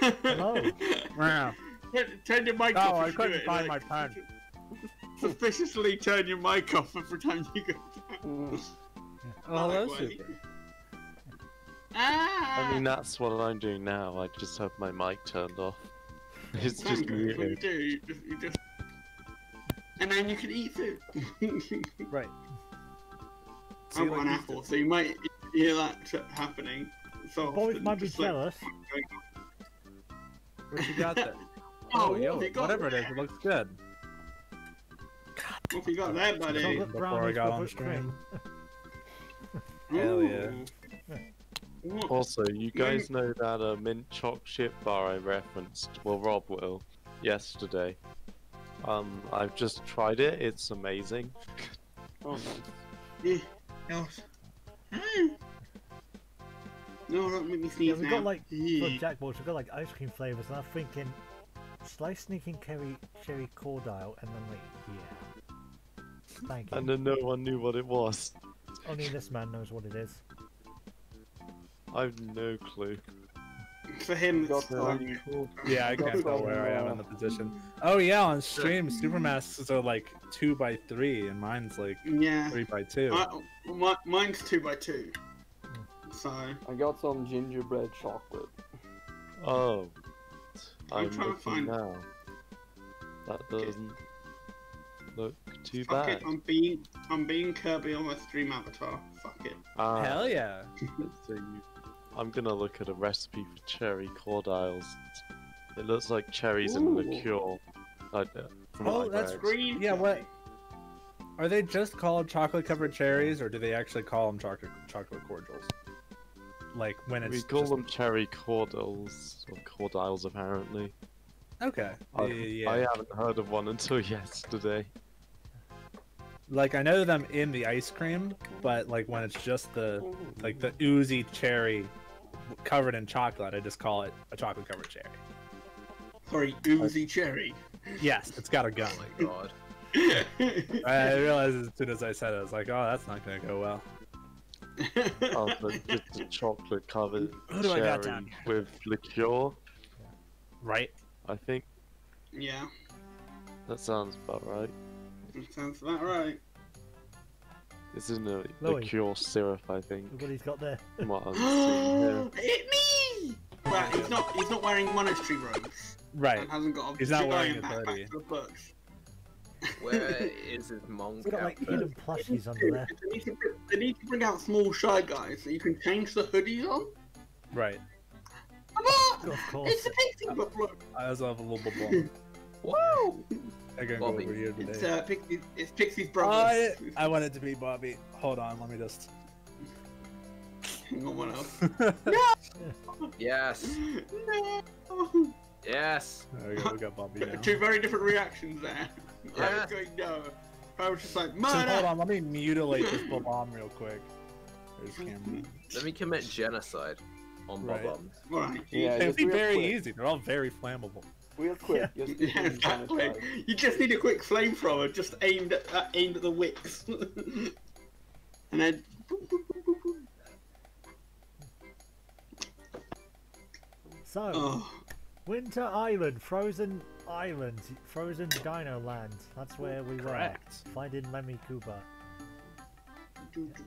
Hello. Wow. Turn- Turn your mic Oh, off. I couldn't find like, my pen. Suspiciously turn your mic off every time you go. Mm. Oh, Like, that's wait. super. Ah! I mean, that's what I'm doing now. I just have my mic turned off. It's just Thank you. What you muted. do, you just, you just... And then you can eat food. Right. I want an apple, so you might hear that t- happening. So Boys often, might be just like- jealous. What you got there? Oh, Oh, yo, what have you got whatever it is, it looks good. What have you got there, buddy? Chocolate Before I got on whipped cream. Hell yeah. Ooh. Also, you guys know that uh, mint choc chip bar I referenced? Well, Rob will yesterday. Um, I've just tried it. It's amazing. Oh, nice. Yeah. Else. No, don't make me Yeah, sneeze we've now. got like for Yeah. Jack Balls, we've got like ice cream flavors, and I'm thinking, should I sneak in cherry cherry cordial? And then like, yeah. Thank you. And then no one knew what it was. Only this man knows what it is. I've no clue. For him, it's like, some- Yeah, I can't tell where I am in the position. Oh yeah, on stream, super masks are like two by three, and mine's like yeah. three by two. I, my, mine's two by two. So I got some gingerbread chocolate. Oh, I'm I'm trying to looking find- now. That doesn't look too fuck bad. it, I'm being I'm being Kirby on my stream avatar. Fuck it. Ah, Hell yeah! so you- I'm gonna look at a recipe for cherry cordials. It looks like cherries and Ooh. liqueur. I, uh, Oh, that's read. Green. Yeah, what? Are they just called chocolate covered cherries, or do they actually call them chocolate chocolate cordials? Like when it's We call just- them cherry cordials or cordials apparently. okay. I, Yeah, yeah, I haven't heard of one until yesterday. Like I know them in the ice cream, but like when it's just the like the oozy cherry covered in chocolate, I just call it a chocolate covered cherry. Sorry, oozy cherry. Yes, it's got a gun. Oh my god. I realized as soon as I said it, I was like, oh, that's not gonna go well. Oh, but just a chocolate covered Who do I got cherry down here? with liqueur. Right? I think yeah, that sounds about right. That sounds about right. It's in a Louis. liqueur syrup, I think. Look what he's got there. What I'm seeing here. Hit me! Right, he's not. He's not wearing monastery robes. Right. And hasn't got a He's not wearing giant a backpack hoodie. full of books. Where is his monk We've got like outfit? hidden plushies under there. They need, to, they need to bring out small shy guys so you can change the hoodies on. Right. Come on! Of course. It's a pixie book look. I also have a little bubble. Whoa! I can go Bobby. over here It's uh, Pixie, it's Pixie's I, brothers. I want it to be Bobby. Hold on, let me just. No one else. Yes. No. Yes. There we go, we got Bobby now. Two very different reactions there. I was going no. I was just like, So hold on, let me mutilate this bomb real quick. There's Cameron. Let me commit genocide on Right. Bob-ombs. Right. Yeah, It'd be very quick. easy. They're all very flammable. Real quick, just Yeah, give me exactly. You just need a quick flamethrower, just aimed at uh, aimed at the wicks, and then. So, Oh, Winter Island, Frozen Island, Frozen Dino Land. That's where we Correct. were. Finding Lemmy Koopa.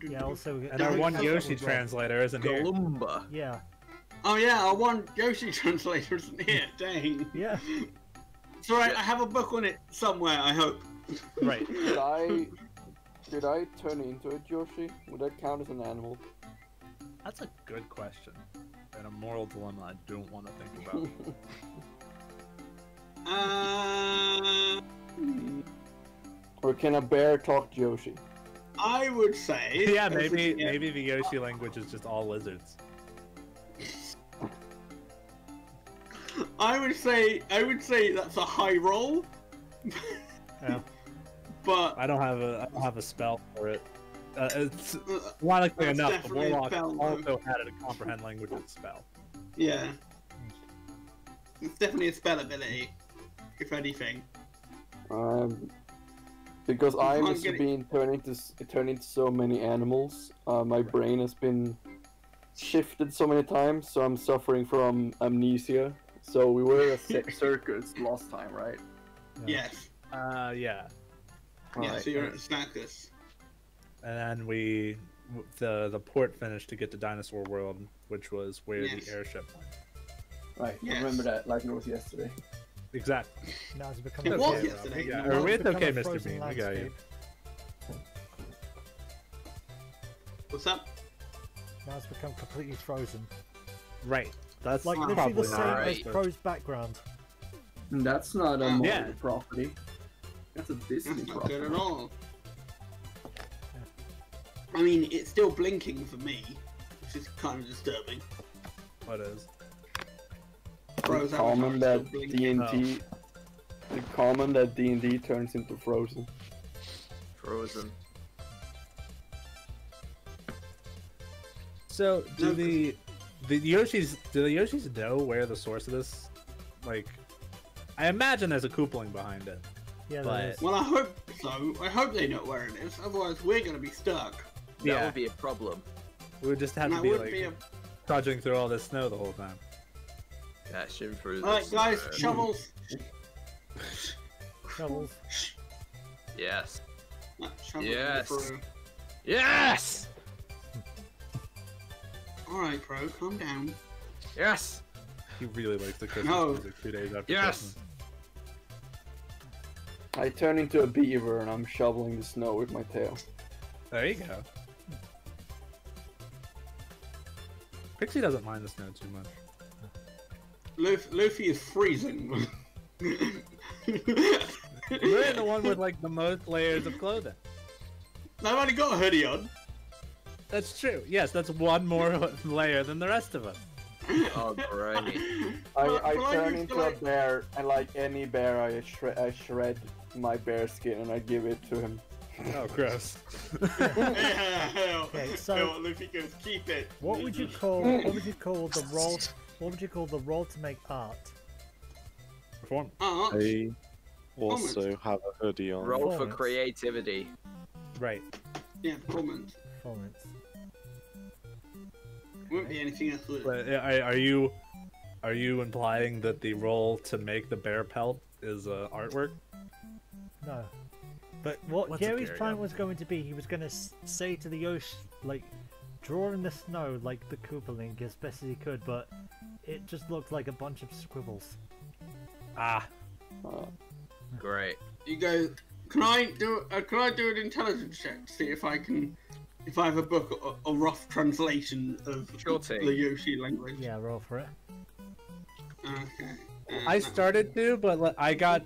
Yeah, also. And our one Yoshi translator isn't here. Galumba. Yeah, oh yeah, our one Yoshi translator isn't here. Dang. yeah. It's alright. I have a book on it somewhere. I hope. Right. did I, should I turn into a Yoshi? Would that count as an animal? That's a good question. And a moral dilemma I don't want to think about. Uh, or can a bear talk to Yoshi? I would say. yeah, maybe maybe the Yoshi language is just all lizards. I would say. I would say that's a high roll. Yeah. But I don't have a I don't have a spell for it. Uh, it's uh, ironically enough, the warlock spell, also had a comprehend languages spell. yeah. It's definitely a spell ability, if anything. Um, because I'm can't used get to it. being turned into turned into so many animals. Uh, my brain has been shifted so many times, so I'm suffering from amnesia. So we were at a circus last time, right? Yeah. Yes. Uh, yeah. Yeah, Right. so you're at Snackus. And then we, the the port finished to get to Dinosaur World, which was where Yes. the airship went. Right. Yes. I remember that like it was yesterday. Exactly. Now it's become It a was yesterday. Yeah, now it's it's okay, Mr. frozen Bean, we got you. What's up? Now it's become completely frozen. Right. That's Like literally the same not Right. as. Pro's background. That's not a Marvel Yeah. property. That's a Disney That's not property. good at all. I mean, it's still blinking for me, which is kind of disturbing. What is? Bro's The common that that is. D and D, oh. the common that D and D turns into Frozen. Frozen. So do No, the the Yoshis do the Yoshis know where the source of this? Like, I imagine there's a coupling behind it. Yeah, But- there is. Well, I hope so. I hope they know where it is. Otherwise, we're gonna be stuck. That Yeah. would be a problem. We would just have And to be like be a. trudging through all this snow the whole time. Dashing through Alright, guys, uh, shovels. Shovels. Yes. Shovels Yes. Yes! All right, bro, calm down. Yes! He really likes the Christmas No. music two days after Yes! Christmas. I turn into a beaver and I'm shoveling the snow with my tail. There you go. Pixie doesn't mind the snow too much. Luffy, Luffy is freezing. You're the one with like the most layers of clothing. I've only got a hoodie on. That's true. Yes, that's one more layer than the rest of us. Oh, great. I, I turn into a bear, and like any bear, I shred, I shred my bear skin and I give it to him. Oh, gross. okay, so- Luffy goes, keep it. What would you call? What would you call the role? What would you call the role to make art? Perform. Art? I also have a hoodie on. Roll for creativity. Right. Yeah, performance. Performance. Won't be anything else. But are, are you are you implying that the role to make the bear pelt is uh, artwork? No. But what What's Gary's carry plan on? was going to be, he was going to say to the Yoshi, like, draw in the snow like the Koopaling as best as he could, but it just looked like a bunch of scribbles. Ah, Uh, Great. You go. Can I do? Uh, can I do an intelligence check to see if I can, if I have a book, a, a rough translation of Sure the Yoshi language? Yeah, roll for it. Okay. Uh, I started to, but I got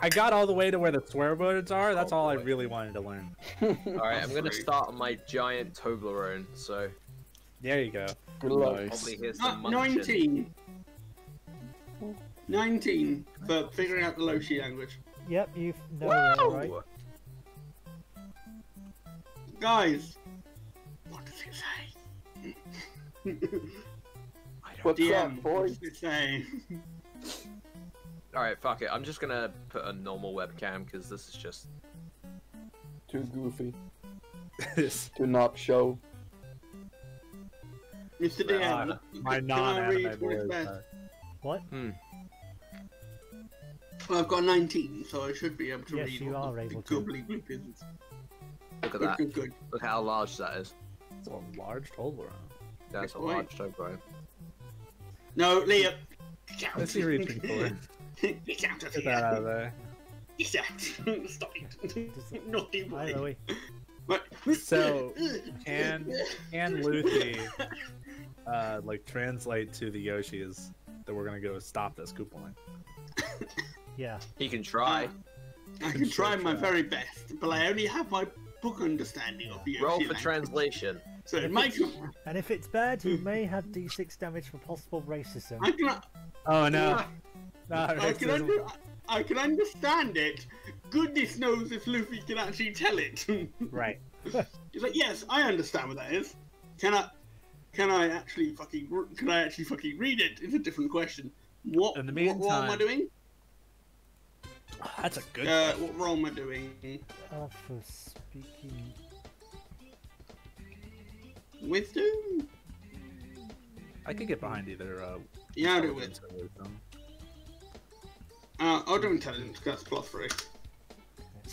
I got all the way to where the swear words are. That's Oh, all I really wanted to learn. Alright, I'm gonna start on my giant Toblerone, so There you go. good luck. Nice. probably hear some munching. Nineteen. Nineteen for figuring out the Yoshi language. Yep, you know it, Woo! right? Guys, What's DM, up, what boy? does it say? Alright, fuck it. I'm just gonna put a normal webcam because this is just. Too goofy This- to not show. Mr. DM, My can I read non-anime what it boys. says? are- What? Hmm. Well, I've got 19, so I should be able to Yes, read you what are the able to. gobbledygook is. Look at Good, that. good, good. Look how large that is. It's a large Toblerone. That's a Wait. large Toblerone. No, Liam. Get out. What's he reaching for? Get out of Get that out of there. Get out. Stop it. Naughty boy. Hi, Louie. Right. So, can can Luffy uh like translate to the Yoshis that we're gonna go stop this Koopaling? Yeah. He can try. I can try my very best, but I only have my book understanding of the Roll for language. translation. So If Mike, And if it's bad, you may have d6 damage for possible racism. I can, Oh no! No, I can, under, I can understand it. Goodness knows if Luffy can actually tell it. Right. He's like, yes, I understand what that is. Can I, can I actually fucking, can I actually fucking read it? It's a different question. What, In the what role am I doing? That's a good. Uh, what role am I doing? Uh, for speaking. Wisdom? I could get behind either. Uh, Yeah, I'll do it. intelligence wisdom. Uh, I'll do intelligence, 'cause that's plus three.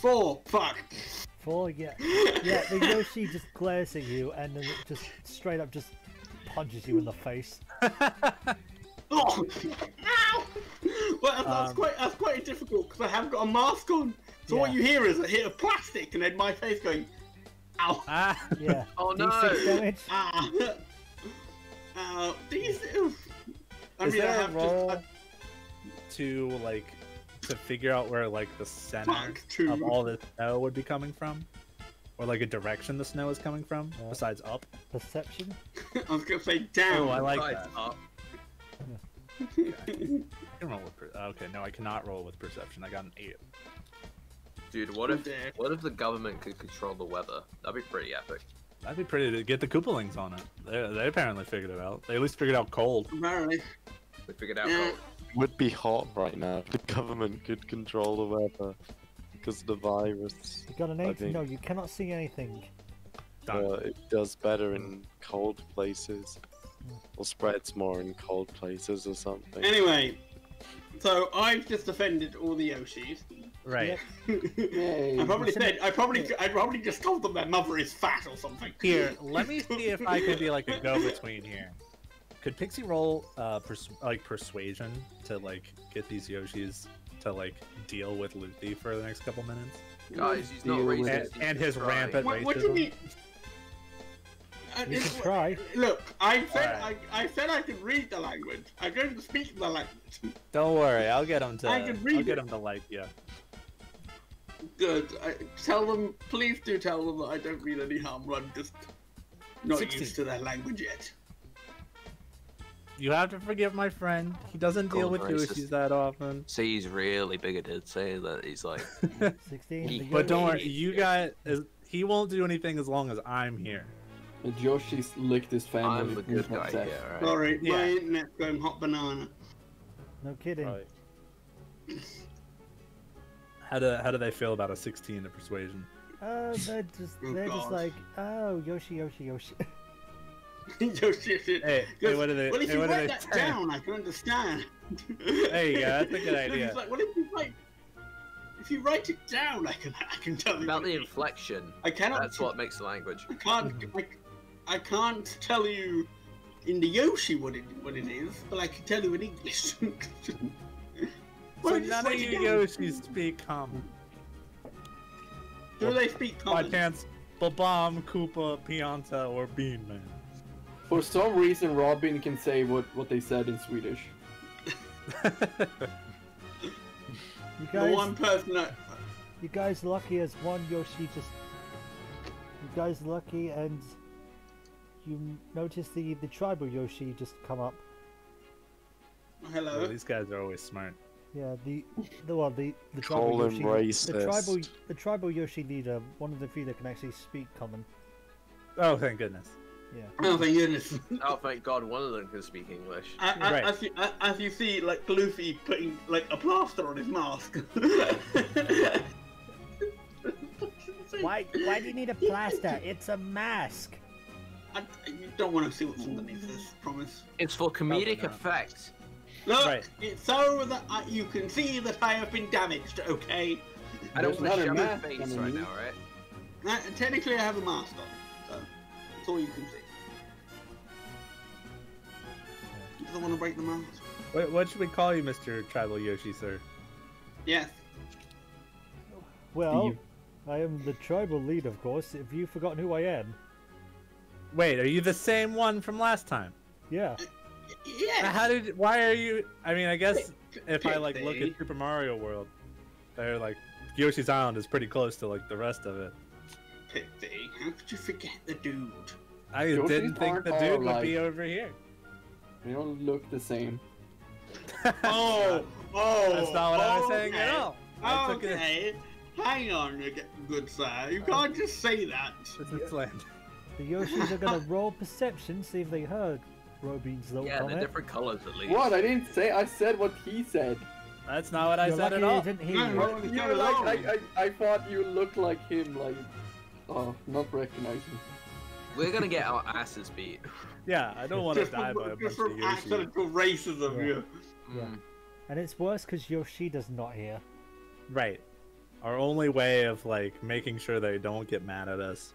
Four! Fuck! Four, yeah. Yeah, the Yoshi just glares at you and then it just straight up just punches you in the face. Oh! Ow! Well, that's, that's Um, quite that's quite difficult because I haven't got a mask on. So what you hear is a hit of plastic and then my face going, ow, Ah. Yeah. Oh D6 damage. ah. Uh, these. I Is mean, I there a have roll just. to like to figure out where like the center of all the snow would be coming from, or like a direction the snow is coming from Yeah. besides up? Perception. I was gonna say down. Oh, I like Guys, that. up. I can roll with per- okay, no, I cannot roll with perception. I got an eight. Dude, what if what if the government could control the weather? That'd be pretty epic. That'd be pretty to get the Koopalings on it. They, they apparently figured it out. They at least figured out cold. Apparently. They figured out. Yeah. gold. It would be hot right now if the government could control the weather because of the virus. You got an I 18? No, you cannot see anything. Uh, it does better in cold places. Or spreads more in cold places or something. Anyway, so I've just offended all the Yoshis. Right. Yay. I probably said I probably I probably just told them their mother is fat or something. Here, let me see if I can be like a go-between here. Could Pixie roll uh pers- like persuasion to like get these Yoshis to like deal with Luthi for the next couple minutes? Guys, he's not racist. And, and his trying. rampant What, what do you mean? Uh, You it's- can try. Look, I said Alright. I, I said I could read the language. I couldn't speak the language. Don't worry, I'll get him to. I can read I'll get it. him to like you. Good. I, tell them, please do tell them that I don't mean any harm. I'm just not 16. used to their language yet. You have to forgive my friend. He doesn't deal Called with racist. Yoshis that often. See, he's really bigoted. Say that he's like. 16. He- But don't worry, you guys. Is, he won't do anything as long as I'm here. And Yoshi's licked his family. I'm the good guy Upset. here, right? Sorry, my Yeah. internet's going hot banana. No kidding. Right. How do how do they feel about a 16 to persuasion? Uh, they're just Oh, they're just like, oh, Yoshi, Yoshi, Yoshi. Yoshi, shit. Hey, hey, what do they? Well, if Hey, you what write that say? down, I can understand. There you go, that's a good idea. He's like, what if you write? If you write it down, I can I can tell you. About the inflection. I cannot. That's what makes the language. I can't. I, I can't tell you in the Yoshi what it what it is, but I can tell you in English. Why So you none of write you? Yoshis speak common. Do they speak common? My common? pants, Bob-omb, Koopa, Pianta, or Bean Man. For some reason, Robin can say what, what they said in Swedish. You The guys, one person that you guys lucky as one Yoshi just. You guys lucky and you notice the the tribal Yoshi just come up. hello. Well, these guys are always smart. Yeah, the the well the the tribal him Yoshi, the tribal the tribal Yoshi leader, um, one of the few that can actually speak common. Oh, thank goodness. Yeah. Oh thank goodness. Oh, thank God, one of them can speak English. I, I, Right. as, you, I- as you see, like Luffy putting like a plaster on his mask. Why why do you need a plaster? It's a mask. I, you don't want to see what's underneath this. Promise. It's for comedic oh, not. effect. Look, Right. it's so that I, you can see that I have been damaged. Okay. I don't want to not a show mask my face on right the now, right? Uh, technically, I have a mask on, so that's all you can see. Doesn't want to break the mask. What, what should we call you, Mr. Tribal Yoshi, sir? Yes. Well, You- I am the tribal lead, of course. Have you forgotten who I am? Wait, are you the same one from last time? Yeah. Yes. How did? Why are you? I mean, I guess if I like look at Super Mario World, they're like Yoshi's Island is pretty close to like the rest of it. Pixie, how could you forget the dude? I Yoshi's didn't think the dude would like- be over here. They don't look the same. Oh, oh. That's not what I was saying at okay. all. I took. Okay. Hang on, good sir. You can't just say that. This is land. The Yoshis are gonna roll perception, see if they heard Robin's little Yeah, they're comment. different colors at least. What? I didn't say. I said what he said. That's not what I You're said lucky at all. I didn't hear you. no. You were like. I, I, I thought you looked like him, like oh, not recognizing. We're gonna get our asses beat. Yeah, I don't want to die from, by a bunch just of from Yoshi. accidental racism. Yeah. Yeah. Yeah. Mm. And it's worse because Yoshida's not here. Right. Our only way of like making sure they don't get mad at us.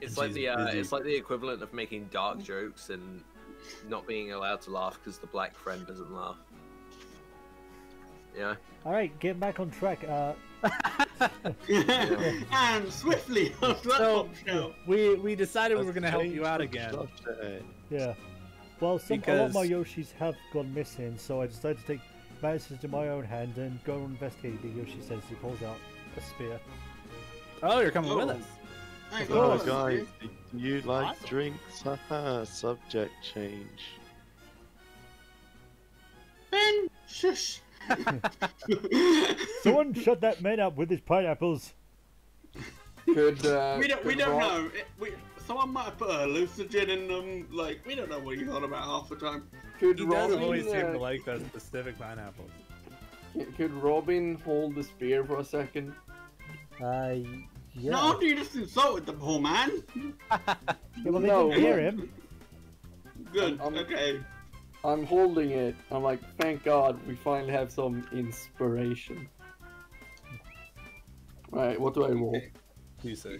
It's like the uh, it's like the equivalent of making dark jokes and not being allowed to laugh because the black friend doesn't laugh. Yeah. All right, get back on track. Uh, and swiftly off So bombshell. we we decided we were gonna help you out again. yeah. Well, some a lot of my Yoshis have gone missing, so I decided to take matters into my own hand and go and investigate the Yoshi says he pulls out a spear. Oh, you're coming with Oh. us. Thank Oh, God. guys, do you like What? drinks? Haha, subject change. Ben, shush. Someone shut that man up with his pineapples. Could uh, we don't. We don't Rob- know. It, we, someone might have put a hallucinogen in them. Like we don't know what he's on about half the time. Could He does Robin, always seem uh, to like those specific pineapples. could Robin hold the spear for a second? Uh, yeah. Not after you just insulted the poor man. yeah well, they No. didn't hear him. Good. I'm- okay. I'm holding it. I'm like, thank God we finally have some inspiration. Right, what do I roll? You say.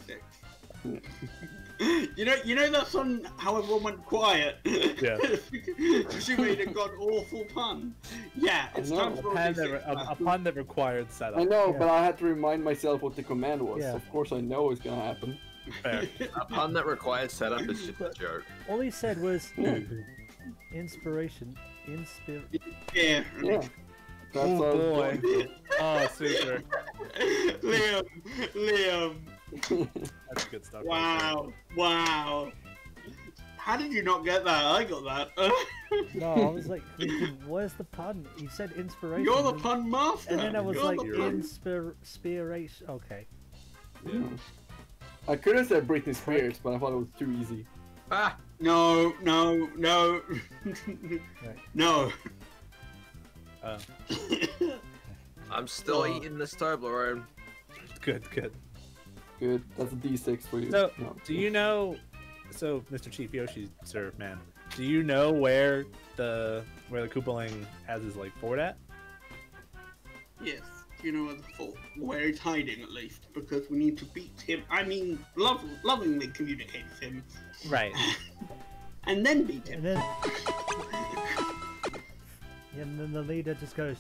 You know, you know that song. How everyone went quiet. Yeah. she made a god awful pun. Yeah, it's know. time for a pen D6 that, re- a, a pun that required setup. I know, Yeah. but I had to remind myself what the command was. Yeah. Of course, I know it's gonna happen. Fair. A pun that requires setup is just a joke. All he said was Yeah, hmm. inspiration. Inspir. Yeah. yeah. Oh, That's Oh, what boy. Oh, super. Liam, Liam. For. That's good stuff. right Wow, wow. How did you not get that? I got that. No, I was like, thinking, where's the pun? You said inspiration. You're the and- pun master. And then I was You're like, the pun- inspir- inspiration. Okay. Yeah. I could have said Britney Spears, but I thought it was too easy. Ah, No, no, no. No. Uh, I'm still Oh. eating this Toblerone. good, good. Good. That's a D6 for you. So, No. do you know? So, Mr. Chief Yoshi, sir, man, do you know where the where the Koopaling has his like fort at? yes. Do you know where the fault, where he's hiding at least, because we need to beat him. I mean, love, lovingly communicate with him, Right. and then beat And him. then. and then the leader just goes.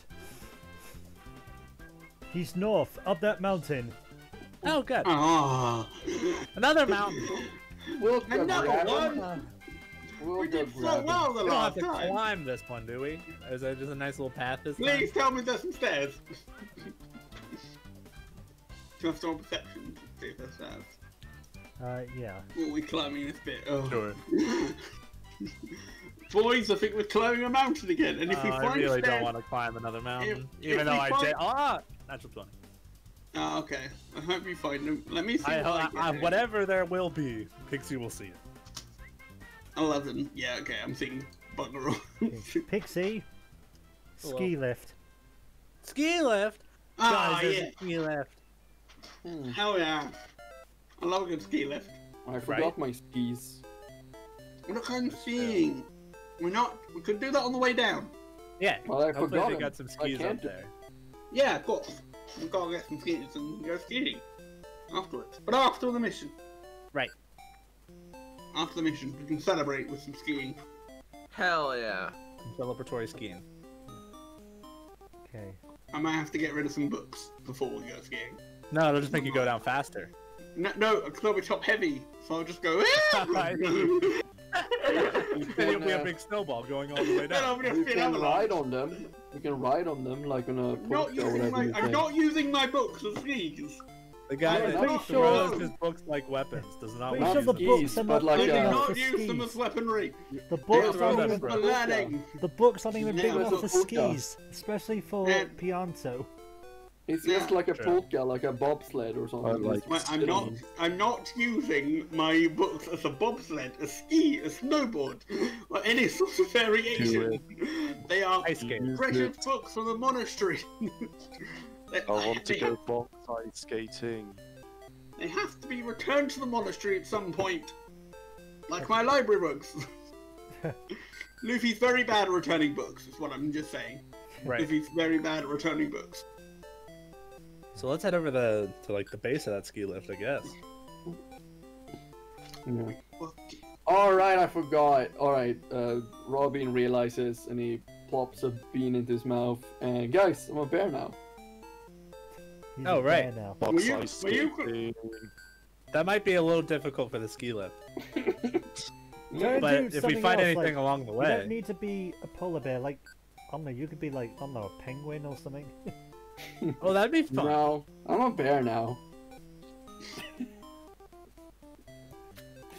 He's north, up that mountain. Oh, good. Ah. Another mountain. We'll go Another grab one? Uh, We'll We did so grab him. well the We don't have to time. climb this one, do we? Is that just a nice little path this time? Please tell me there's some stairs. Can I throw a perception to see if there's stairs? uh, yeah. Or are we climbing this bit? Oh. Sure. Boys, I think we're climbing a mountain again, and if we Oh, find I really stairs... don't want to climb another mountain, if even though I find- did. Ah, natural twenty. Oh, okay. I hope you find them. Let me see I, what I, I, get I, whatever there will be, Pixie will see it. 11. Yeah, okay, I'm seeing bugger all. Pixie. Ski lift. Ski lift. ah, Guys, yeah. ski lift. Hmm. Hell yeah. I love a good ski lift. I forgot my skis. Look, I'm seeing. We're not. We could do that on the way down. Yeah. Well, I Hopefully forgot they them. got some I skis can't up do- there. Yeah, of course. We've got to get some skis and go skiing afterwards. But after the mission. Right. After the mission, we can celebrate with some skiing. Hell yeah. Celebratory skiing. Okay. I might have to get rid of some books before we go skiing. No, it'll just make you go down faster. No, no, because they'll be top heavy, so I'll just go. Right. You Then it'll be a big snowball going all the way then down. I'm gonna you can avalanche. ride on them. You can ride on them like on a I'm not post or using whatever my. you I'm not using my books as skis. The guy I'm that pretty throws sure- his books like weapons does not Pretty want sure to the use them. books are not like, big uh, do not for use them as weaponry. The books aren't even for For learning. the books aren't even Yeah, big enough for it's a hookah. skis, especially for Yeah. Pionto. It's just like a Sure. polka, like a bobsled or something. I like well, I'm not. I'm not using my books as a bobsled, a ski, a snowboard, or any sort of variation. They are Ice precious books from the monastery. They- I want to go box ice skating. They have to be returned to the monastery at some point, like my library books. Luffy's very bad at returning books. Is what I'm just saying. Right. Luffy's very bad at returning books. So let's head over the to like the base of that ski lift, I guess. Yeah. All right, I forgot. All right, uh, Robin realizes and he plops a bean into his mouth. And guys, I'm a bear now. He's Oh, right. now. Box you- were you- That might be a little difficult for the ski lift, but if we find else, anything like, along the You way, don't need to be a polar bear. Like, I don't know. You could be like, I don't know, a penguin or something. oh, that'd be fun. No, I'm a bear now.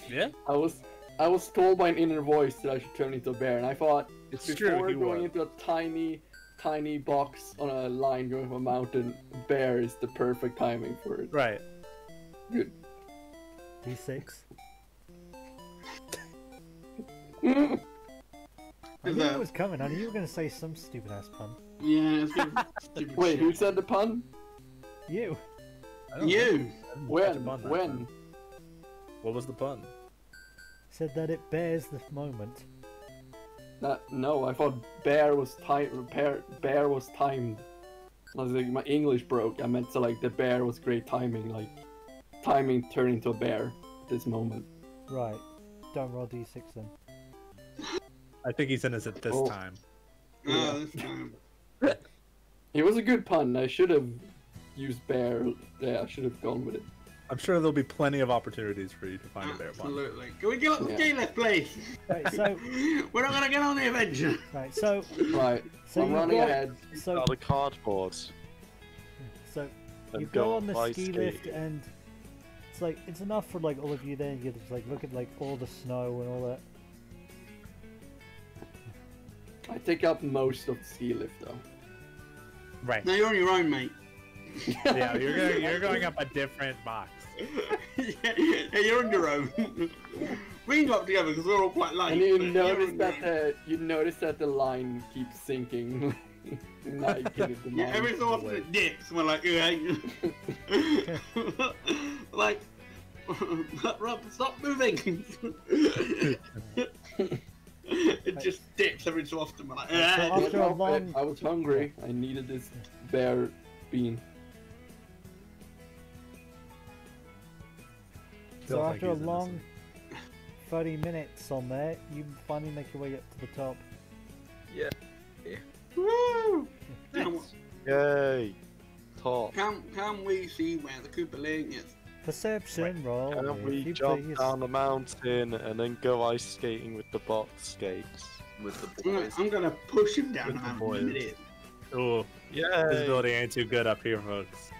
Yeah, I was I was told by an inner voice that I should turn into a bear, and I thought it's before true. You going would. into a tiny, tiny box on a line going from a mountain, bear is the perfect timing for it. Right. Good. D6. I knew that- it was coming. I knew you were going to say some stupid ass pun. Yeah. It's good. Stupid Wait, shit. who said the pun? You. I don't know. You. I didn't catch a When? pun When? time. What was the pun? Said that it bears the moment. That, no, I thought bear was time. Bear, bear was timed. I was like, my English broke. I meant to like the bear was great timing, like timing turning to a bear at this moment. Right. Don't roll D6 then. I think he's in us at this Oh. time. Oh, this time. It was a good pun. I should have used bear. Yeah, I should have gone with it. I'm sure there'll be plenty of opportunities for you to find a bear pun. Absolutely. Can we get up the Yeah. ski lift, please? Right, so, We're not gonna get on the adventure. right, so, Right, so I'm you running go, ahead. so, Out of cardboard. so you go on the ice ski lift and it's like it's enough for like all of you there. You just like look at like all the snow and all that. I take up most of the ski lift though. Right. No, you're on your own, mate. Yeah, you're going. You're going up a different box. yeah, yeah, you're on your own. we can go up together because we're all quite light. And you notice that the you notice that the line keeps sinking. now you get it the Yeah, every so often it dips. and We're like, yeah. like, Rob, stop moving. it just dips every so often. We're like, So "Ah." after a I- long- I was hungry. I needed this bear bean. So think after a long innocent. 30 minutes on there, you finally make your way up to the top. Yeah. yeah. Woo! Can, Yay! Top. can, can we see where the Koopaling is? Perception roll. Can if we you jump please. down the mountain and then go ice skating with the box skates? with the I'm gonna, boys. I'm gonna push him down With the the mountain. boys. It is. Ooh, Yay! visibility ain't too good up here, folks.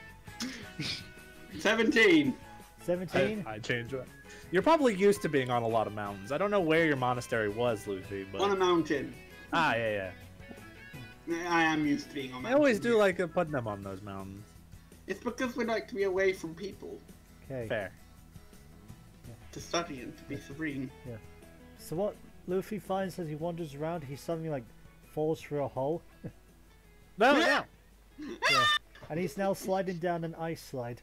17. 17? I, I changed it. You're probably used to being on a lot of mountains. I don't know where your monastery was, Luffy, but On a mountain. ah, yeah, yeah. I am used to being on I always do like putting them on those mountains. It's because we like to be away from people, Okay. Fair. to study and to be serene. Yeah. So what Luffy finds as he wanders around, he suddenly like falls through a hole. No, no. Yeah. And he's now sliding down an ice slide.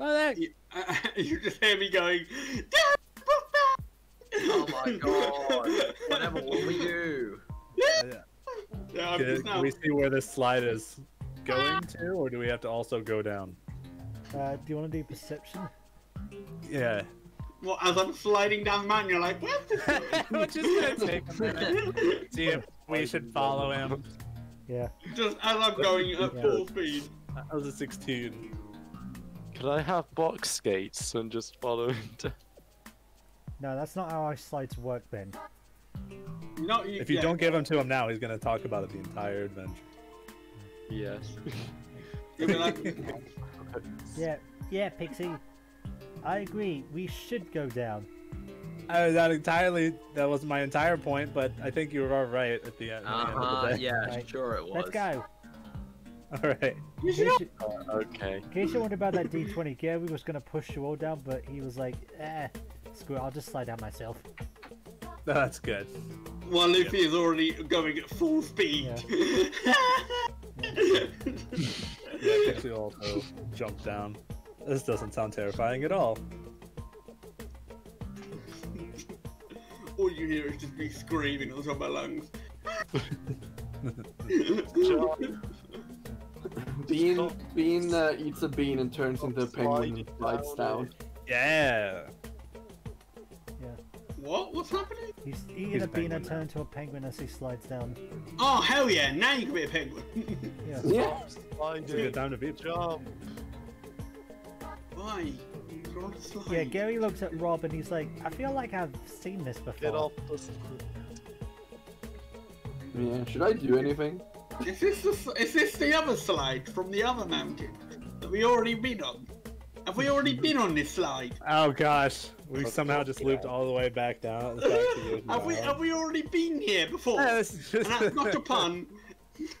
Oh, there. You, you just hear me going, Oh my god! Whatever will we do? Yeah, I'm Can, just can we see where this slide is going to, or do we have to also go down? Uh, do you want to do perception? Yeah. Well, as I'm sliding down the mountain, you're like, where's this going? We're just gonna take a minute. See if we should follow him. Yeah. just as I'm going at Yeah. full speed. That was a 16. Could I have box skates and just follow him down? No, that's not how ice slides work, Ben. Not If you yeah. don't give him to him now, he's gonna talk about it the entire adventure. Yes. Like, Yeah, yeah, Pixie. I agree. We should go down. Uh, that entirely that was my entire point, but I think you were all right at the end, at the Uh of huh. the day. Yeah, Right. sure it was. Let's go. All right. You In should case, not- you, Okay. in case you wonder about that D20, Gary was gonna push you all down, but he was like, eh, screw it, I'll just slide down myself. That's good. Well, Luffy is already going at full speed. Yeah, Pixie will also jump down. This doesn't sound terrifying at all. All you hear is just me screaming at the top of my lungs. Bean Bean uh, eats a bean and turns into a penguin and slides down. Yeah. What? What's happening? He's eating He's a a bean and now. turned into a penguin as he slides down. Oh hell yeah! Now you can be a penguin. Yeah. Yeah. Slide It's a good it. time to be. Jump. Why? You're on a slide. Yeah, Gary looks at Rob and he's like, I feel like I've seen this before. Get off the. s- Yeah. Should I do anything? Is this the, is this the other slide from the other mountain that we already been on? Have we already been on this slide? Oh gosh, we somehow just looped all the way back down. Back to have we have we already been here before? Yeah, this is and just. that's not a pun.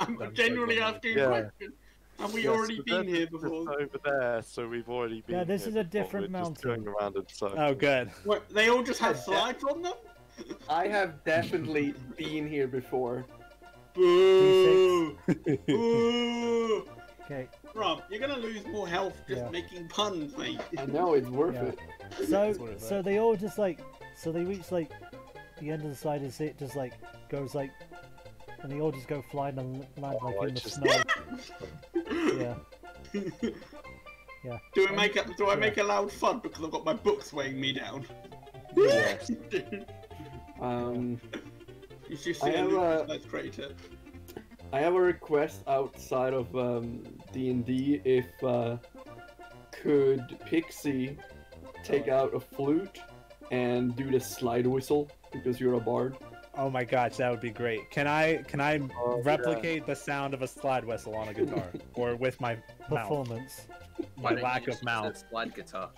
I'm I'm genuinely sorry. asking a Yeah. question. Have we Yes, already been here before? over there, so we've already been. Yeah, this here is a before, different we're just mountain. Going around in circles. Oh, good. What, they all just have slides on them? I have definitely been here before. Boo! Boo! Okay, Rob, you're gonna lose more health just Yeah. making puns, mate. I know it's worth Yeah. it. so That's what it's so like. they all just like, so they reach like the end of the slide as it just like goes like, and they all just go flying and land like Oh, I in the snow. yeah. Yeah. Do I make a, do I Yeah. make a loud fun because I've got my books weighing me down? Yes. Um, you should I see a have Lucas a- Let's I have a request outside of um, D&D if uh, could Pixie take out a flute and do the slide whistle because you're a bard. Oh my gosh, that would be great. Can I can I Oh, yeah. replicate the sound of a slide whistle on a guitar or with my? Performance. My lack of just mouth. Slide guitar.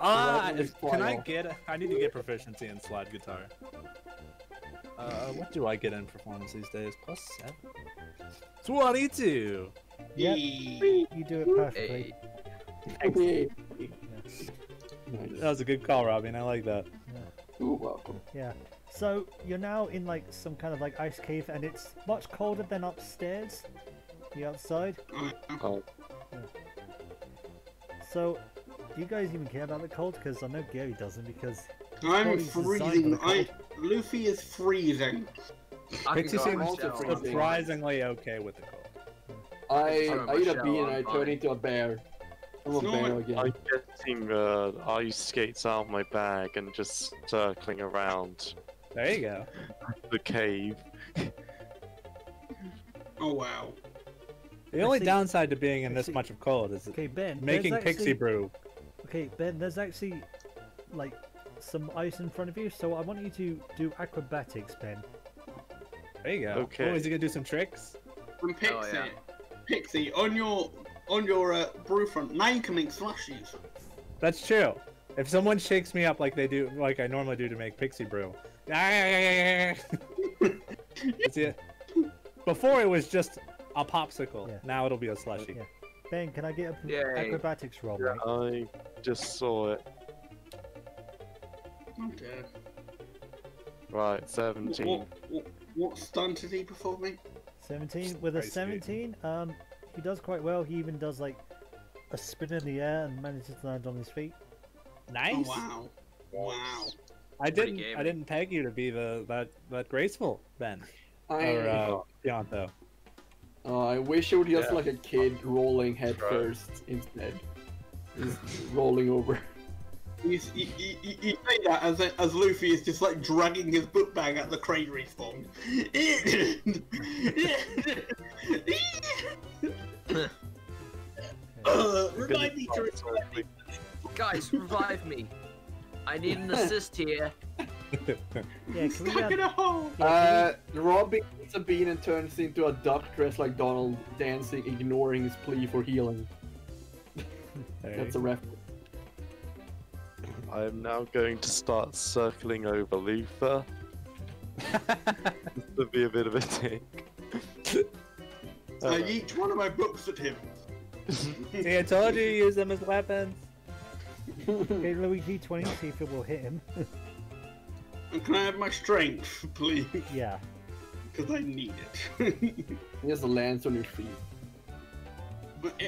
Ah, Right, is- can I get? I need to get proficiency in slide guitar. Uh, what do I get in performance these days? Plus seven. Twenty-two. Yep, Yee. you do it perfectly. Hey, Nice. That was a good call, Robbie, and I like that. You're welcome. Yeah. So you're now in like some kind of like ice cave, and it's much colder than upstairs, the outside. Oh, So, do you guys even care about the cold? Because I know Gary doesn't. Because I'm body's designed for freezing. I. Luffy is freezing. I can Pixie seems and surprisingly okay with the cold. I, I eat a shell bee and I turn into a bear. I'm a It's bear again. I'm getting uh, ice skates out of my bag and just circling around There you go. the cave. Oh wow. The only Actually- downside to being in this actually- much of cold is okay, Ben. making actually, pixie brew. Okay, Ben. There's actually like some ice in front of you, so I want you to do acrobatics, Ben. There you go. Okay. Oh, is he gonna do some tricks? And Pixie, Oh, yeah. Pixie, on your on your uh, brew front, now you can make slushies. That's true. If someone shakes me up like they do, like I normally do to make pixie brew, It's it. Before it was just a popsicle. Yeah. Now it'll be a slushy. Yeah. Ben, can I get a Yay. acrobatics roll, mate? I just saw it. Okay. Right, 17. what, what, what stunt did he perform me? 17 with a 17 um he does quite well he even does like a spin in the air and manages to land on his feet Nice. Oh wow. Wow. I Pretty didn't. I didn't peg you to be the that that graceful Ben I, or uh, Pionto. uh, I wish I would just Yeah. like a kid rolling head Right. first instead. Just rolling over. You, you, you, you you say that as as Luffy is just like dragging his book bag at the crate respawn. uh, remind me to Guys, revive me. I need an assist here. yeah can we stuck in a hole. Uh, Robin eats a bean and turns into a duck dressed like Donald, dancing, ignoring his plea for healing. There That's a reference. I'm now going to start circling over Luther. just to be a bit of a dick. I each one of my books at him. See, I told you use them as weapons. Okay, Luigi, 20, see if it will hit him. And can I have my strength, please? yeah. Because I need it. He has a lance on your feet. But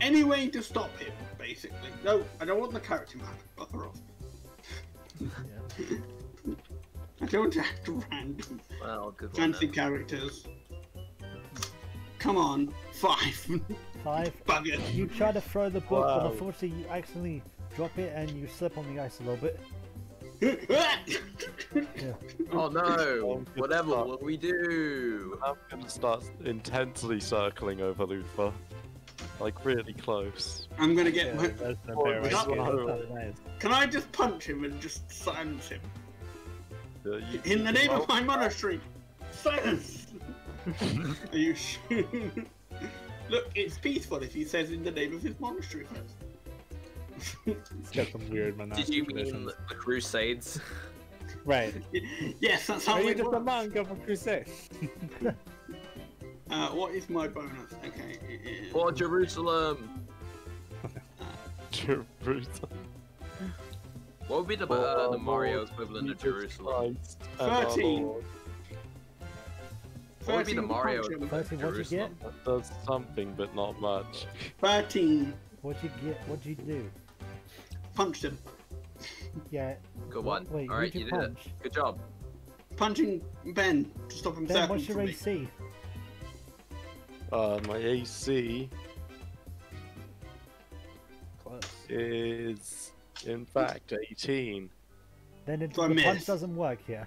any way to stop him, basically. No, I don't want the character map. Buffer off. I don't have to random Well, good one. fancy then. characters. Come on, five. Five. Bugger. You try to throw the book, Wow. but unfortunately you accidentally drop it and you slip on the ice a little bit. Oh no! Whatever stuff. will we do? I'm gonna start intensely circling over Lufa. Like really close. I'm gonna get Yeah, my. that's the Oh, bear we escape. nice. Can I just punch him and just silence him? Uh, you- In the name of my monastery! Silence! Are you sure? Look, it's peaceful if he says in the name of his monastery first. It's got some weird monastic Did you mean traditions. the Crusades? Right. yes, that's how Are you it just a monk of a crusade? Uh, what is my bonus? Okay. it is- For Jerusalem! Jerusalem. What would be the, uh, the Mario equivalent of Jerusalem? Christ and our 13. Lord. What would be the Mario punch him. equivalent of 13, what'd you get? Jerusalem? That does something, but not much. 13. What'd you get? What'd you do? Punched him. Yeah. Good one. Wait, Alright, you you did punch? it. Good job. Punching Ben to stop him Ben, circling what's your from me. AC? Uh, my AC Close. is, in fact, 18. Then it, So I the punch doesn't work here.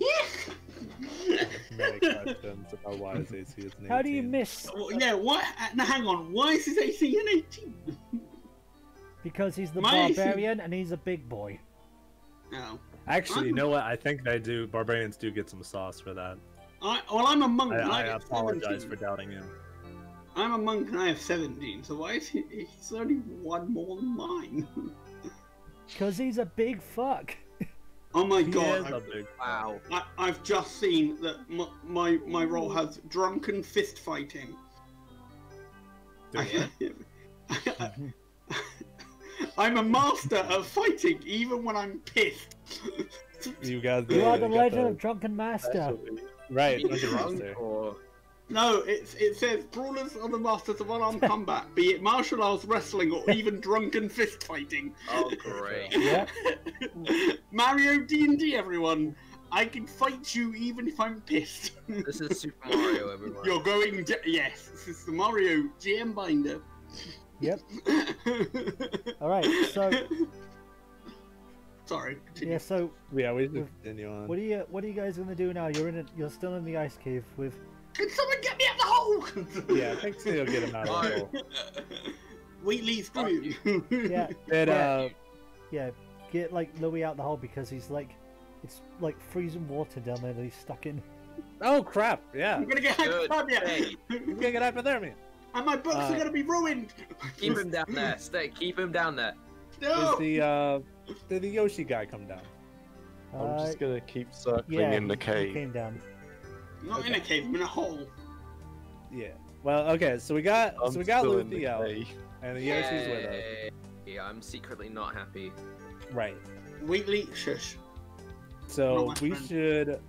Many questions about why his AC is an How do you 18. miss? Oh, yeah, what? uh, Now, hang on. Why is his AC an 18? Because he's the My AC barbarian and he's a big boy. No. Actually, you I'm- know what? I think they do. Barbarians do get some sauce for that. I, well, I'm a monk. I, and I, I get apologize 17. for doubting him. I'm a monk and I have 17, so why is he? He's only one more than mine. Because he's a big fuck. oh my He god! is I, a big. Wow. I, I've just seen that my, my my role has drunken fist fighting. Do it. I'm a master of fighting, even when I'm pissed. You guys. You are the got legend the- of Drunken Master. Actually, Right. Be Dungeon drunk Master. or no, it's it says brawlers are the masters of unarmed combat, be it martial arts, wrestling, or even drunken fist fighting. oh great. Yeah. Mario D and D, everyone. I can fight you even if I'm pissed. This is Super Mario, everyone. You're going. D- yes, this is the Mario GM binder. Yep. All right. So Sorry. continue. yeah. So Yeah, we should continue on. what are you what are you guys gonna do now? You're in it. You're still in the ice cave with. Can someone get me out the hole? Yeah, Pixie will get him out of the hole. Wheatley, screw you. Yeah. Did, Yeah. uh, Yeah. Get like Louis out the hole because he's like, it's like freezing water down there that he's stuck in. oh crap! Yeah, I'm gonna get Good hypothermia. day. you can't get hypothermia. and my books Uh, are gonna be ruined. Keep him down there. Stay. Keep him down there. No. Is the uh, did the Yoshi guy come down? I'm Uh, just gonna keep circling yeah. in the he- he cave. came down. Not in a cave. I'm in a hole. Yeah. Well, okay, so we got I'm so we got still in the Luffy out, cave. and the Yoshi's with us. Yay. Yeah, I'm secretly not happy. Right. Wheatley, shush. So we friend. should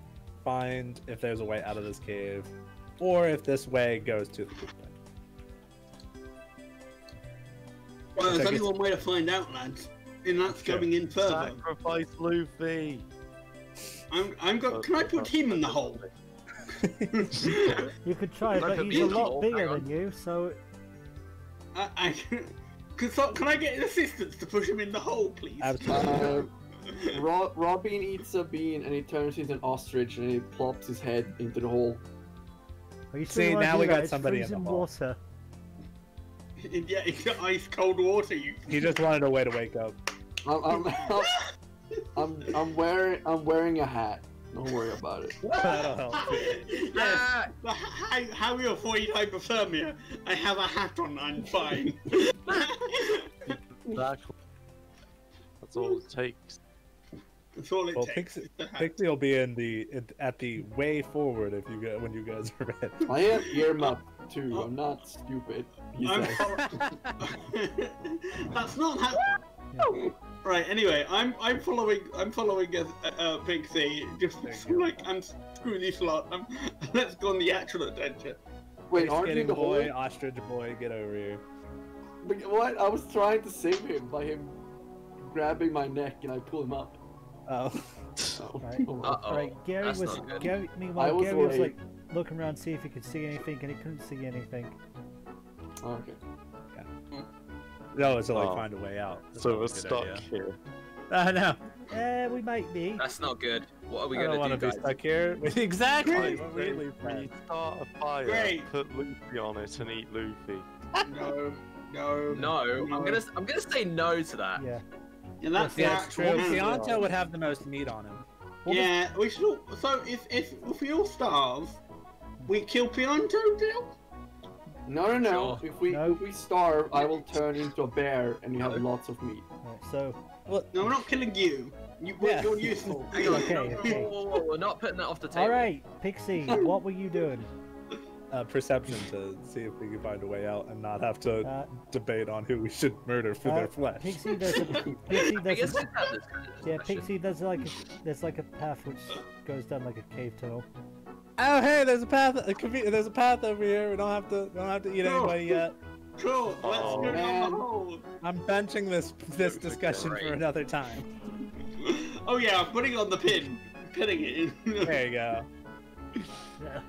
find if there's a way out of this cave, or if this way goes to the big. Well, there's Okay, only one way to find out, lads. And that's Sure. going in further. Sacrifice Luffy. I'm, I'm go- Can I put him in the hole? You could try, but he's a lot hole, bigger than you. So I, I, can, so, can I get an assistance to push him in the hole, please? Absolutely. Uh, Ro- Robin eats a bean and he turns into an ostrich and he plops his head into the hole. are you See, sure you wanna now we got It's somebody in the hole. water. yeah, it's ice cold water. You. He just wanted a way to wake up. I'm, I'm, I'm, I'm wearing I'm wearing a hat. Don't worry about it. That'll help. yes. Ah! How, how you avoid hypothermia? I have a hat on. I'm fine. Exactly. That's all it takes. That's all it Well, takes. Pixie, is the hat. Pixie will be in the in- at the way forward if you get when you guys are ready. I have earmuff too. Oh. I'm not stupid. I'm says. That's not how. Yeah. Right. Anyway, I'm I'm following I'm following a, uh Pixie. Just There you go. like I'm screw this lot. I'm, let's go on the actual adventure. Wait, aren't you Skating the boy, whole? ostrich boy, get over here. But What? I was trying to save him by him grabbing my neck, and I pull him up. Oh. Oh. Right. Oh. Uh-oh. right, Gary that's was. Gary. I Meanwhile, was Gary was like looking around to see if he could see anything, and he couldn't see anything. Okay. No, it's to like Oh. find a way out. That's So we're good stuck idea. here. I know. Eh, we might be. That's not good. What are we I don't gonna want do, to be guys? stuck here. exactly. Great. What we leave When that. you start a fire, Great. put Luffy on it and eat Luffy. No, no, No, I'm gonna I'm gonna say no to that. Yeah. Yeah, that's Yeah, the it's true. actual Pianta answer. Pianta would have the most meat on him. What was- Yeah, we should. All, so if if if we all starve, we kill Pionto, deal. No, no, no. Sure. If we No. if we starve, I will turn into a bear, and you have lots of meat. Right, so No, we're not killing you. You Yeah. you're useful. Hang Okay, no, okay. whoa, whoa, whoa, we're not putting that off the table. all right, Pixie, what were you doing? Uh, perception to see if we can find a way out and not have to Uh, debate on who we should murder for Uh, their flesh. Pixie, there's a Pixie, I guess a, have this yeah. Pixie, there's like a, there's like a path which goes down like a cave tunnel. Oh, hey, there's a path. A there's a path over here. We don't have to. Don't have to eat No. anybody yet. Cool. Let's Oh, go down the hole. I'm benching this this Okay, discussion for another time. Oh yeah, I'm putting on the pin. Pinning it in. There you go. Yeah.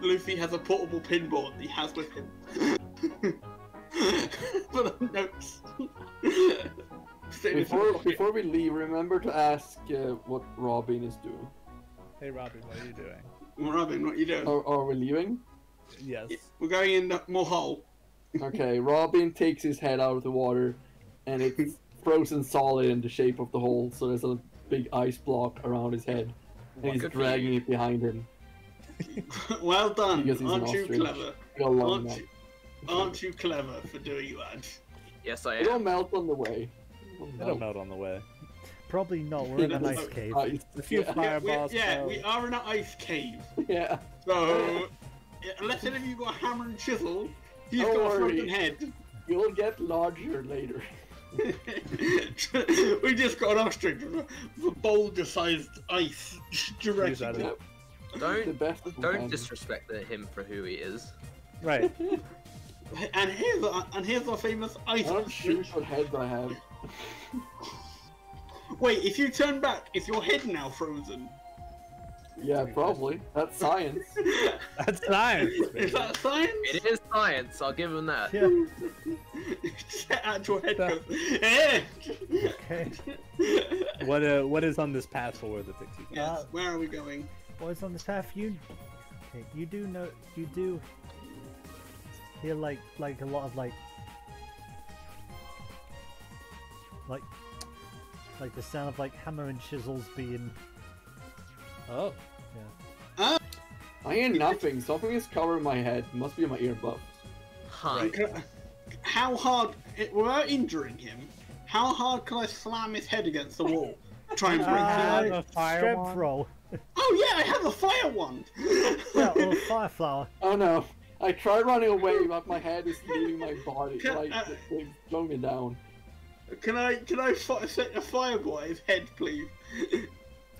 Luffy has a portable pinboard that he has with him. For the notes. Before before we leave, remember to ask uh, what Robin is doing. Hey, Robin, what are you doing? Robin, what are you doing? Are, are we leaving? Yes. We're going in the more hole. Okay, Robin takes his head out of the water, and it's frozen solid in the shape of the hole. So there's a big ice block around his head, and he's dragging you. it behind him. well done. Because he's an Aren't you clever? Got a long Aren't you, aren't you clever for doing that? Yes, I am. It'll melt on the way. It'll melt on the way. Probably not. We're in an ice cave. Ice. A few Yeah. Yeah, we, fireballs. yeah, we are in an ice cave. yeah. So, unless any of you got a hammer and chisel, he's Don't got a worry. frozen head. You'll get larger later. we just got an ostrich with a, boulder-sized ice directly. That as- the Don't best don't companions. disrespect the- him for who he is. Right. And here's our, and here's our famous I ice don't shoot what heads I have. Wait, if you turn back, is your head now frozen? Yeah, probably. That's science. That's science. is that science? It is science. I'll give him that. Yeah. Actual head goes. Eh! Okay. What uh, what is on this path for the pixie? Yes, where are we going? What is on the path? You, okay, you do know, you do hear like, like a lot of like, like, like the sound of like hammer and chisels being. Oh. Yeah. I hear nothing. Something is covering my head. Must be my earbuds. Huh. How hard, it, without injuring him, how hard can I slam his head against the wall? Try and break Uh, it. have fire strength roll. Oh yeah, I have a fire wand. Yeah, or fire flower. Oh no. I tried running away, but my head is leaving my body. Can- Like, uh, they slowed me down. Can I can I fi- set a fireball at his head, please?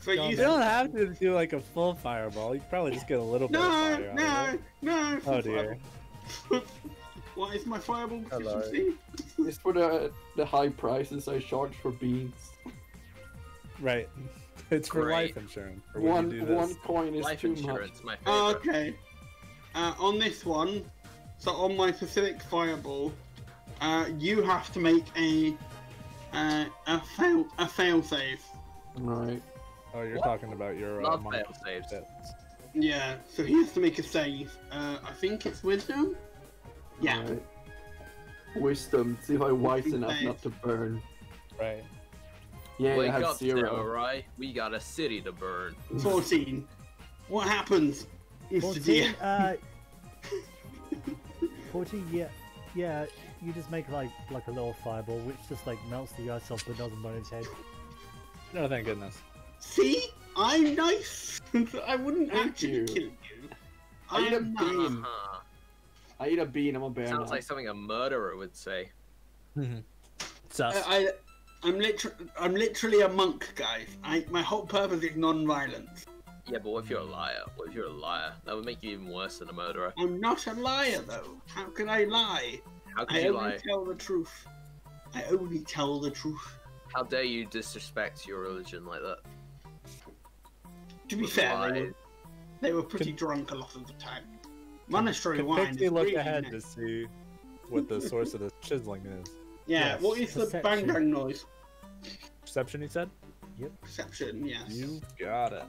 So you You don't have to do like a full fireball. You probably just get a little bit of no fire out of no it. no. Oh dear. what is my fireball Hello. efficiency? It's for the the high prices I charge for beans. Right. It's for Great. life insurance. For when One this. one coin is Life too much. insurance, my favorite. Oh, okay. Uh, on this one, so on my Pacific Fireball, uh, you have to make a uh, a fail a fail save. Right. Oh, you're talking about your uh, Love fail saves. bits. Yeah, so he has to make a save. Uh, I think it's Wisdom. Yeah. Right. Wisdom. See if I'm wise enough Nice. not to burn. Right. Yeah, Wake I have up, zero. Samurai. We got a city to burn. 14. What happens? Is the 14, uh, 14, yeah, yeah, you just make like like a little fireball which just like melts the ice off but doesn't burn his head. No, thank goodness. See? I'm nice. I wouldn't Thank actually you. kill you. I eat a bean. Uh-huh. I eat a bean. I'm a bear Sounds now. like something a murderer would say. Sus. I, I, I'm literally, I'm literally a monk, guys. I, my whole purpose is non-violence. Yeah, but what if you're a liar? What if you're a liar? That would make you even worse than a murderer. I'm not a liar, though. How can I lie? How could I you only lie? tell the truth. I only tell the truth. How dare you disrespect your religion like that? To be With fair, they were, they were pretty drunk a lot of the time. Monastery Can wine. Pixie is look really ahead nice. to see what the source of the chiseling is? Yeah, Yes, what is the bang perception. bang noise? Perception, you said? Yep. Perception, yes. You got it.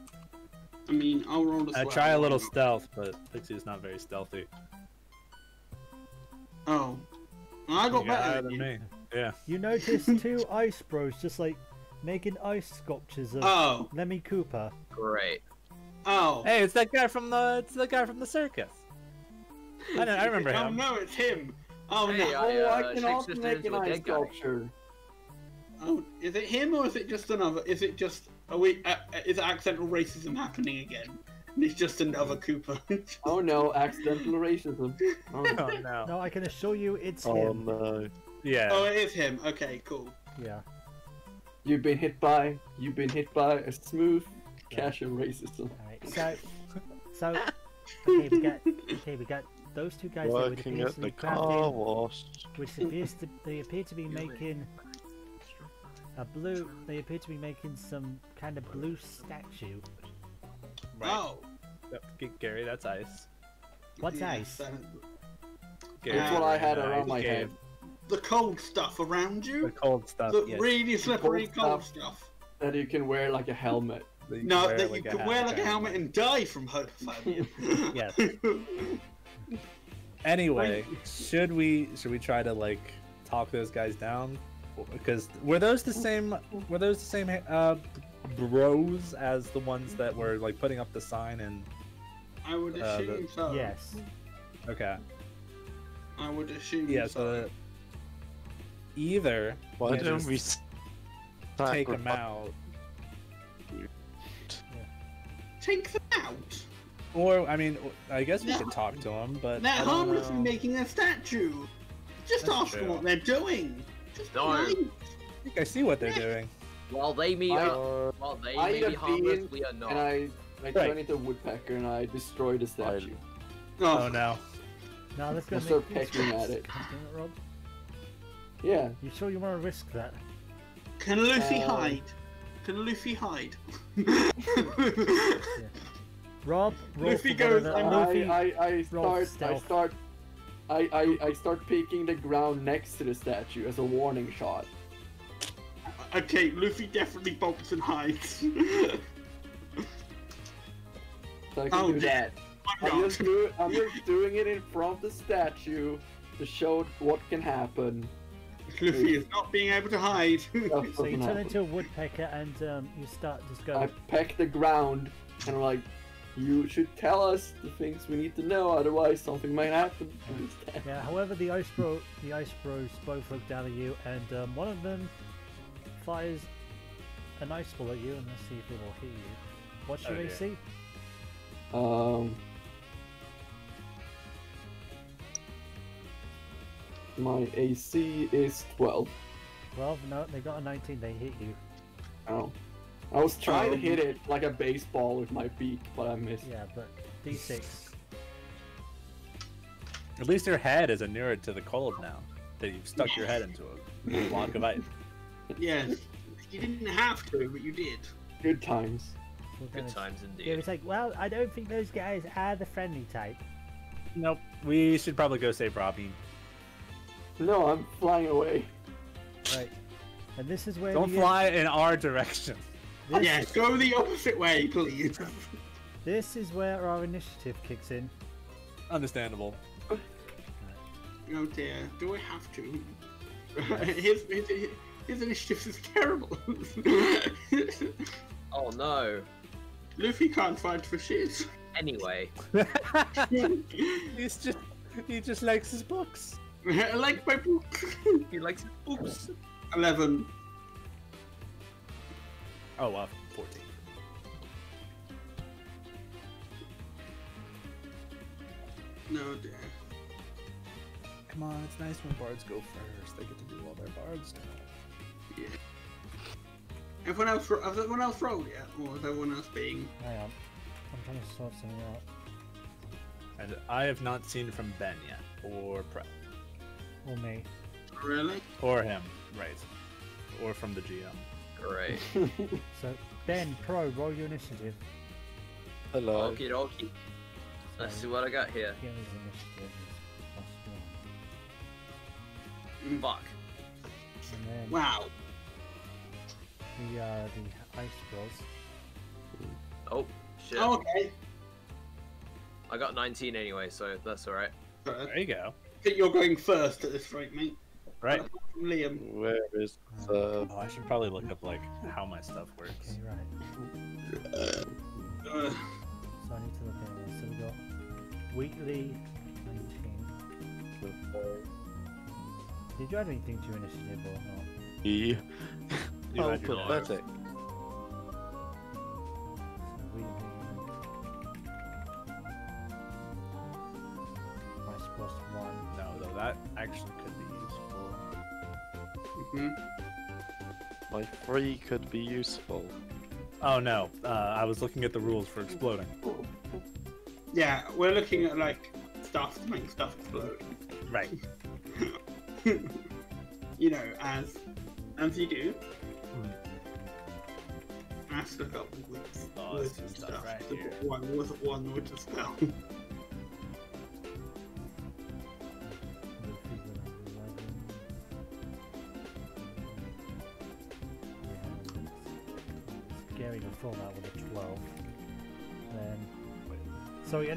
I mean, I'll roll as I try a little stealth, but Pixie's not very stealthy. Oh. I got got better than than me. Yeah. You notice two ice bros just like making ice sculptures of Oh. Lemmy Koopa. Great. Oh. Hey, it's that guy from the it's the guy from the circus. I, know, I remember Oh him. no, it's him. Oh Hey, no. I, oh, uh, I can also make an a ice sculpture. Oh, is it him or is it just another? Is it just? Are we? Uh, is accidental racism happening again? And it's just another Koopa. Oh no, accidental racism. Oh, no. Oh no. No, I can assure you it's Oh him. no. Yeah. oh, it is him. Okay, cool. Yeah. You've been hit by, you've been hit by a smooth cash of racism. Alright, so so okay, we got okay, we got those two guys there with Working at the car crafting, wash. which appears to they appear to be making a blue. They appear to be making some kind of blue statue. Right. Oh, Yep, Gary, that's ice. What's yes, ice? Gary, That's what I had nice around my game. head. the cold stuff around you. The cold stuff. The yes. really slippery Cold cold stuff. stuff. That you can wear like a helmet. that you No, can that like you a can wear like a hat. helmet and die from hypothermia. Yes. Anyway, should we should we try to like talk those guys down? Because were those the same? Were those the same uh, bros as the ones that were like putting up the sign and? I would Uh, the- assume so. Yes. Okay. I would assume Yeah. so. So either Why we don't just we take them sacrifice- out, Take them out. Or I mean, I guess we No. could talk to them, but They're I harmlessly know. making a statue. Just That's ask them what they're doing. Just No. lie. I think I see what they're doing. While they may, I- uh, while they I may eat be a harmless, we are not. And I, I Right. turn into a woodpecker and I destroy the statue. Oh Oh, no. Now let's go I make start pecking at it. It, Rob? Yeah. You sure you want to risk that? Can Luffy Um, hide? Can Luffy hide? Rob, roll Luffy for one of goes, I'm I, Luffy, I, I roll start, I start, I, I, I start peeking the ground next to the statue as a warning shot. okay, Luffy definitely bumps and hides. So I can Oh, do that. Why I'm just, do, I'm just doing it in front of the statue to show what can happen. Luffy is not being able to hide. So you turn happen. into a woodpecker and um, you start just going. I peck the ground and I'm like, you should tell us the things we need to know, otherwise something might happen. Yeah. However, the ice bro, the ice bros both look down at you, and um, one of them fires an ice ball at you, and let's see if it will hit you. What's your Oh, dear. AC? Um, my AC is 12. Twelve. No, they got a nineteen. They hit you. Oh. I was trying to Um, hit it like a baseball with my beak, but I missed. Yeah, but D6. At least your head is inured to the cold now that you've stuck your head into a block of ice. yes. You didn't have to, but you did. Good times. We're Good gonna- times Yeah, indeed. it's like, well, I don't think those guys are the friendly type. Nope. We should probably go save Robbie. No, I'm flying away. Right. And this is where Don't fly in our direction. This, Yes, go the opposite way, please. this is where our initiative kicks in. Understandable. Oh dear, do I have to? his, his, his initiative is terrible. Oh no. Luffy can't fight for shit. Anyway, He's just he just likes his books. I like my book. he likes oops. 11. Oh wow, fourteen. No dear. Come on, it's nice when bards go first. They get to do all their bard stuff. Everyone else, ro- has everyone else rolled yet, or is everyone else being? Hang on. I'm trying to sort something out. And I have not seen from Ben yet, or Prep, Or me. Really? or him, right, or from the GM. Great. So, Ben, Pro, roll your initiative. Hello. Okie dokie. Let's see what I got here. Get initiative is plus one. Fuck. And then Wow. the, uh, the ice rolls. Oh, shit. Oh, okay. I got 19 anyway, so that's alright. There you go. think you're going first at this rate, mate. Right. Liam. Where is the? Oh, I should probably look up like how my stuff works. Okay, right. Uh, So I need to look at this. So we got Wheatley 19. Did you add anything to your initiative or not? E. You Oh, had your pathetic. So Wheatley. plus One. No, though that actually could be useful. Mhm. My three could be useful. Oh no, uh, I was looking at the rules for exploding. Yeah, we're looking at like stuff to make stuff explode. Right. you know, as as you do. Hmm. I have to look up with, Oh, with stuff stuff. right to here. One with one with the spell.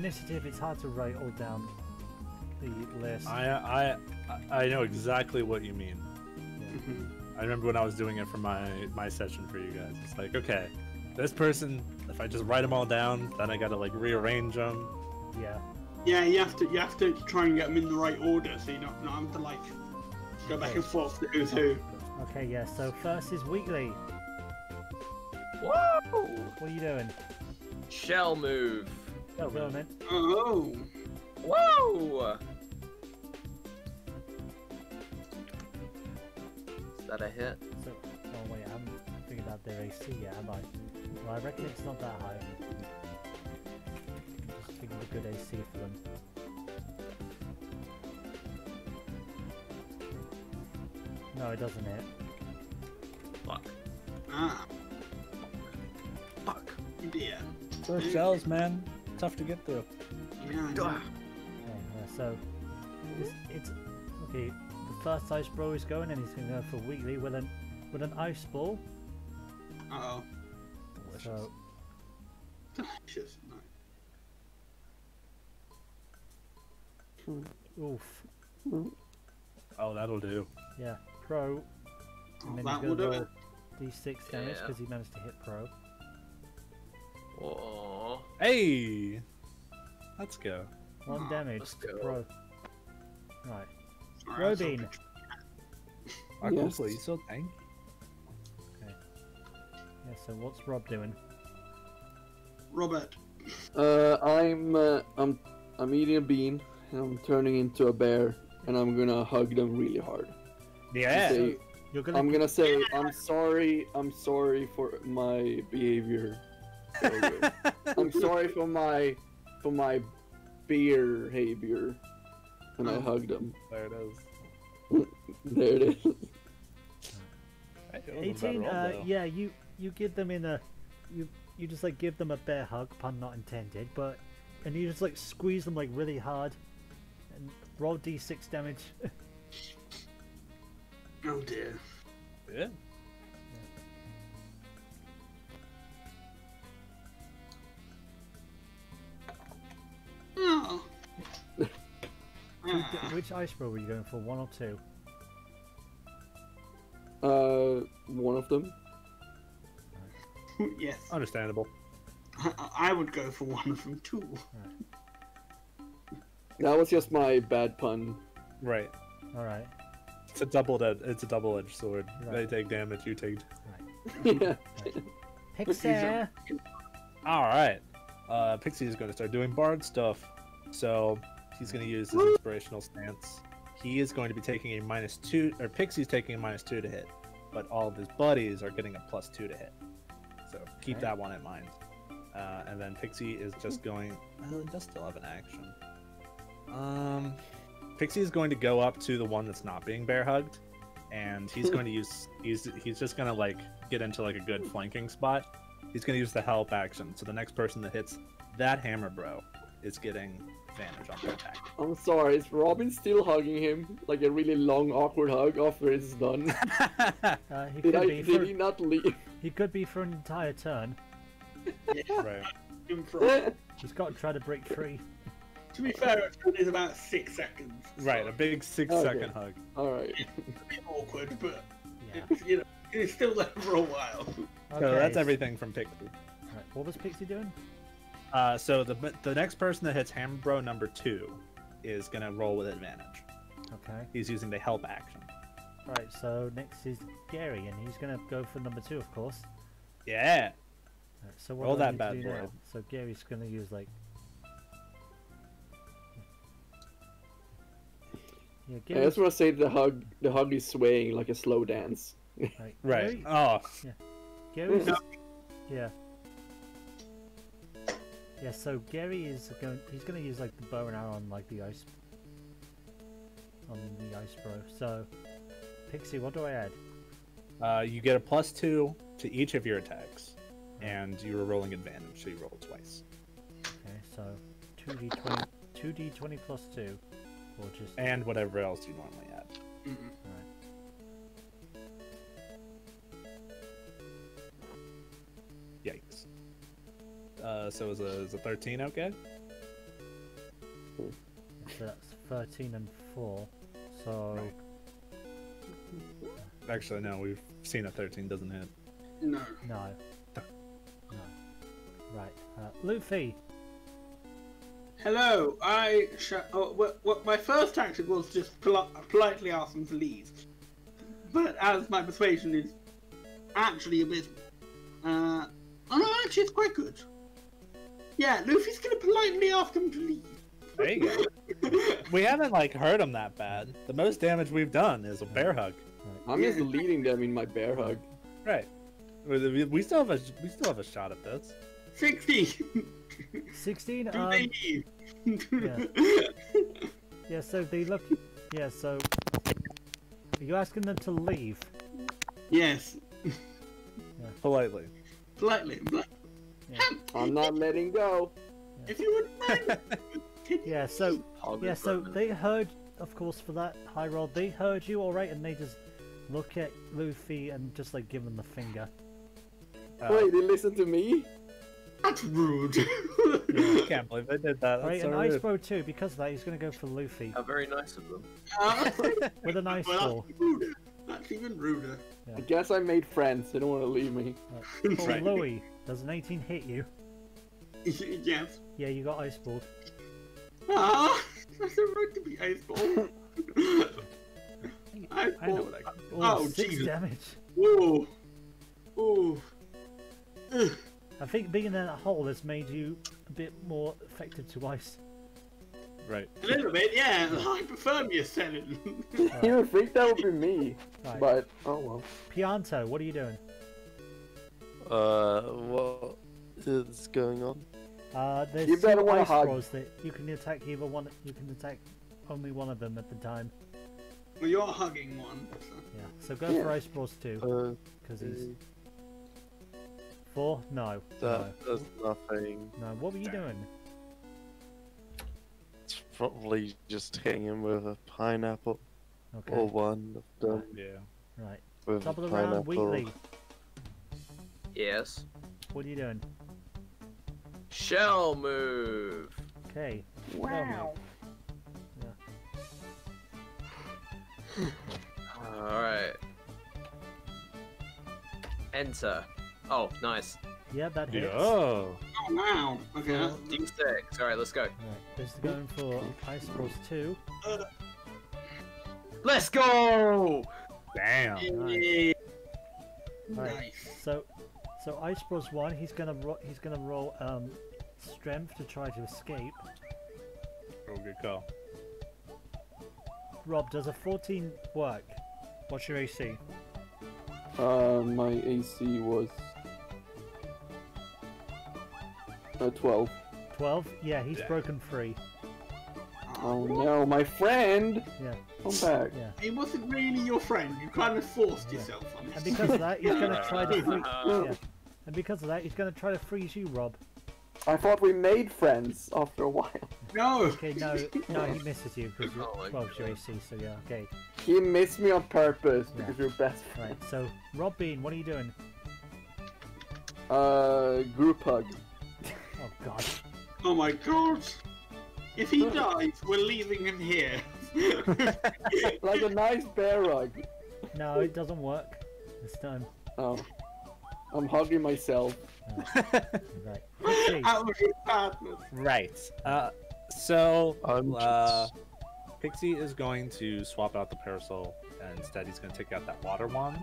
initiative, it's hard to write all down the list. I I I know exactly what you mean. Yeah. I remember when I was doing it for my my session for you guys. It's like, okay, this person, if I just write them all down, then I gotta like rearrange them. yeah. yeah, you have to you have to try and get them in the right order, so you don't not have to like go back and forth to who's who. Okay, yeah, so first is Wheatley. Whoa! What are you doing? Shell move. Oh, Vermin. Oh, Whoa! Is that a hit? So, oh wait, I haven't figured out their AC yet, have I? Well, I reckon it's not that high. Just figured a good AC for them. No, it doesn't hit. Fuck. ah, Fuck. dear. First shells, man, tough to get through. Yeah, Okay, yeah, so it's, it's okay. The first ice bro is going, and he's going to go for Wheatley with an with an ice ball. Uh-oh. So Delicious. No. oof, Oh, that'll do. yeah, pro. Oh, And then he's that going will to do it. d6 damage Yeah. because he managed to hit pro. Whoa. Hey, let's go. One Aw, damage let's go. pro. Right, Alright, so- Robin. Yes. so thank Yeah, so what's Rob doing? Robert. Uh, I'm uh, I'm I'm eating a bean and I'm turning into a bear and I'm gonna hug them really hard. Yeah. Say, You're gonna. I'm gonna say I'm sorry. I'm sorry for my behavior. Earlier. I'm sorry for my for my beer behavior. And I Oh. hugged him. There it is. There it is. Hey, it was a better 18. Uh, though. yeah, you you give them in a, you you just like give them a bear hug, pun not intended, but, and you just like squeeze them like really hard, and roll d6 damage. Oh dear. Yeah. Oh. Which ice bro were you going for? One or two? Uh, one of them. yes. Understandable. I, I would go for one of them too. That was just my bad pun. Right. All right. It's a double ed- It's a double-edged sword. Right. They take damage. You take. yeah. Pixar. All right. Uh, Pixie is going to start doing bard stuff. So he's going to use his inspirational stance he is going to be taking a minus two, or Pixie's taking a minus two to hit, but all of his buddies are getting a plus two to hit. So keep Okay. that one in mind. Uh, and then Pixie is just going. Well, it does still have an action. Um, Pixie is going to go up to the one that's not being bear hugged, and he's going to use. He's he's just gonna like get into like a good flanking spot. He's gonna use the help action. So the next person that hits that hammer bro is getting advantage on their attack. I'm sorry, is Robin still hugging him? Like a really long, awkward hug after it's done? Uh, he Did could I? be Did for he not leave? he could be for an entire turn. right. He's got to try to break free. To be fair, it is about six seconds. so Right, a big six Okay. second hug. All right. It's a bit awkward, but Yeah. it's, you know, it's still there for a while. So that's everything from Pixie. Right. What was Pixie doing? Uh, so the the next person that hits Hammer Bro number two is gonna roll with advantage. Okay. He's using the help action. Right. So next is Gary, and he's gonna go for number two, of course. Yeah. Right, so what Roll do I that need bad to do boy. now? So Gary's gonna use like. Yeah, I just want to say the hug. The hug is swaying like a slow dance. Right. Right. Gary, Oh, Gary's, yeah. Yeah. So Gary is going. He's gonna use like the bow and arrow on like the ice. On the ice bro. So, Pixie, what do I add? uh, you get a plus two to each of your attacks, and you are rolling advantage, so you roll twice. Okay, so two d twenty, two d twenty plus two, or just And whatever else you normally add. Mhm. Alright. Uh, so is a, is a 13 okay? So that's thirteen and four. So Actually, no, we've seen a 13 doesn't hit. No. no, no. Right, uh, Luffy. Hello, I sh- oh, what, what my first tactic was just poli- politely ask them to leave. But as my persuasion is actually a bit, uh, oh no, actually it's quite good. Yeah, Luffy's gonna politely ask him to leave. There you go. we haven't like hurt him that bad. The most damage we've done is a bear hug. I'm just leading them in my bear hug. Right. We we still have a we still have a shot at this. Sixty. Sixteen. Do Um, they leave? yeah. So they look. Yeah. So are you asking them to leave? yes, Politely. politely. But I'm not letting go. if you wouldn't mind. Yeah. So yeah. So they heard, of course, for that high roll. They heard you, all right, and they just look at Luffy and just like give him the finger. Uh, Wait, they listen to me? That's rude. I can't believe they did that. All right, That's and so Ice rude. Bro too. Because of that, he's gonna go for Luffy How very nice of them. Uh, with an ice well, ball. that's. That's even ruder. I guess I made friends. They don't want to leave me. Oh, Right. Louis, does an 18 hit you? yes. Yeah, you got ice balled. Ah, that's a right to be ice ball. ice I know ball. what Oh, Oh, six Jesus. damage. Whoa. Ooh. Ugh. I think being in that hole has made you a bit more effective to ice. Right. A little bit, yeah. Hypothermia setting. you would think that would be me. Right. But, oh well. Pionto, what are you doing? Uh, what is going on? Uh, there's You better two wanna ice hug. bros that you can attack either one. You can attack only one of them at the time. well, you're hugging one. so- Yeah. So go Yeah. for ice bros too, Uh, because he's four. No. that does nothing. No. No. What were you doing? It's probably just hitting him with a pineapple Okay. or one of them Yeah. Right. with Top a of the round, pineapple. Wheatley. Yes. What are you doing? Shell move. Okay. Wow. Yeah. Alright. Enter. Oh, nice. Yeah, that hits. Yeah. Oh. Oh, wow. Okay. that's- D6. Alright, let's go. Right. This is going for ice bros two. Let's go! Damn. Yeah. Right. Nice. So, so Ice Bros one, he's gonna ro- he's gonna roll um strength to try to escape. Oh, good call. Rob, does a 14 work? What's your AC? Uh, my AC was uh, 12. 12? Yeah, he's Yeah. broken free. Oh no, my friend! Yeah, Come back. yeah. It wasn't really your friend. You kind of forced Yeah. yourself on And because of that, he's gonna try to free. Uh, Yeah. And because of that, he's gonna try to freeze you, Rob. I thought we made friends after a while. No. Okay, no, no, he misses you because you're Oh my 12 your AC. So yeah, okay. He missed me on purpose Yeah. because we're best friends. Right. So Rob Bean, what are you doing? Uh, group hug. Oh God. Oh my god. If he dies, we're leaving him here. Like a nice bear hug. No, it doesn't work this time. Oh. I'm hugging myself. Right. Pixie. Out of his sadness. right. Uh, so I'm uh. Pixie is going to swap out the parasol, and instead he's going to take out that water wand,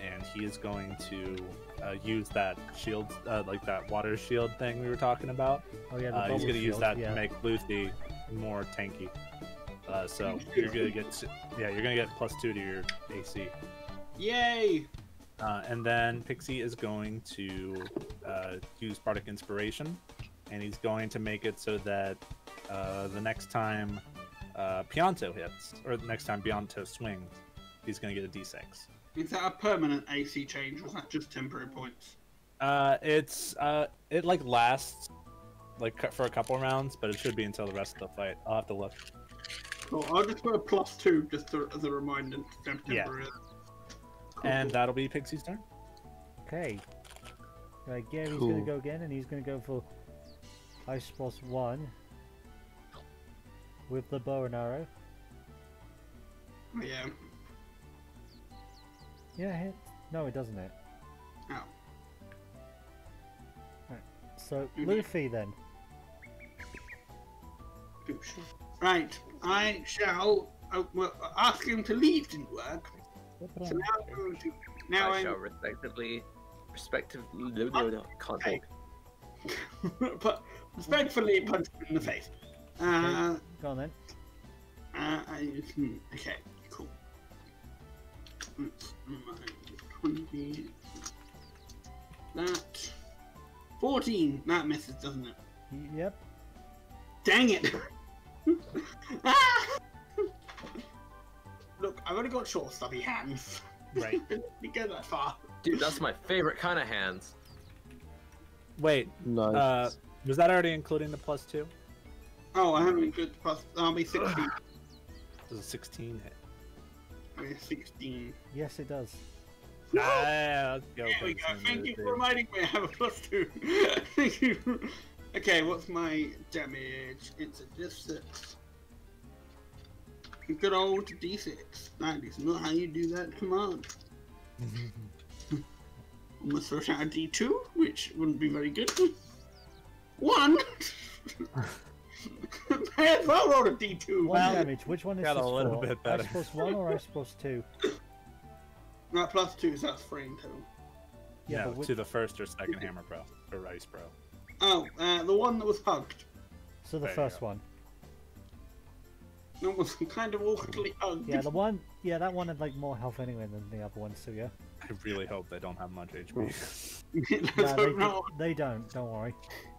and he is going to uh, use that shield, uh, like that water shield thing we were talking about. Oh yeah, the Uh, he's going to use that yeah. to make Lucy more tanky. Uh, so you're going to get, yeah, you're going to get plus two to your AC. Yay! Uh, and then Pixie is going to uh, use Bardic Inspiration, and he's going to make it so that uh, the next time uh, Pionto hits, or the next time Pionto swings, he's going to get a D6. Is that a permanent AC change, or is that just temporary points? Uh, it's uh, it like lasts like for a couple rounds, but it should be until the rest of the fight. I'll have to look. Cool. I'll just put a plus two just to, as a reminder. Temp- Yeah. Temporary. Cool, And that'll be Pixie's turn. Okay. Right, Gary's Cool. gonna go again, and he's gonna go for Ice Boss one with the bow and arrow. Oh, yeah. Yeah, hit. No, it doesn't hit. Oh. So Mhm. Luffy then. Right. I shall. Uh, well, ask him to leave didn't work. So now I'm going to. Now I I'm. shall respectively, respectively, no, no, no, can't Okay. talk. but respectfully punch him in the face. Uh, Go on then. uh, I, hmm, okay, cool. That's 20. That. 14. That misses, doesn't it? Yep. Dang it! ah! Look, I've only got short, stubby hands. Right. we go that far. Dude, that's my favorite kind of hands. Wait, Nice. uh, was that already including the plus two? Oh, I haven't good plus. I'll be 16. Does a 16 hit? I'll be 16. Yes, it does. Ah, let's go. There we go. Thank you Lucy. for reminding me I have a plus two. Thank you. Okay, what's my damage? It's a d6. Good old d6. That is not how you do that command. Almost throw out a d2, which wouldn't be very good. One! If I rolled a d2. One Well, damage. Which one is got a little for? bit better. Ice Boss one or Ice Boss two? Not plus two, so that's three in total. Yeah, no, which, to the first or second Hammer Pro or Rice Pro. Oh, uh, the one that was hugged. so the there first one. That was kind of awkwardly hugged. Yeah, the one. Yeah, that one had like more health anyway than the other one. So yeah. I really hope they don't have much HP. Let's No, they, not. they don't. Don't worry.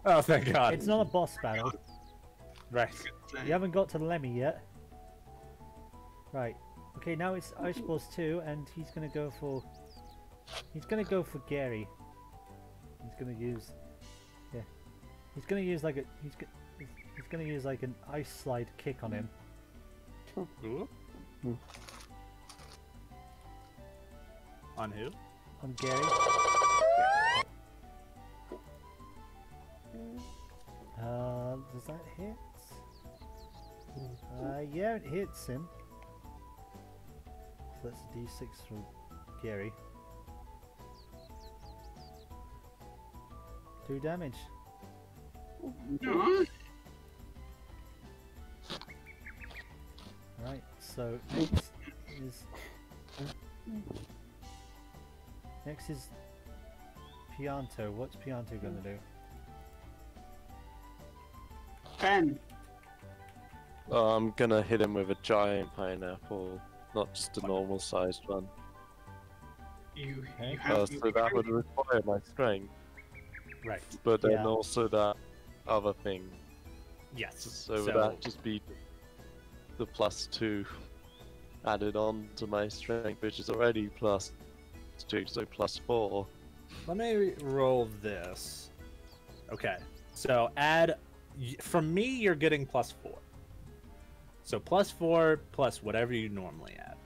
oh, thank God. It's not a boss battle. right. You haven't got to Lemmy yet. Right. Okay, now it's Ice Boss 2, and he's gonna go for... He's gonna go for Gary. He's gonna use... Yeah. He's gonna use like a... He's, he's, he's gonna use like an ice slide kick on him. Ooh. Hmm. On who? On Gary. Uh, does that hit? Uh, yeah, it hits him. So that's a d6 from Gary. Two damage. No. Right, so next is next is Pionto. What's Pionto gonna do? Pen. Uh, I'm gonna hit him with a giant pineapple, not just a normal sized one. You, you have Uh, to so that would require my strength, Right. but then Yeah. also that other thing. Yes. So, would that just be the plus two added on to my strength, which is already plus two, so plus four. Let me roll this. Okay. So add. y- From me, you're getting plus four. So plus four plus whatever you normally add.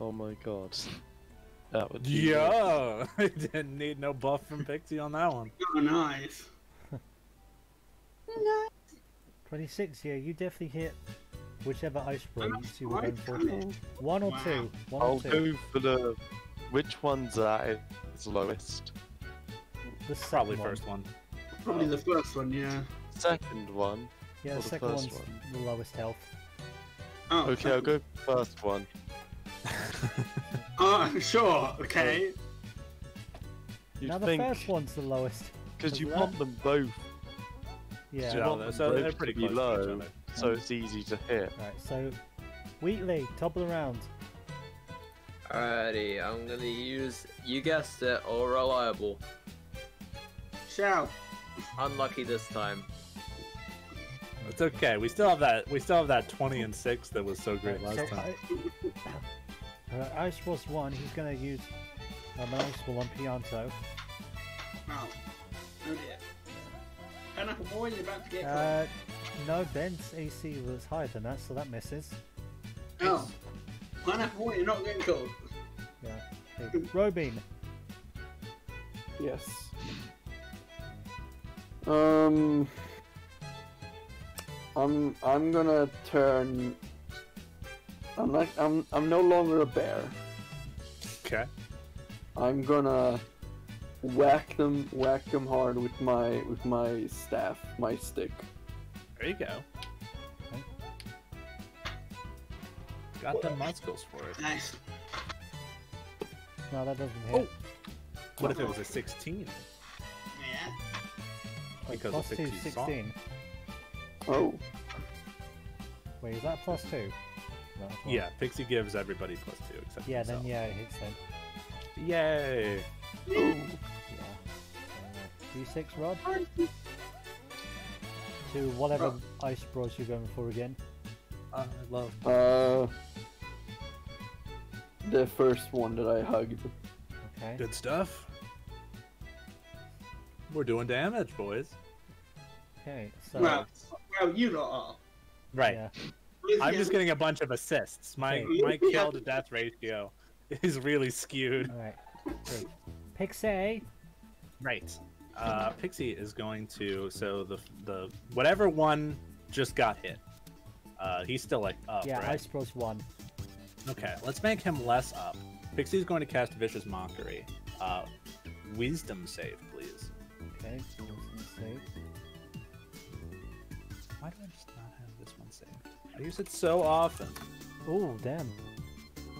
Oh my god. That would be Yeah. I didn't need no buff from Pixie on that one. Oh, nice. 26, yeah, you definitely hit whichever ice bro you two were Right, going for. One or Wow. two. One I'll or two. go for the. Which one's that is lowest? The second Probably one. first one. Probably the first one, yeah. Second one. Yeah, or the the second first one's one? the lowest health. Oh, Okay, I'll go first one. Oh, sure, okay. You'd now the think first one's the lowest. because you that- want them both, Yeah. you Yeah, want so they're pretty be close to each low, other. so it's easy to hit. Right, so Wheatley, top of the round. Alrighty, I'm gonna use, you guessed it, all reliable. Shall. Unlucky this time. It's okay. We still have that. We still have that twenty and six that was so great Right, last so time. I, uh, Ice Force 1, he's going to use um, an Ice Ball on Pionto. Oh. Oh dear. Pineapple boy, you're about to get Uh, no, Ben's AC was higher than that, so that misses. Oh. Pineapple boy, you're not getting cold. Yeah. Okay. Robin, Yes. Um. I'm I'm gonna turn. I'm not. I'm I'm no longer a bear. Okay. I'm gonna whack them, whack them hard with my with my staff, my stick. There you go. Got the muscles for it. Nice. no, that doesn't oh! hit. What if it was a sixteen? Yeah. Wait, because plus of 2, Pixie's song. 16. Oh, Wait, is that plus 2? No. Yeah, Pixie gives everybody plus two except Yeah, then yeah, it hits then. Yay! Yeah. Uh, D6 rod? To whatever ice bros you're going for again. I love. uh, the first one that I hugged. Okay. Good stuff. We're doing damage, boys. Okay, so. Well, well, you lot are. Right. Yeah. I'm just getting a bunch of assists. My Okay. my kill to death ratio is really skewed. Alright. Pixie. Right. Uh, Pixie is going to so the the whatever one just got hit. Uh, he's still like up, yeah, right? ice bros 1. Okay, let's make him less up. Pixie's going to cast Vicious Mockery. Uh, wisdom save, please. Okay, wisdom save. Why do I just not have this one saved? I use it so often. Oh, damn.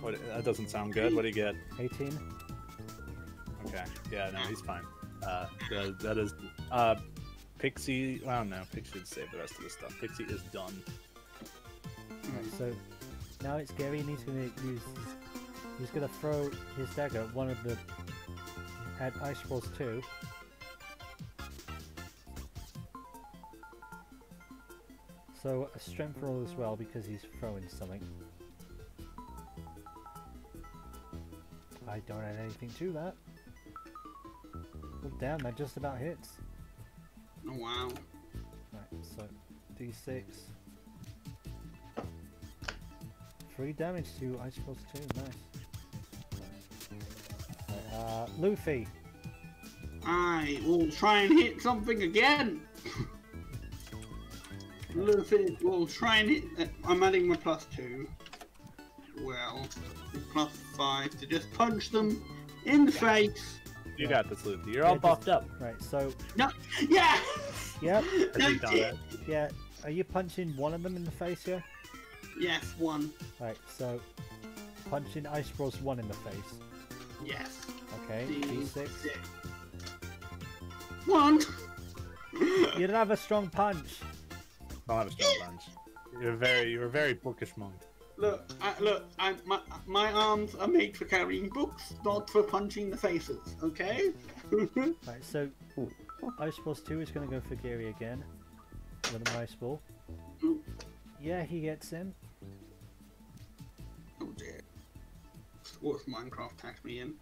What? That doesn't sound good. What do you get? 18. Okay. Yeah, no, he's fine. Uh, that, that is. Uh, Pixie. Well, no, Pixie should save the rest of the stuff. Pixie is done. So now it's Gary and he's gonna use he's gonna throw his dagger at one of the at Ice Force 2. So a strength roll as well because he's throwing something. I don't add anything to that. Damn, that just about hits. Oh, wow. Right, so d6. Three damage to Ice Force 2, nice. Right, uh, Luffy. I will try and hit something again. Luffy will try and hit. uh, I'm adding my plus two. Well, plus five to just punch them in the face. You got this, Luffy. You're all Yeah, just- buffed up. Right, so, No, yeah. yep, Has he That's done it. it? yeah. Are you punching one of them in the face here? Yes, one. Right, so punching Ice Bros 1 in the face. Yes. Okay, d6. Six. One. You don't have a strong punch. I Don't have a strong bunch. You're very, you're a very bookish monk. Look, I, look, I, my, my arms are made for carrying books, not for punching the faces, okay? Right, so Ice Pulse 2 is going to go for Gary again. With an Ice Ball. Ooh. Yeah, he gets him. oh dear. What's Minecraft tagged me in?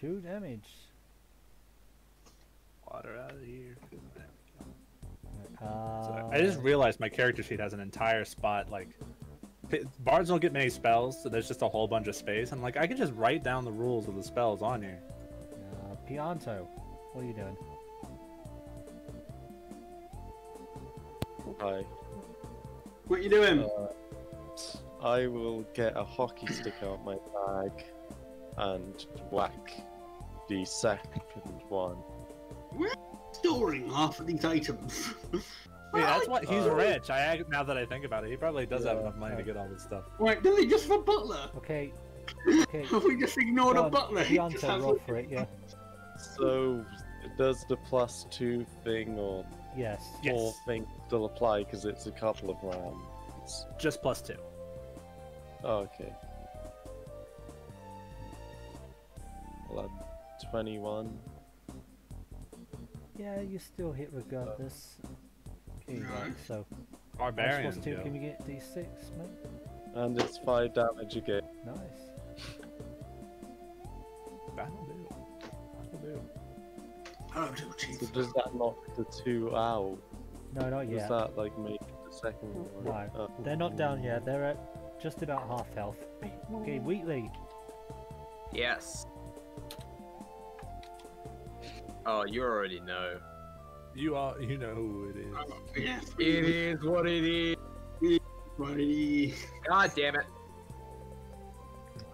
2 damage. Water out of here. Uh, So I just realized my character sheet has an entire spot like. p- Bards don't get many spells, so there's just a whole bunch of space. I'm like, I can just write down the rules of the spells on here. uh, Pionto, what are you doing? Hi. What are you doing? Uh, I will get a hockey stick out my bag and whack the second one. Storing half of these items. Yeah, that's why he's Uh, rich. I now that I think about it, he probably does have enough money to get all this stuff. Right, does he just for butler? Okay, okay. Have we just ignored Go a butler? He just Pionto, has roll for it, yeah. So, does the plus two thing or Yes. Yes. four thing still apply because it's a couple of rounds? Just plus two. Oh, okay. Well, that's 21. Yeah, you still hit regardless. Okay, right, Right. so. Ice Barbarians. Pulse 2, yo. can we get D6, mate? And it's 5 damage again. Nice. That'll do. That'll do. Oh, dear, So chief. does that knock the two out? No, not yet. Does yet. that like make the second one? No, Oh. they're not down yet. They're at just about half health. Okay, Wheatley. Yes. Oh, you already know. You all, you know who it is. Oh, yes. It is what it is. Buddy. God damn it.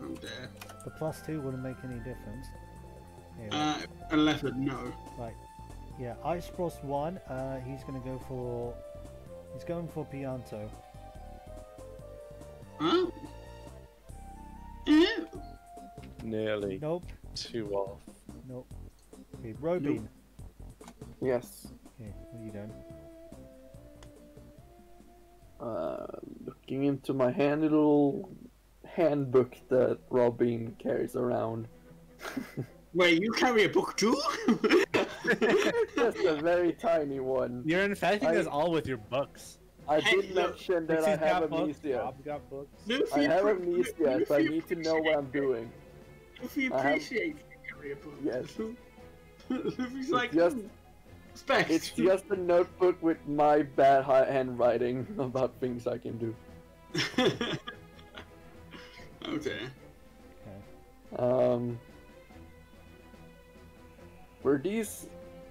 Oh dear. The plus two wouldn't make any difference. Here, Uh, unless it no. right. Yeah, Ice Frost 1, uh, he's gonna go for. He's going for Pionto. Oh. Ew. Nearly Nope, two off. nope. Okay, Robin. Yes. Okay, what are you doing? Uh, looking into my handy little handbook that Robin carries around. Wait, you carry a book too? Just a very tiny one. You're infecting I- us all with your books. I Hey, did look, mention that I have got books. amnesia. Bob's got books. I have appre- amnesia, so I need to know what I'm doing. Luffy I have- appreciates you carry a book. Yes. Luffy's like, just- "Hmm, respect. It's just a notebook with my bad handwriting about things I can do. okay. Um, were these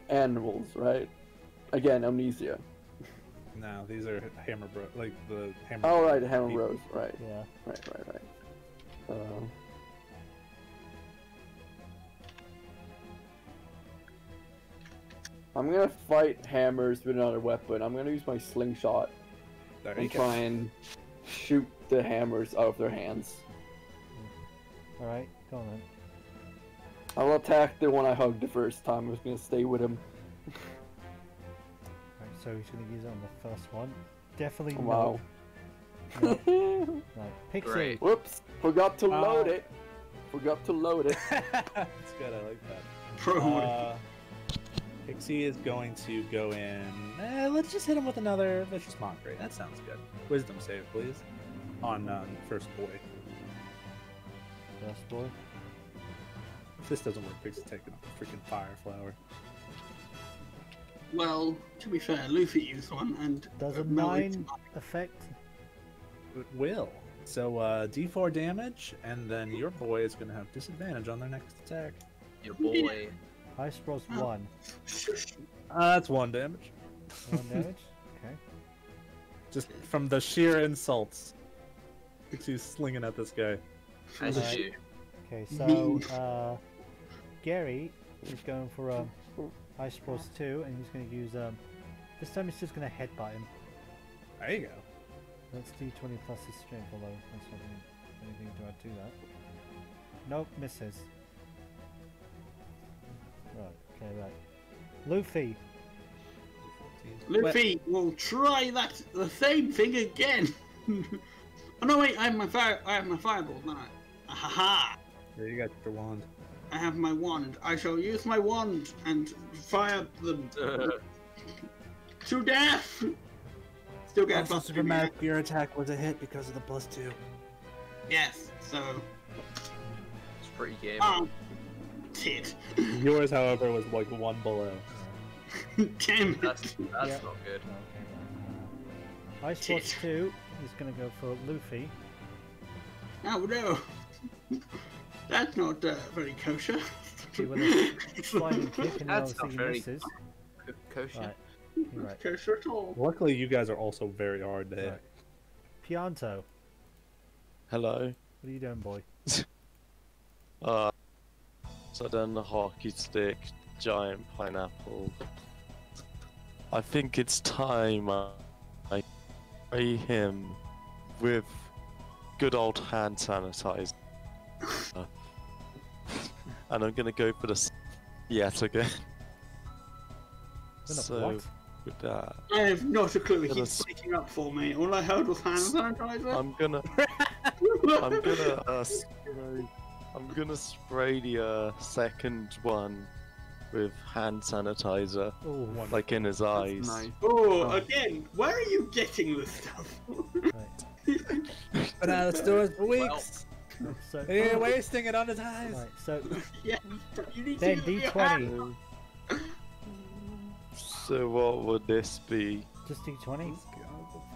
animals, right? Again, amnesia. No, these are hammer bro, like the hammer. Oh, Bro right, Hammer people. Rose, right, Yeah. right, right, right. Um, I'm gonna fight hammers with another weapon. I'm gonna use my slingshot There and try and shoot the hammers out of their hands. Alright, go on then. I'll attack the one I hugged the first time. I was gonna stay with him. Right, so he's gonna use it on the first one. Definitely Wow. no. no. Pixie. Great. Whoops! Forgot to Uh, load it. Forgot to load it. That's good. I like that. Pro. Uh, Pixie is going to go in. Eh, let's just hit him with another vicious mockery. That sounds good. Wisdom save, please. On uh, first boy. First boy. If this doesn't work, Pixie's taking a freaking fire flower. well, to be fair, Luffy used one and Does uh, a melted 9 affect? It will. So uh, D4 damage, and then your boy is going to have disadvantage on their next attack. Your boy. Ice Frost Oh. 1. Shush. Uh, that's one damage. 1 damage. Okay. Just from the sheer insults. Pixie's slinging at this guy. As Alright. you. Okay, so uh, Gary is going for um, Ice Frost 2, and he's going to use um. This time he's just going to headbutt him. There you go. That's D20 plus his strength, although that's not anything to add to that. Nope, misses. Right, okay, right. Luffy. Luffy will try that the same thing again. oh no, wait! I have my fire. I have my fireball. No, ha ha! There you got your wand. I have my wand. I shall use my wand and fire them to death. Still get a plus two. man. your attack was a hit because of the plus two. Yes. So. It's pretty game. Um. Tit. Yours, however, was like one below. Damn it. That's that's Yeah. not good. Ice Force 2 is going to go for Luffy. Oh no. That's not uh, very kosher. See with sliding kick and That's not very- misses. Kosher. Right. Right. kosher at all. Luckily, you guys are also very hard to hit. Right. Pionto, Hello. what are you doing, boy? Uh, so then the hockey stick, giant pineapple. I think it's time uh, I spray him with good old hand sanitizer. And I'm gonna go for the s- yet again. Then a so what? with that, I have not a clue. Yeah, He's speaking up for me. All I heard was hand sanitizer. I'm gonna I'm gonna uh, spray. I'm gonna spray the uh, second one with hand sanitizer, Oh, like in his eyes. Nice. Oh, again, where are you getting this stuff? right. Been out of stores for Well, weeks. So, You're wasting it on his eyes. right, so yeah, you need then to use your hand. D20. So what would this be? Just D20.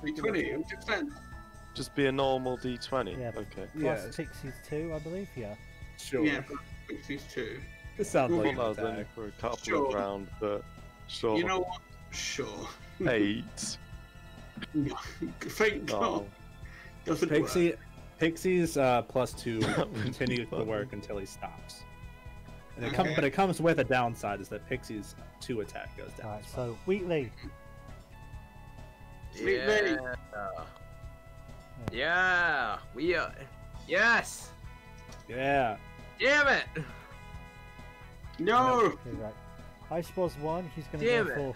D20, defense. Just be a normal D20. Yeah. Okay. Plus Yeah. Pixies 2, I believe, yeah. Sure. Yeah, these two. This sounds like Well, an that was only attack. for a couple Sure. of rounds, but sure. You know what? Sure. Eight. Thank God. Oh, Doesn't work. Pixie, Pixie's uh, plus two That would continues to work until he stops. And it comes, Okay. but it comes with a downside: is that Pixie's two attack goes down. Alright, well. so Wheatley. Sweet lady. Yeah. Yeah. We are. Yes. yeah, Damn it. No! Okay, right. Ice Force 1, he's gonna Damn go it. for.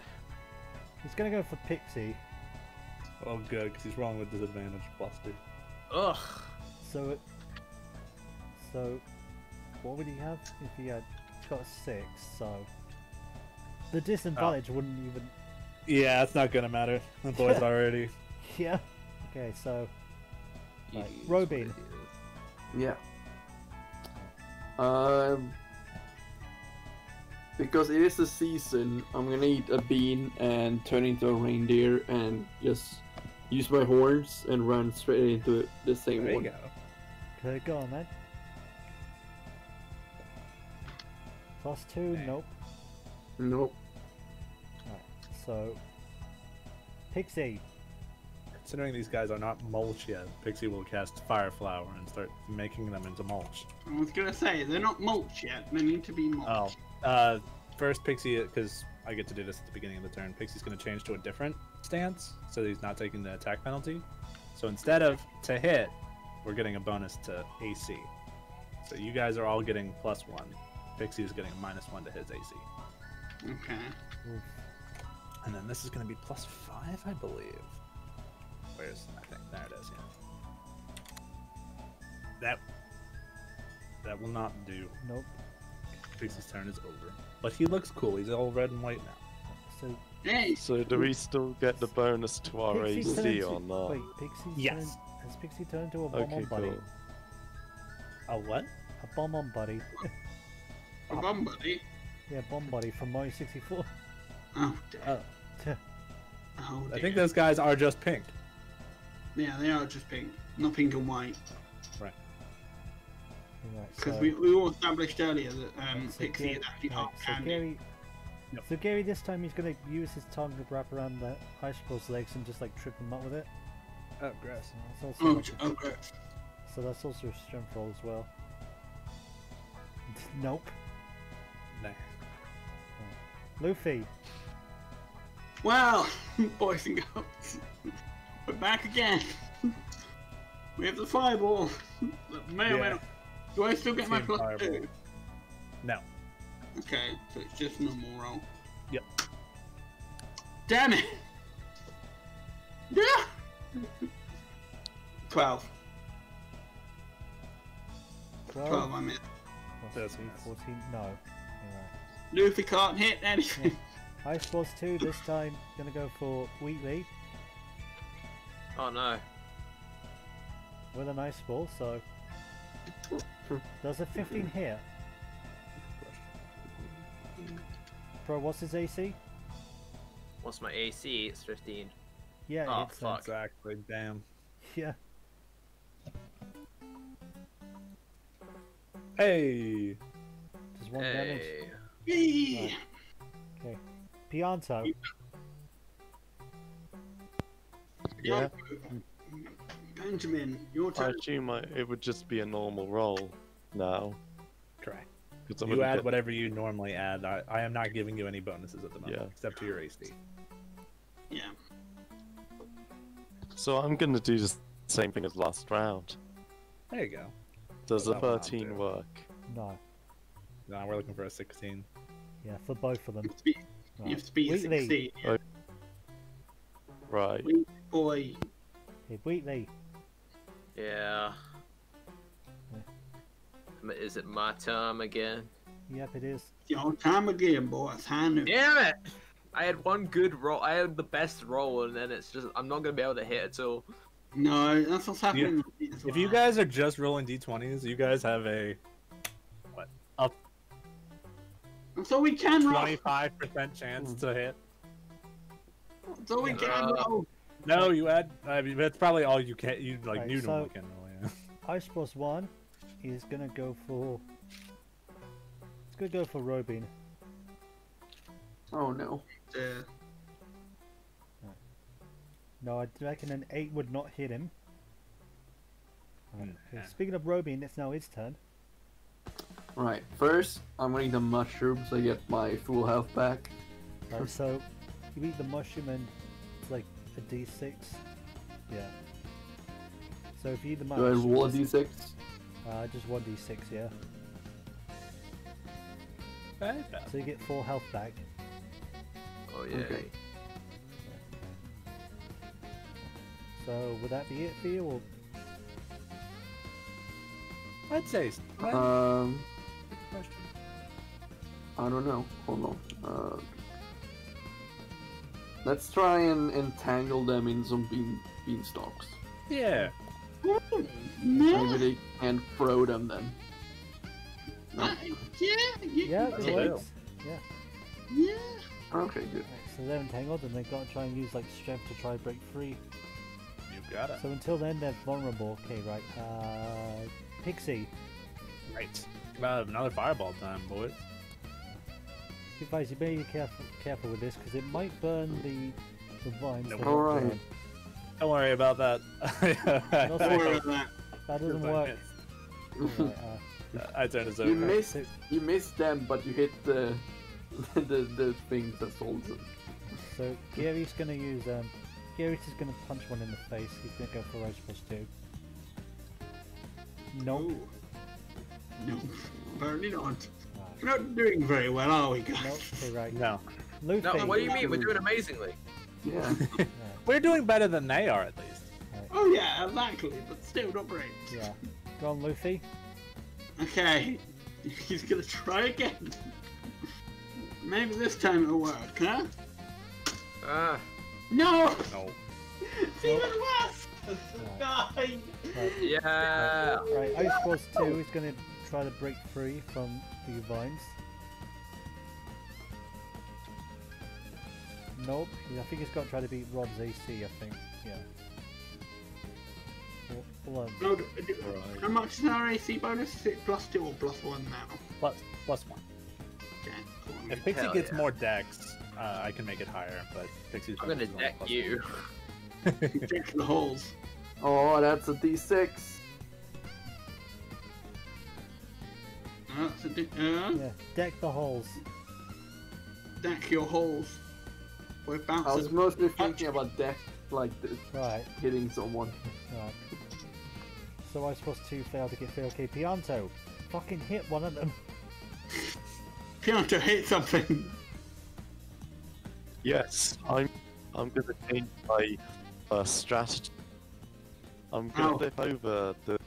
He's gonna go for Pixie. oh good, because he's wrong with disadvantage plus two. Ugh. So it. So. What would he have if he had. Got a 6, so. The disadvantage oh. wouldn't even. Yeah, it's not gonna matter. The boy's already. Yeah. Okay, so. Right, Robin. what it is. Yeah. Um, because it is the season, I'm gonna eat a bean and turn into a reindeer and just use my horns and run straight into the same There you one. go. Okay, go on then. Plus 2, Okay. nope. Nope. Alright, so. Pixie. Considering these guys are not mulch yet, Pixie will cast Fire Flower and start making them into mulch. I was gonna say, they're not mulch yet. They need to be mulch. Oh, uh, first Pixie, because I get to do this at the beginning of the turn. Pixie's going to change to a different stance, so he's not taking the attack penalty. So instead of to hit, we're getting a bonus to AC. So you guys are all getting plus one. Pixie is getting a minus one to his AC. Okay. Oof. And then this is going to be plus five, I believe. Where's I think there it is. Yeah. That that will not do. Nope. Pixie's turn is over. But he looks cool. He's all red and white now. So. Hey, So do we still get the bonus to our Pixie's AC into- or not? Wait, Pixie's Yes. turned, has Pixie turned into a bomb Okay, on buddy? cool. A what? A bomb on buddy. a bomb buddy. yeah, bomb buddy from Mario 64. Oh, dear. Oh, Oh, I think those guys are just pink. Yeah, they are just pink. Not pink and white. Right, Because so, we, we all established earlier that um, right, so Pixie Gary- is actually right, half so candy. Gary, Yep. so Gary, this time he's gonna use his tongue to wrap around the icicle's legs and just like trip him up with it. Oh, gross. So that's also, Oh, like, j- oh, good. so that's also a strength roll as well. nope. Nah. Luffy. Well, boys and girls, we're back again. we have the fireball. may or may not. Do I still get my plus fireball. two? No. Okay, so it's just normal roll. Yep. Damn it! Yeah! 12. 12, 12, I This one's- 14, no. Alright. Luffy can't hit anything. I suppose two this time. Gonna go for Wheatley Oh no. with a nice ball. So does a 15 hit? Bro, what's his AC? What's my AC? It's 15. Yeah, Oh, it's fuck. Exactly. Damn. yeah. Hey. Just one damage. Hey. Yay! Okay. Pionto. Yeah. Benjamin, your I turn. assume I, it would just be a normal roll now. Correct. 'cause I You wouldn't add get- whatever you normally add. I, I am not giving you any bonuses at the moment, Yeah. except to your AC. Yeah. So I'm gonna do the same thing as last round. There you go. Does Well, a that one I'll 13 do. work? No. No, we're looking for a 16. Yeah, for both of them. You've beat, Right. you've beat Wheatley. 16. Oh. Right. Boy. Okay, Wheatley. Yeah. M- Is it my time again? Yep, it is. Your time again, boys. Hand Damn it! I had one good roll. I had the best roll, and then it's just I'm not gonna be able to hit at all. No, that's what's happening. with me as If you guys are just rolling d20s, you guys have a what? up? So we can roll. 25% chance to hit. So we can Uh, roll. No, you add. I mean, that's probably all you can. You like Right, you so- normally can roll. Yeah. Ice plus one is gonna go for. It's gonna go for Robin. Oh no. Uh, No, I reckon an eight would not hit him. Right, okay, Speaking of Robin, it's now his turn. Right. First, I'm gonna eat the mushrooms. I get my full health back. Right, so you eat the mushroom and like a d6. Yeah. So if you eat the Do I mushroom, roll a just- d6? Uh, just one d6, yeah. Okay. So you get four health back. Oh yeah. Okay. So would that be it for you, or I'd say. s- Um, I don't know. Hold on. Uh, let's try and entangle them in some bean beanstalks. Yeah. no. Maybe they can throw them then. Uh, yeah, yeah, yeah, That'll it do. works. Yeah. yeah. Okay, good. Right, so they're entangled, and they've got to try and use like strength to try and break free. You got it. So until then, they're vulnerable. Okay, right. Uh, Pixie, Right. About another fireball time, boys. Advise you better be careful, careful with this because it might burn the the vines. Nope. Alright. burn. Don't worry about that. Don't worry about that. That doesn't Because I work. missed. Uh, I turned his you over. missed. You missed them, but you hit the the the thing that holds them. so Gary's gonna use um, Gary's is gonna punch one in the face. He's gonna go for Rose plus two. Nope. Ooh. No, apparently not. Right. We're not doing very well, are we, guys? Nope. Okay, right. No. Luffy. No, what do you mean? We're doing amazingly. Yeah. Right, We're doing better than they are, at least. right, Oh yeah, exactly, but still not great. yeah. Go on, Luffy. Okay, he's gonna try again. Maybe this time it'll work, huh? Ah, No! No. It's even worse! Die! yeah. Right, Ice Force 2 is going to try to break free from the vines. Nope, I think it's got to try to beat Rob's AC, I think. Yeah. Hold- Hold on. No, d- d- how much is our AC bonus? Is it plus two or plus one now? Plus, plus one. Okay, cool. If Pixie Hell gets yeah. more dex, uh, I can make it higher, but Pixie's I'm gonna bonus deck you. one. The holes. Oh, that's a d6. Uh, so d- uh, Yeah, deck the holes. deck your holes. We're I was mostly thinking about death, like this, Right, hitting someone. right. So I Force 2 failed to get through. Okay, Pionto. Fucking hit one of them. Pionto hit something. Yes, I'm. I'm gonna change my uh, strategy. I'm gonna Ow. flip over the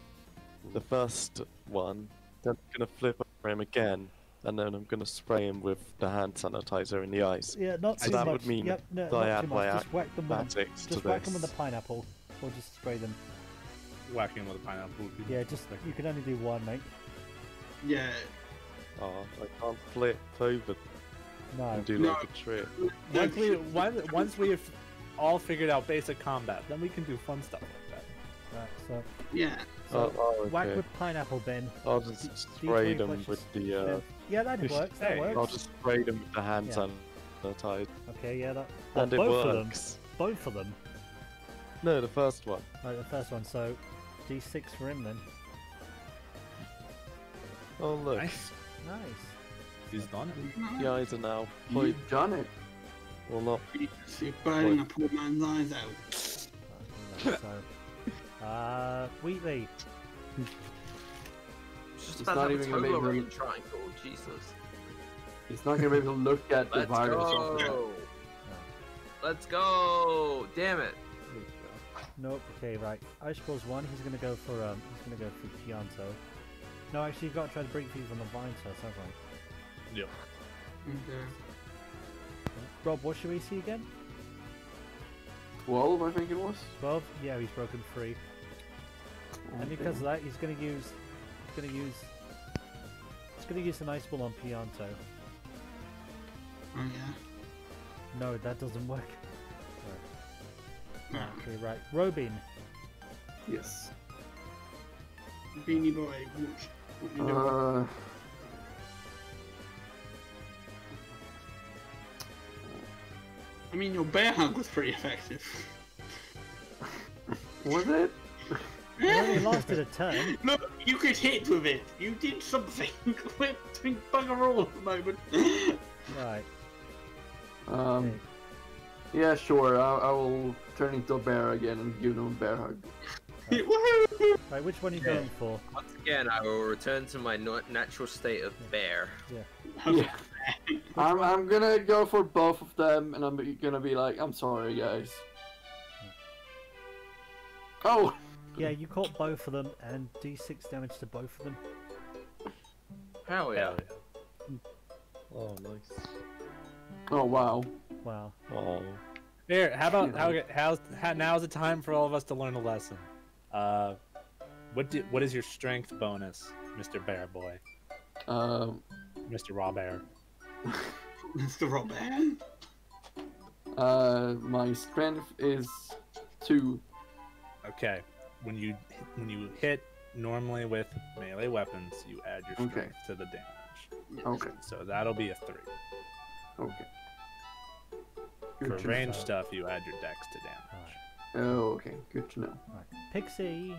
the first one, then I'm gonna flip over him again, and then I'm gonna spray him with the hand sanitizer in the eyes. Yeah, not So too that much. would mean yep, no, that I add my much. Just whack them with, Acrobatics just to whack them with the pineapple, or just spray them. Whacking him with a pineapple. Yeah, just like you can only do one, mate. Yeah. Oh, I can't flip over No. and do No. like a trick. Once we once, once we've all figured out basic combat, then we can do fun stuff like that. Right, so Yeah. So, oh, oh, whack with pineapple bin. I'll just D20 spray them pushes with the. Uh. Yeah, that works. That you works. I'll just spray them with the hand Yeah. sanitizer, Okay, yeah, that. and oh, it both of them. works. Both of them. No, the first one. Right, the first one. So, D6 for him then. Oh look, Nice. Nice. He's done. the eyes are now point. You've done it. Well, not So you're burning a poor man's eyes out. Right, so, uh, Wheatley. Just It's about not to a even gonna total be- right triangle. Jesus. He's not gonna be able to look at the Let's virus. off go. Let's go. Damn it. Nope. Okay, right. I suppose one. He's gonna go for um. He's gonna go for Chianto. No, actually, you've got to try to break free from the vine test, haven't I? Yep. Okay. Rob, what should we see again? 12, I think it was. 12? Yeah, he's broken free. And because of that, he's going to use. He's going to use. He's going to use an ice ball on Pionto. Oh yeah. No, that doesn't work. No. Okay, right. Robin. Yes. Beanie boy, what, what you doing? Uh, I mean, your bear hug was pretty effective. was it? It only lasted a turn. Look, you could hit with it. You did something. We're doing bugger all at the moment. Right. Um, Okay. yeah, sure. I, I will turn into a bear again and give him a bear hug. Woohoo! Right, which one are you Yeah. going for? Once again, I will return to my natural state of bear. Yeah. I'm, I'm gonna go for both of them, and I'm gonna be like, I'm sorry, guys. Oh, Yeah, you caught both of them and d6 damage to both of them. Hell yeah. Hell yeah. Oh, nice. oh wow. Wow. Oh, Here, how about how, how's how, now's the time for all of us to learn a lesson. Uh, what do, what is your strength bonus, Mister Bear Boy, Um, Mister Raw Bear? Mr. Robert. uh, my strength is two. Okay, when you when you hit normally with melee weapons, you add your Okay. strength to the damage. Okay, So that'll be a three. okay. For Good to range stuff, you add your dex to damage. know. Oh, okay. Good to know. Right. Pixie.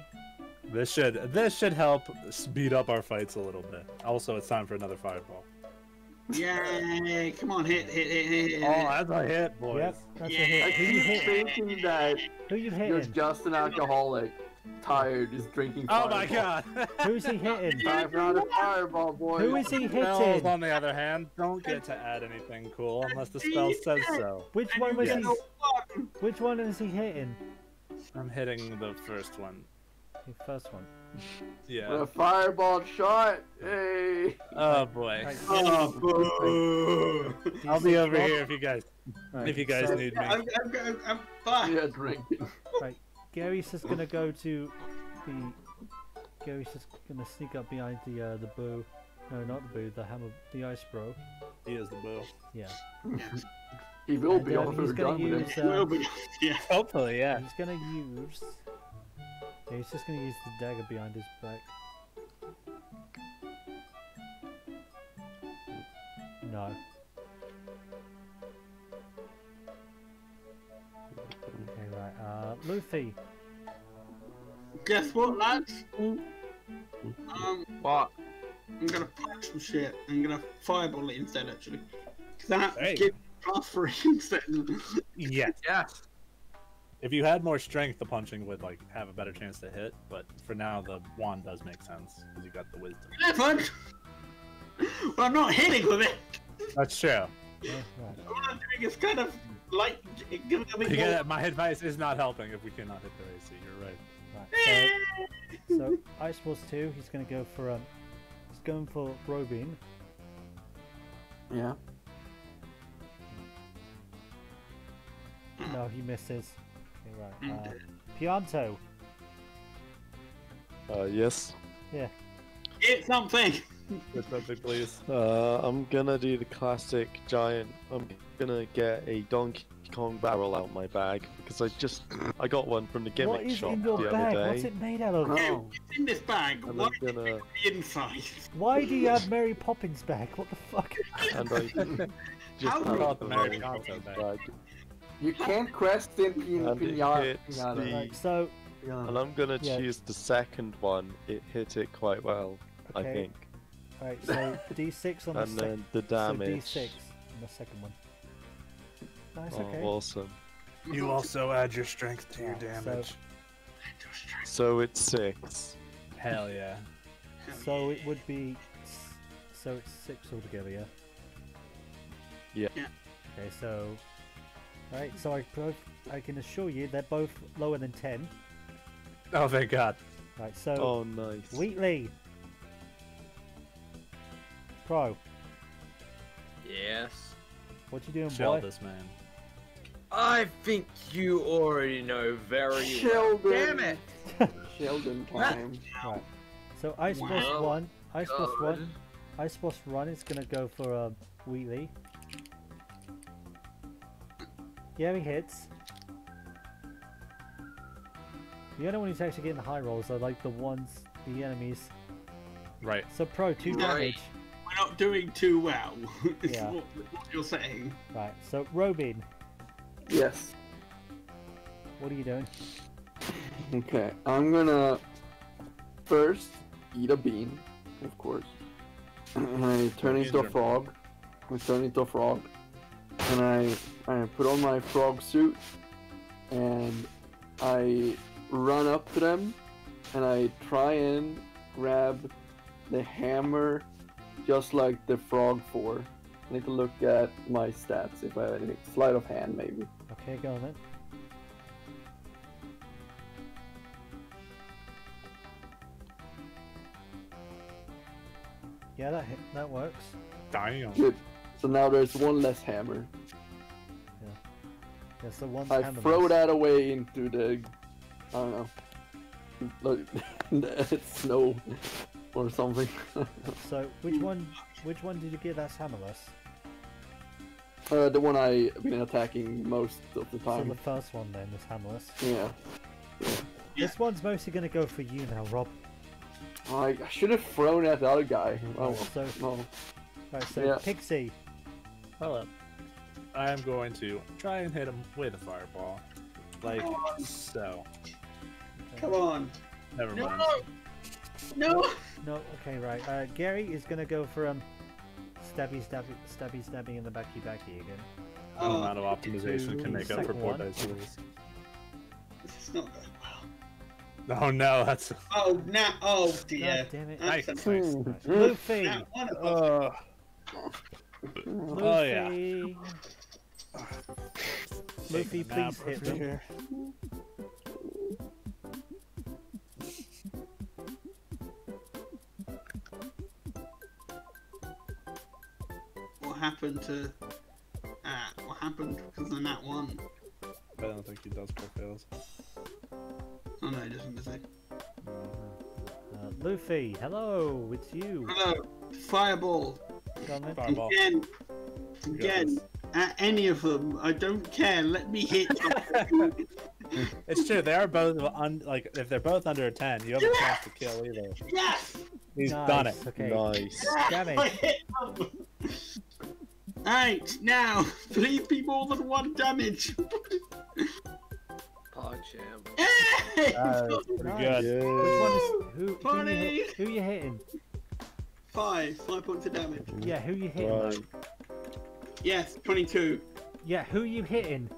This should this should help speed up our fights a little bit. Also, it's time for another fireball. Yay! Come on, hit, hit, hit, hit, hit. Oh, that's a hit, boys. Yep, that's a hit. I Who you keep thinking that Who you you're hitting? just an alcoholic, tired, is drinking. Oh my god. Who's he hitting? Time for another fireball, boy. Who is he hitting? Spells, on the other hand, don't get to add anything cool unless the spell says so. Which one was get he? a. Which one is he hitting? I'm hitting the first one. The first one. Yeah. A fireball shot. Hey. Oh boy. Right, Oh, boo. I'll be over here if you guys right, if you guys so need me. I'm, I'm, I'm, I'm fine. Yeah, drinking. Gary's just gonna go to the. Gary's just gonna sneak up behind the uh, the bow. No, not the bow. The hammer. The ice bro. He is the boo. Yeah. He will And, be um, over he's gonna done with use. it. Will be. Yeah. Hopefully, yeah. he's gonna use. Yeah, he's just gonna use the dagger behind his back. No. Right. Uh, Luffy. Guess what, lads? Um, What? I'm gonna punch some shit. I'm gonna fireball it instead, actually. that Hey. gives plus three instead. Yes. Yes. If you had more strength, the punching would like have a better chance to hit. But for now, the wand does make sense because you got the wisdom. Eleven. well, I'm not hitting with it. That's true. Yeah. All I'm doing is kind of like giving them a bit Yeah, my advice is not helping if we cannot hit their AC. You're right. Right. So, so Ice Force 2, he's going to go for um, he's going for Robin. Yeah. No, he misses. Okay, right. Uh, Pionto. Uh, yes. Yeah. Hit something. Hit something, please. Uh, I'm gonna do the classic giant. I'm gonna get a Donkey Kong barrel out my bag because I just I got one from the What gimmick is shop in your the bag? other What's it made out of? Yeah, Oh. It's in this bag. and Why I'm gonna the inside? Why do you have Mary Poppins bag? What the fuck? and I just How have about the the Mary Mary Poppins Poppins bag? bag, You can't quest in pin- pinata. the- Right, so, and I'm gonna Yeah. choose the second one. It hit it quite well, I think, right, so D6 on the and second. then the So. D6 on the second one. Nice, Oh, okay. awesome! You also add your strength to your Yeah, so- damage. So it's six. Hell yeah. So it would be. So it's six altogether, yeah? Yeah. Yeah. Okay, so. Right, so I, pro- I can assure you they're both lower than 10. Oh, thank God. Right, so. Oh, nice. Wheatley! Pro, Yes. what you doing, Shell boy? this man. I think you already know very well. Sheldon. Damn it! Sheldon time. Right. So Ice Boss Wow. 1. Ice Boss 1. Ice Boss 1 is gonna go for um, Wheatley. Yeah, he hits. The only one who's actually getting high rolls are like the ones, the enemies. Right. So Pro, 2 Right. damage. We're not doing too well. is Yeah. what, what you're saying. Right, so Robin, Yes. what are you doing? Okay, I'm gonna first eat a bean, of course. And I turn into a frog. I turn into a frog. And I I put on my frog suit and I run up to them and I try and grab the hammer just like the frog four. I need to look at my stats if I have any sleight of hand maybe. Okay, go then. Yeah, that hit, that works. Damn. Good. So now there's one less hammer. Yeah, so one's I hammerless. throw that away into the, I don't know, look, the snow or something. So which one? Which one did you get that's hammerless? uh, the one I've been attacking most of the So time. the first one then is hammerless. Yeah. This one's mostly gonna go for you now, Rob. I, I should have thrown at the other guy. Oh, Right, so no. right, so Yeah. Pixie. Hello. I am going to try and hit him with a fireball. Like Come on. so. Come on. Never No! mind. No! No, No. okay, right. Uh, Gary is gonna go for um, stabby, stabby, stabby, stabby in the backy, backy again. No Oh, amount of optimization can make up for poor one. dice rolls. this is not going well. Oh no, that's Oh, now. Oh, dear. God damn it. nice. Nice, nice. Luffy. Now, one. Uh, Luffy. Oh, yeah. Luffy, take the map please hit over them. Happened to. Uh, what happened because of that one? I don't think he does crit fails. Oh no, he doesn't, does he? Uh, Luffy, hello, it's you. Hello, Fireball. Go on then. Fireball. Again, again, at any of them. I don't care. Let me hit. It's true. They are both un- like if they're both under a ten, you have a chance to kill either. yes. He's nice. done it. Okay. Nice. Damage. I. Alright, now, please be more than one damage. Oh, champ. Hey! That's pretty Nice. good. Which one is who? Who you, hit, who you hitting? Five, five points of damage. Yeah, who are you hitting? Right. Yes, 22. Yeah, who are you hitting?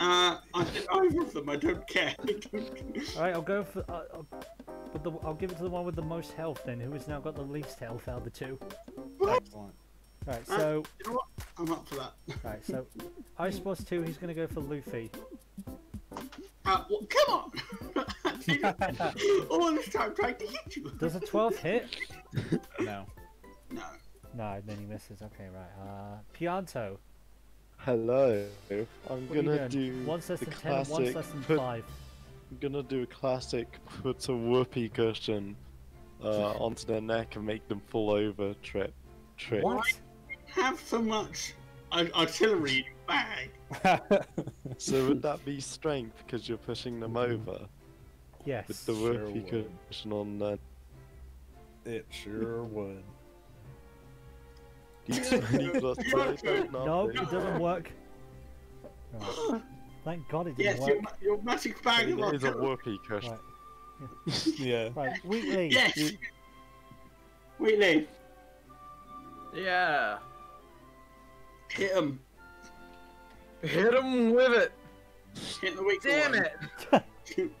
Uh, I hit either of them, I don't care. All right, I'll go for. Uh, I'll, with the, I'll give it to the one with the most health then, who has now got the least health out of the two. Excellent. Right, Uh, so you know what? I'm up for that. Right, so Ice Boss 2, he's going to go for Luffy. Uh, well, come on! All this time trying to hit you. Does a 12 hit? No. No. No, then he misses. Okay, right. Uh, Pionto. Hello. I'm What gonna doing? do One's less the than 10, one's classic less than put- 5. I'm gonna do a classic put a whoopee cushion uh, onto their neck and make them fall over trip trick. What? Have so much artillery bag. So would that be strength because you're pushing them mm-hmm. over Yes. with the Sure whoopee would. cushion on that. it sure would. D20 plus five, don't No, it doesn't work. Right. Thank God it didn't Yes, work. your, your magic bag of It is a artillery. whoopee cushion. Right. Yeah. Right, Wheatley. Yes! Wheatley, Yeah. Hit him. Hit him with it. Hit the weak Damn one. it.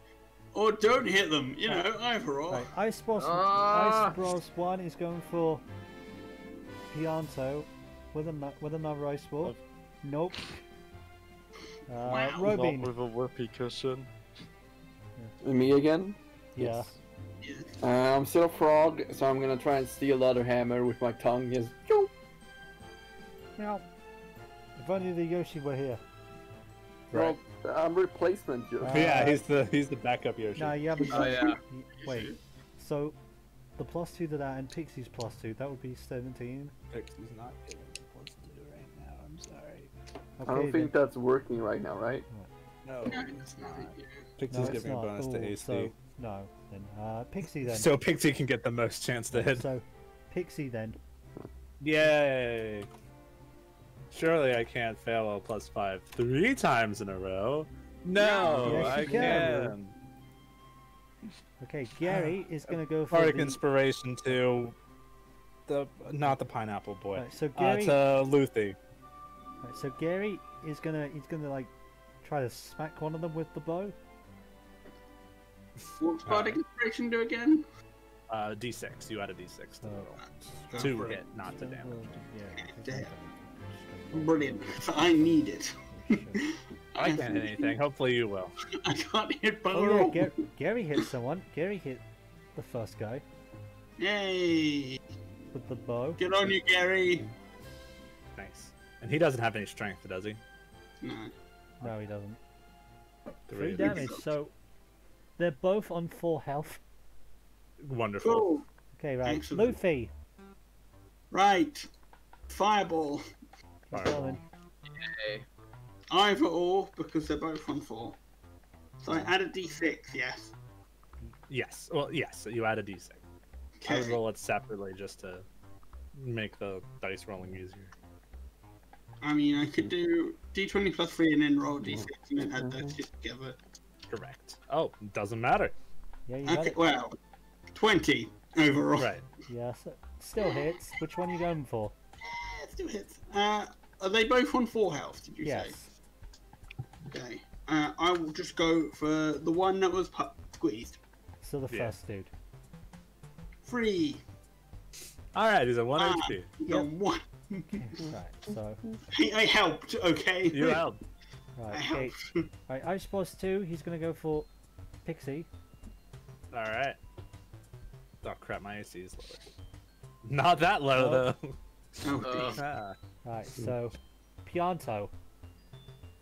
Or don't hit them, you know, either or. Right, Ice Boss, Ah. Ice Bros 1 is going for Pionto with, a, with another Ice Ball. Nope. Uh, Wow. Not Robin. with a whoopee cushion. Me again? Yeah. Uh, I'm still a frog, so I'm gonna try and steal the other hammer with my tongue. Just Meow. If only the Yoshi were here. well, I'm replacement Yoshi. Uh, yeah, he's the he's the backup Yoshi. No, you haven't. Oh, yeah. Wait. So, the plus two to that and Pixie's plus two, that would be 17. Pixie's not giving me plus two right now. I'm sorry. Okay, I don't think then. that's working right now, right? No. No, it's not. Pixie's No, it's giving a not. bonus to Ooh, AC. So, no. Then, uh, Pixie then. So Pixie can get the most chance to hit. So, Pixie then. Yay! Surely I can't fail a plus five three times in a row. No, Yes, I you can. can. Okay, Gary is gonna go for Bardic the... inspiration to the not the pineapple boy. Right, so Uh, Gary, to Luthi. right, so Gary is gonna he's gonna like try to smack one of them with the bow. What's Bardic Inspiration do again? Uh, D6. You add a D6 to the Oh. roll. To hit, not to damage. Yeah. Damn. Brilliant. I need it. I can't hit anything. Hopefully you will. I can't hit Oh yeah. Gar- Gary hit someone. Gary hit the first guy Yay! with the bow. Get on you, Gary. Nice. And he doesn't have any strength, does he? No. No, he doesn't. Three Three damage. So they're both on full health. Wonderful. Cool. Okay, right. Excellent. Luffy. Right. Fireball. Keep Fireball. going. Either or, because they're both on four. So I add a d6, yes. Yes. Well, yes. You add a D6. I would Okay. roll it separately just to make the dice rolling easier. I mean, I could do d20 plus 3 and then roll d6 and then add those two together. Correct. Oh, doesn't matter. Yeah, you Okay, well, 20 overall. Right. Yeah, so still hits. Which one are you going for? Let's do hits. Uh, are they both on 4 health, did you Yes. say? Okay. Uh, I will just go for the one that was pu- squeezed. So the Yeah. first dude. Three. All right. He's at one Ah. HP. You got one. Right. So I, I helped, okay? You helped. I right. Okay. helped. Right. Ice Boss two. He's gonna go for Pixie. All right. Oh crap! My AC is low. Not that low Oh. though. Oh, Uh. Ah. Right. So Pionto.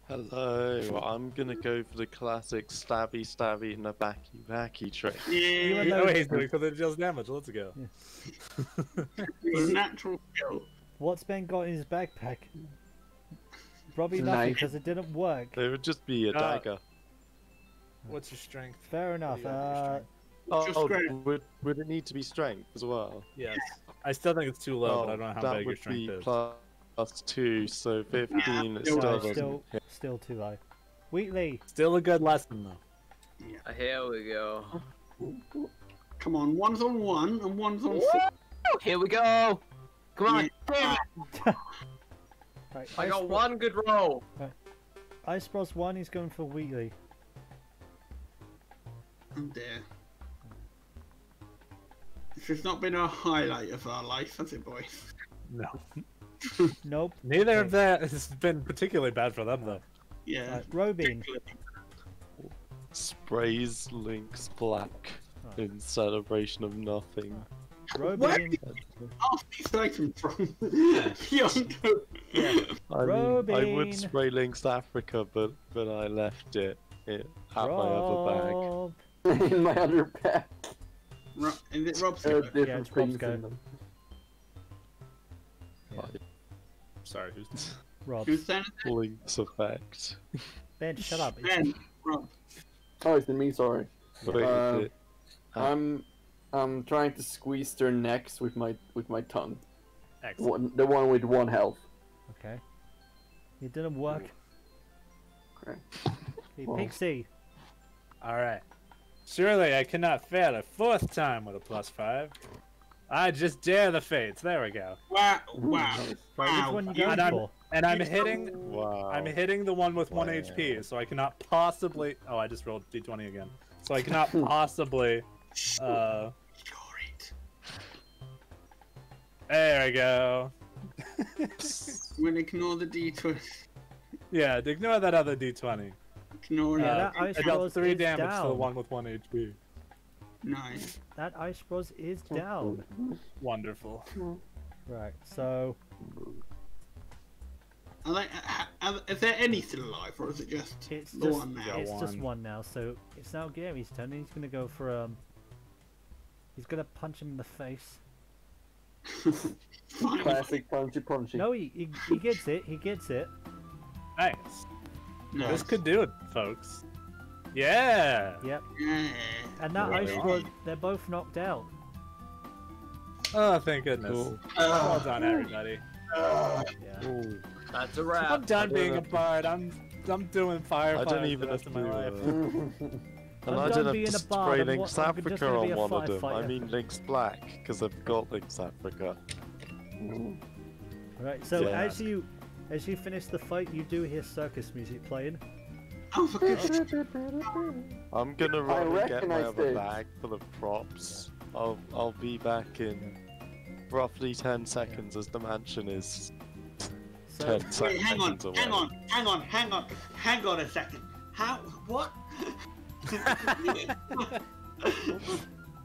Hello, I'm gonna go for the classic stabby stabby and a backy backy trick. yeah, though- Oh, he's doing for the just damage. Let's go. it's natural skill. What's Ben got in his backpack? Probably nothing because it didn't work. It would just be a Uh, dagger. What's your strength? Fair enough. you got in your Uh, strength? Oh, oh, would, would it need to be strength as well? Yes. I still think it's too low, oh, but I don't know how that big your would strength be is. plus, plus two, so 15 it still still still, hit. still too low. Wheatley. Still a good lesson though. Yeah. Here we go. Come on, one's on one and one's on Woo! four. Here we go. Come on. Yeah. Damn it. Right. I Ice got Bro- one good roll. Ice Bros one. is going for Wheatley. Oh dear. This has not been a highlight of our life, has it, boys? No. Nope. Neither of that has been particularly bad for them though. Yeah. Right, Robin. Sprays Lynx Black Right. in celebration of nothing. Robin. Half these items from Beyond Yeah. I mean, I would spray Lynx Africa, but but I left it, it at my other bag. Rob. in my other pack. Ro- Is it Rob's There are go? different it's Rob's things go. in them. Sorry, who's Rob. Who's saying it? Link's effect. Ben, shut up. Ben. Rob. Oh, it's been me. Sorry. Wait, Uh, it- Ah. I'm I'm trying to squeeze their necks with my with my tongue. excellent? One, the one with one health. Okay. It didn't work. Okay. Hey, Well. Pixie. All right. Surely I cannot fail a fourth time with a plus five. I just dare the fates. There we go. Wow. Wow. Wow. which one you You- And I'm, and I'm hitting. wow. I'm hitting the one with one Wow. HP, so I cannot possibly. Oh, I just rolled d20 again. So I cannot possibly. Uh, Ignore it. there we go. We'll ignore the D20. Yeah, ignore that other d20. Ignore Yeah, that ice I dealt rose three is damage to the one with one HP. Nice. That ice rose is down. Wonderful. Right, so I like. uh, uh, Is there any still alive, or is it just it's the just one now? it's just one. one now. So it's now Gary's turn. and He's gonna go for um. He's gonna punch him in the face. Classic punchy punchy. No, he, he he gets it. He gets it. Nice. Nice. This could do it, folks. Yeah. Yep. And that Right ice on. rose, they're both knocked out. Oh, thank goodness. Cool. Well done, everybody. Yeah. Ooh, That's a I'm done being a don't bard. I'm I'm doing firefighters I don't the even rest have of my to. life. Uh, I'm and I done don't have to a bard, spray Link's wa- I'm just Africa on one of them. I mean Lynx Black, because I've got Lynx Africa. Right. So Yeah. as you as you finish the fight, you do hear circus music playing. Oh, for goodness sake. I'm gonna run and get my other bag full of props. I'll I'll be back in roughly ten seconds as the mansion is So ten Wait, hang on, seconds away. hang on, hang on, hang on, hang on a second. How? What?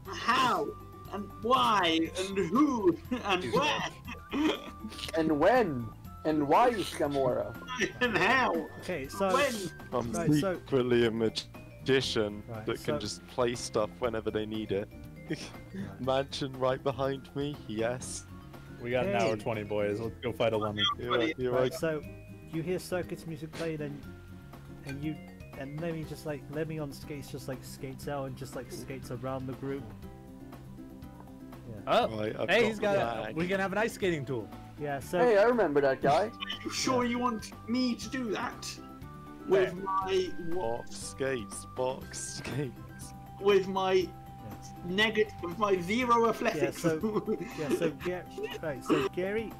How? And why? And who? And where? And when? And why Scamora? and how? okay. So When? I'm Right, so- secretly a magician Right, that so- can just play stuff whenever they need it. Mansion right behind me, yes. We got an hour Hey. 20, boys. Let's go fight a lemon. You're, Buddy. you're right, right. so you hear circus music playing and and you and Lemmy just like Lemmy on skates just like skates out and just like skates around the group. Oh, Right, I've hey, got he's the got. A, bag. we can have an ice skating tool. Yeah. So Hey, I remember that guy. Are you sure you want me to do that? With my what? Box skates, box skates. With my negative, with my zero athletics. so- yeah. So Gary, right. So Gary,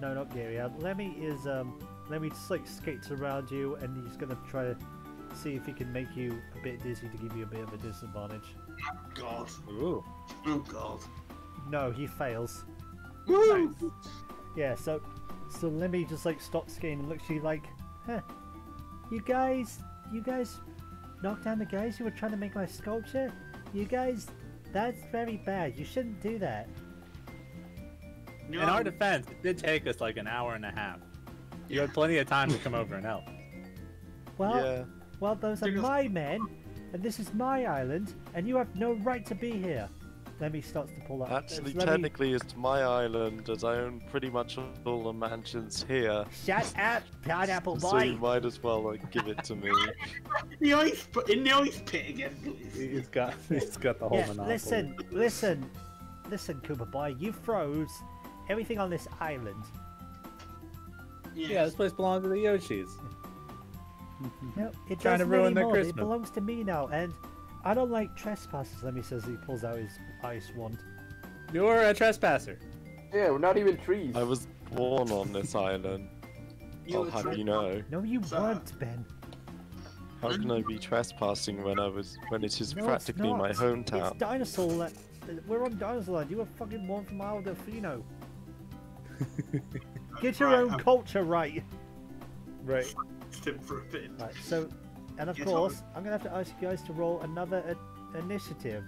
no, not Gary. Uh, Lemmy is um Lemmy just like skates around you and he's gonna try to see if he can make you a bit dizzy to give you a bit of a disadvantage. Oh, God. Ooh. Oh God. No, he fails. Woo! Yeah, so so Lemmy just like stops skating and looks at you like, huh, you guys, you guys knocked down the guys who were trying to make my sculpture? You guys, that's very bad. You shouldn't do that. No. In our defense, it did take us like an hour and a half. You had plenty of time to come over and help. Well, yeah. well, those are my men, and this is my island, and you have no right to be here. Lemmy starts to pull up. Actually, Lemmy- technically, it's my island, as I own pretty much all the mansions here. Shut up, pineapple boy. So boy. you might as well like give it to me. the ice, pit- in the ice pit again, please. He's got. He's got the whole Yeah, monopoly. listen, listen, listen, Koopa boy. You froze everything on this island. Yeah, this place belongs to the Yoshis. No, it Trying to doesn't ruin their anymore. It belongs to me now, and I don't like trespassers. Lemmy says he pulls out his ice wand. You're a trespasser. Yeah, we're not even trees. I was born on this island. You oh, I'll have you know. No, you Sir. weren't, Ben. How can I be trespassing when I was when it is No, it's practically my hometown? It's dinosaur land. We're on dinosaur land. You were fucking born from Isle Delfino. Get your right, own I'm culture right. Right. him for a bit. Right. So, and of Yes, course, I'm gonna have to ask you guys to roll another initiative.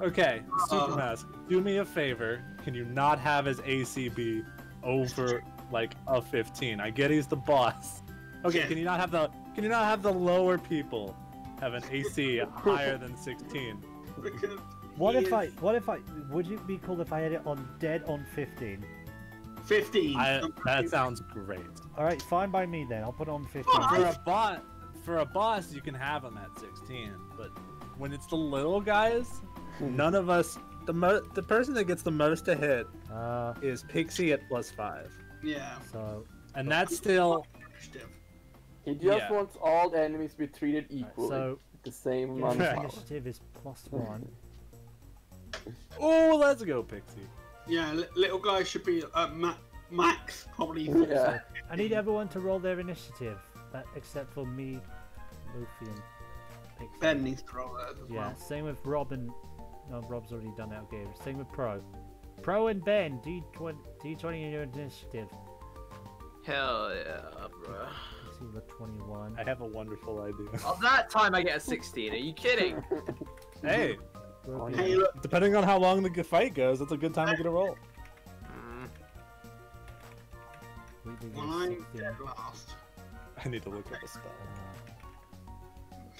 Okay, Super Uh. Mask, do me a favor. Can you not have his ACB over like a 15? I get he's the boss. Okay, Yeah. can you not have the can you not have the lower people have an AC higher than 16? What he if I? What if I? Would it be cool if I had it on dead on 15? 15. I, that sounds great. All right, fine by me then. I'll put it on 15. Oh, For a bot, for a boss, you can have them at 16, but when it's the little guys, none of us. The mo- the person that gets the most to hit Uh, is Pixie at plus five, Yeah. so and that's still. He just Yeah. wants all the enemies to be treated right, equally. so the same amount of initiative is plus one. oh, let's go Pixie. Yeah, li- little guy should be uh, ma- max probably. Yeah. I need everyone to roll their initiative, uh, except for me, Luffy, and Pixie. Ben needs to roll that as Yeah, well. same with Rob and. No, Rob's already done that game. Same with Pro. Pro and Ben, D20, D20 in your initiative. Hell yeah, bro. Let's see, the 21. I have a wonderful idea. Of that time, I get a 16. Are you kidding? Hey, Hey, depending on how long the fight goes, that's a good time to get a roll. Mm. When I'm dead last, I need to look up a spell.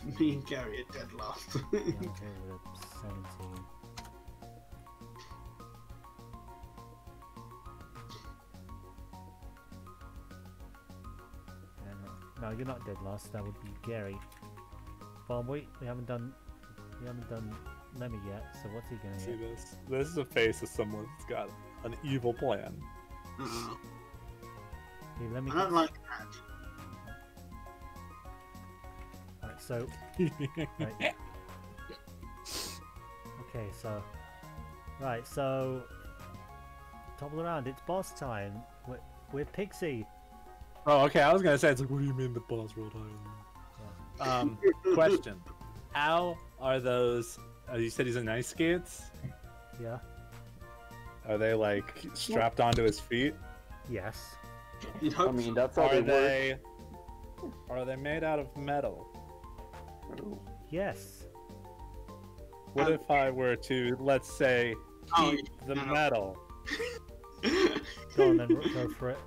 Me and Gary are dead last. yeah, I'm here 17. No, no, you're not dead last. That would be Gary. Well, wait, we haven't done, we haven't done Lemmy yet. So what's he gonna See get? this? This is a face of someone that's got an evil plan. Uh-uh. Hey, Lemmy. I don't gets- like so Right. Okay, so right, so topple around. It's boss time. We're, we're Pixie. oh, okay. I was gonna say it's like, what do you mean the boss rolled higher? Um, question: How are those? Uh, you said he's in ice skates. Yeah. Are they like strapped onto his feet? Yes. I mean, that's how Are they, they? Are they made out of metal? Work. Yes. What Um, if I were to, let's say, Oh, heat the no. metal? Go on then. Go for it.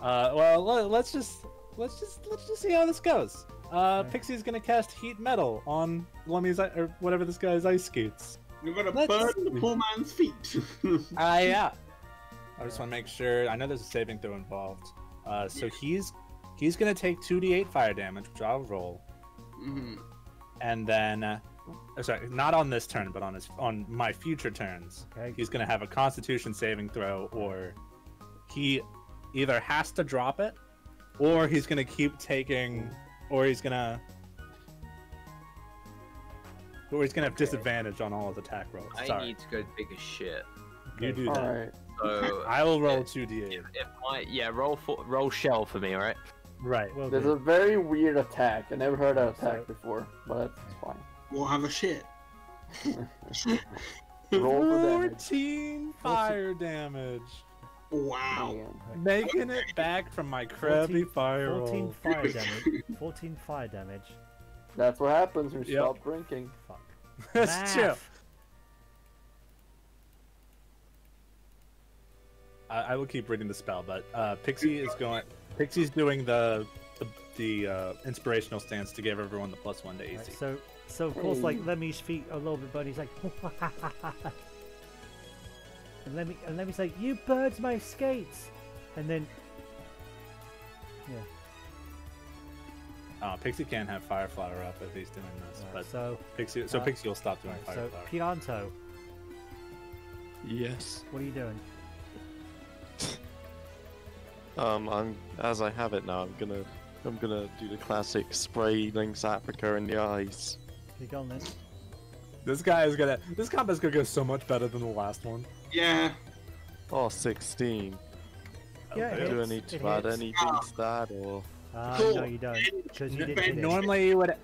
Uh, well, let, let's just let's just let's just see how this goes. Uh, Okay. Pixie's gonna cast heat metal on Lummy's or whatever this guy's ice skates. You're gonna Let's- burn the poor man's feet. Ah, yeah. I just want to make sure. I know there's a saving throw involved. Uh, so he's he's gonna take two d8 fire damage, which I'll roll, Mhm. and then, uh, oh, sorry, not on this turn, but on his on my future turns, Okay. he's gonna have a Constitution saving throw, or he either has to drop it, or he's gonna keep taking, or he's gonna. Or he's gonna have disadvantage on all his attack rolls. I Sorry, need to go big as shit. you do that. Alright. So I will roll two d8. if, if my yeah roll for, roll shell for me, right? Right. Well, There's do. a very weird attack. I never heard that So- attack before, but it's fine. We'll have a shit. Roll for damage. 14 fire damage. Wow. Man. Making it back from my crappy 14 fire 14 roll. fire damage. 14 fire damage. That's what happens when you Yep. stop drinking. Fuck. That's true. Math. I, I will keep reading the spell, but uh, Pixie is going. Pixie's doing the the, the uh, inspirational stance to give everyone the plus one to AC. Right, so, so of course, like Hey. Lemmy's feet are a little bit burnt. He's like, and Lemmy, and Lemmy's like, "You birds my skates," and then, yeah. Uh, Pixie can't have fire flower up if he's doing this, Right, but so, Pixie. So uh, Pixie will stop doing right, fire so flower. Pionto, Yes. what are you doing? Um, I'm as I have it now. I'm gonna, I'm gonna do the classic spray Lynx Africa in the eyes. You go on then. This guy is gonna. This combat's gonna go so much better than the last one. Yeah. Oh, 16. Yeah, it Do I need to add hits. anything to that, or Uh, Cool. no, you don't, because you didn't hit it. Normally you would.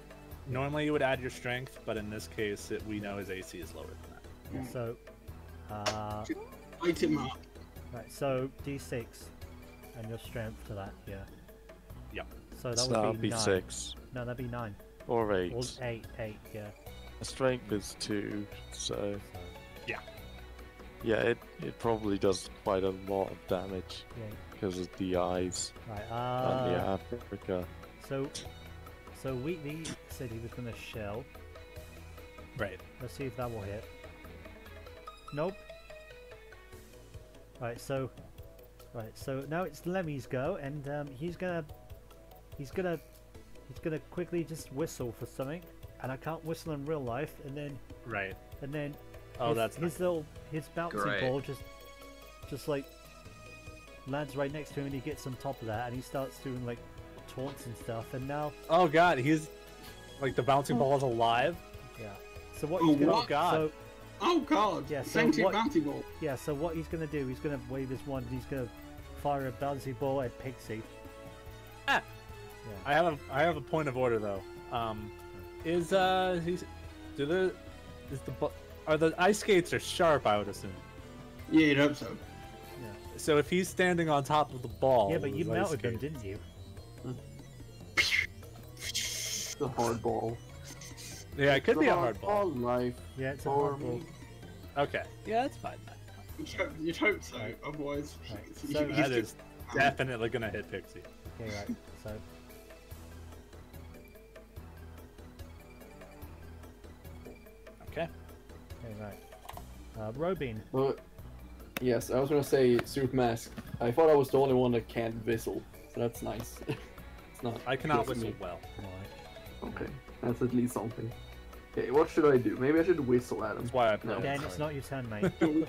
Normally you would add your strength, but in this case, it, we know his AC is lower than that. Yeah, so, uh, Light him up. right, so D6. And your strength to that. Yeah. Yep. So that so would that'll be, be nine. six No, that'd be nine. or eight. Or eight, eight. Yeah. Strength is two, so yeah. yeah, it, it probably does quite a lot of damage yeah. because of the eyes Right. and the Uh, Africa. so, so Wheatley said he was gonna shell. Right. Let's see if that will hit. Nope. Right, so right, so now it's Lemmy's go and um, he's gonna he's gonna he's gonna quickly just whistle for something and I can't whistle in real life and then Right. and then Oh, his, that's his little his bouncing Great. ball just just like lands right next to him and he gets on top of that and he starts doing like taunts and stuff and now Oh god, he's like the bouncing ball is alive. yeah so what Oh, he's gonna what? God. so Oh god! Yeah, so what- bouncy ball. Yeah, so what he's gonna do, he's gonna wave his wand and he's gonna fire a bouncy ball at Pixie. Ah. Yeah. I have a I have a point of order though. Um, is uh he's do the is the are the ice skates are sharp? I would assume. Yeah, you'd hope so. So if he's standing on top of the ball, yeah, but you his ice melted them, skate- didn't you? The hard ball. Yeah, it could be a hard ball. life. Yeah, it's a hard ball. me. Okay, yeah, that's fine. You'd hope, you'd hope so. Otherwise, Right. you- So- you That just- is definitely gonna hit Pixie. Okay, right. So Okay. okay, right. Uh, Robin. But yes, I was gonna say soup mask. I thought I was the only one that can't whistle, so that's nice. it's not. I cannot whistle me. well. Alright. Okay, that's at least something. Okay, what should I do? Maybe I should whistle at him. That's why I play. No. it. Dan, it's not your turn, mate.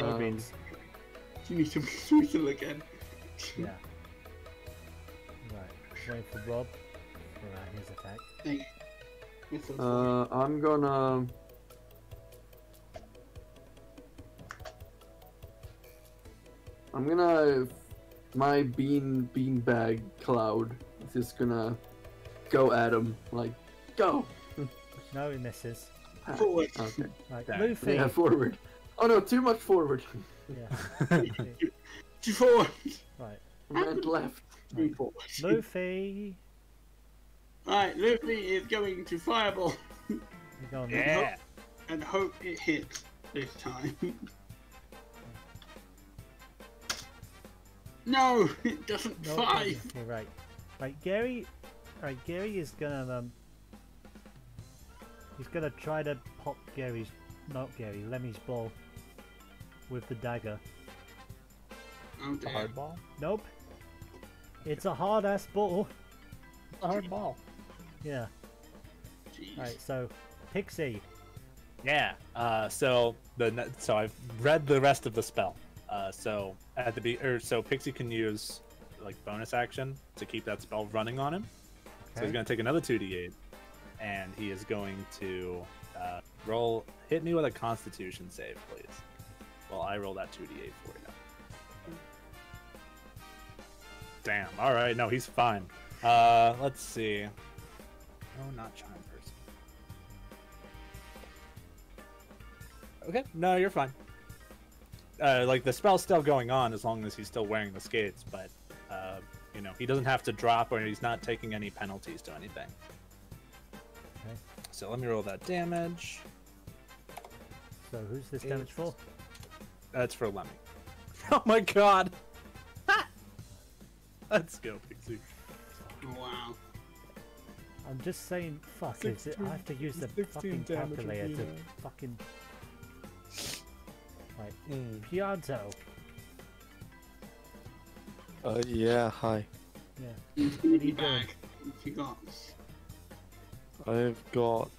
Um, Robin's. you need to whistle again. Yeah. Right. Wait for Rob for uh, his attack. Hey, whistle. Uh, I'm gonna. I'm gonna. My bean beanbag cloud is just gonna go at him. Like, go! No, he misses. Forward. Okay. Right, Dang. Luffy. Yeah, forward. Oh no, too much forward. Yeah. To forward. right. I meant left. Three forward. Luffy. Right, Luffy is going to fireball You go on. Yeah. and hope it hits this time. no, it doesn't. No, Five. Okay, right. Right, Gary. Right, Gary is gonna um. He's gonna try to pop Gary's, not Gary, Lemmy's ball. With the dagger. Oh The hard ball. Nope. It's a hard ass ball. A hard ball. Yeah. Jeez. Right. So, Pixie. Yeah. Uh, so the so I've read the rest of the spell. Uh, so at the be or so Pixie can use like bonus action to keep that spell running on him. Okay. So he's gonna take another two d8, and he is going to uh, roll hit me with a Constitution save, please. I roll that two d8 for you. Damn. All right. No, he's fine. Uh, let's see. Oh, not charm person. Okay. No, you're fine. Uh, like the spell's still going on as long as he's still wearing the skates, but uh, you know he doesn't have to drop or he's not taking any penalties to anything. Okay. So let me roll that damage. So who's this damage for? That's for Lemmy. Oh my god! Let's go, Pixie. Wow. I'm just saying, fuck, is it? I have to use the fucking calculator to fucking. Right, Pionto. Uh, yeah, hi. Yeah. It's What are you doing? bag. What you got? I've got.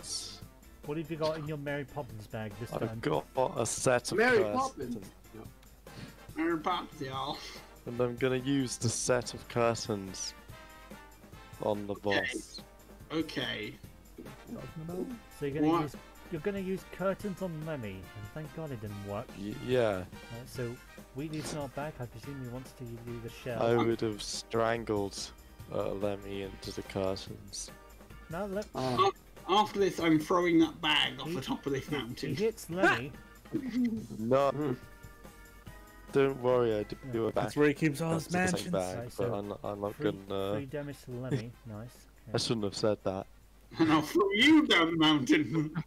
What have you got in your Mary Poppins bag this I've time? got a set of Mary curses, Poppins. Mary Poppins, y'all. and I'm gonna use the set of curtains on the Okay. boss. Okay. So you're gonna What? use you're gonna use curtains on Lemmy, and thank God it didn't work. Y- yeah, Right, so Wheatley's not back. I presume he wants to use the shell. I would have strangled uh, Lemmy into the curtains. No, let, Ah, After this, I'm throwing that bag off He- the top of this he mountain. hits Lemmy. No, don't worry, I do Yeah. do a back. That's where he keeps all his to the mansions. bag, Right, but I'm, I'm not Three, gonna. Uh, three damage to Lemmy. nice. I shouldn't have said that. And I'll throw you down the mountain.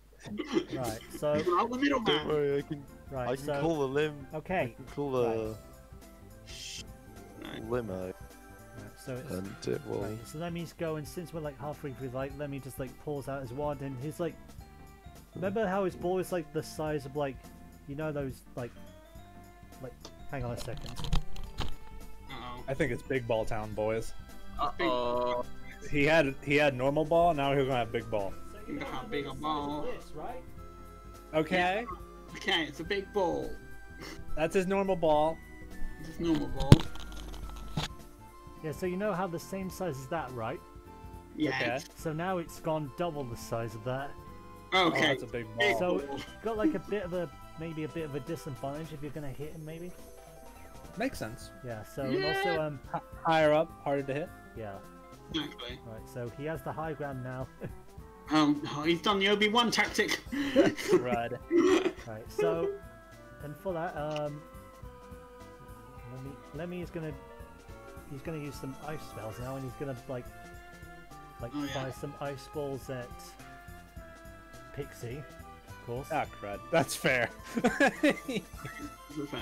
Right. So You're out the middle Don't man. worry, I can. I right. can So call the limb. I okay. can call the Right. limo, Right, so it's and it will. Right, so Lemmy's going, since we're like halfway through, like, Lemmy just like pulls out his wand and he's like, remember how his ball is like the size of like, you know those like, like, hang on a second. Uh-oh. I think it's Big Ball Town, boys. Uh-oh. He had he had normal ball. Now he's gonna have big ball. So you know how big a ball- This, right? Okay, Okay, it's a big ball. that's his normal ball. It's a normal ball. Yeah, so you know how the same size as that, right? Yeah. Okay. So now it's gone double the size of that. Oh, Okay. that's a big big ball. So ball. got like a bit of a, maybe a bit of a disadvantage if you're gonna hit him, maybe? Makes sense. Yeah, so Yeah. also, um, H- higher up, harder to hit. yeah. Exactly. Right, so he has the high ground now. Um, oh, he's done the Obi Wan tactic. Rud. Right, so, and for that, um, Lemmy, Lemmy is gonna, he's gonna use some ice spells now, and he's gonna like, like Oh, yeah. fire some ice balls at Pixie, of course. Ah, crud. That's fair. Fair.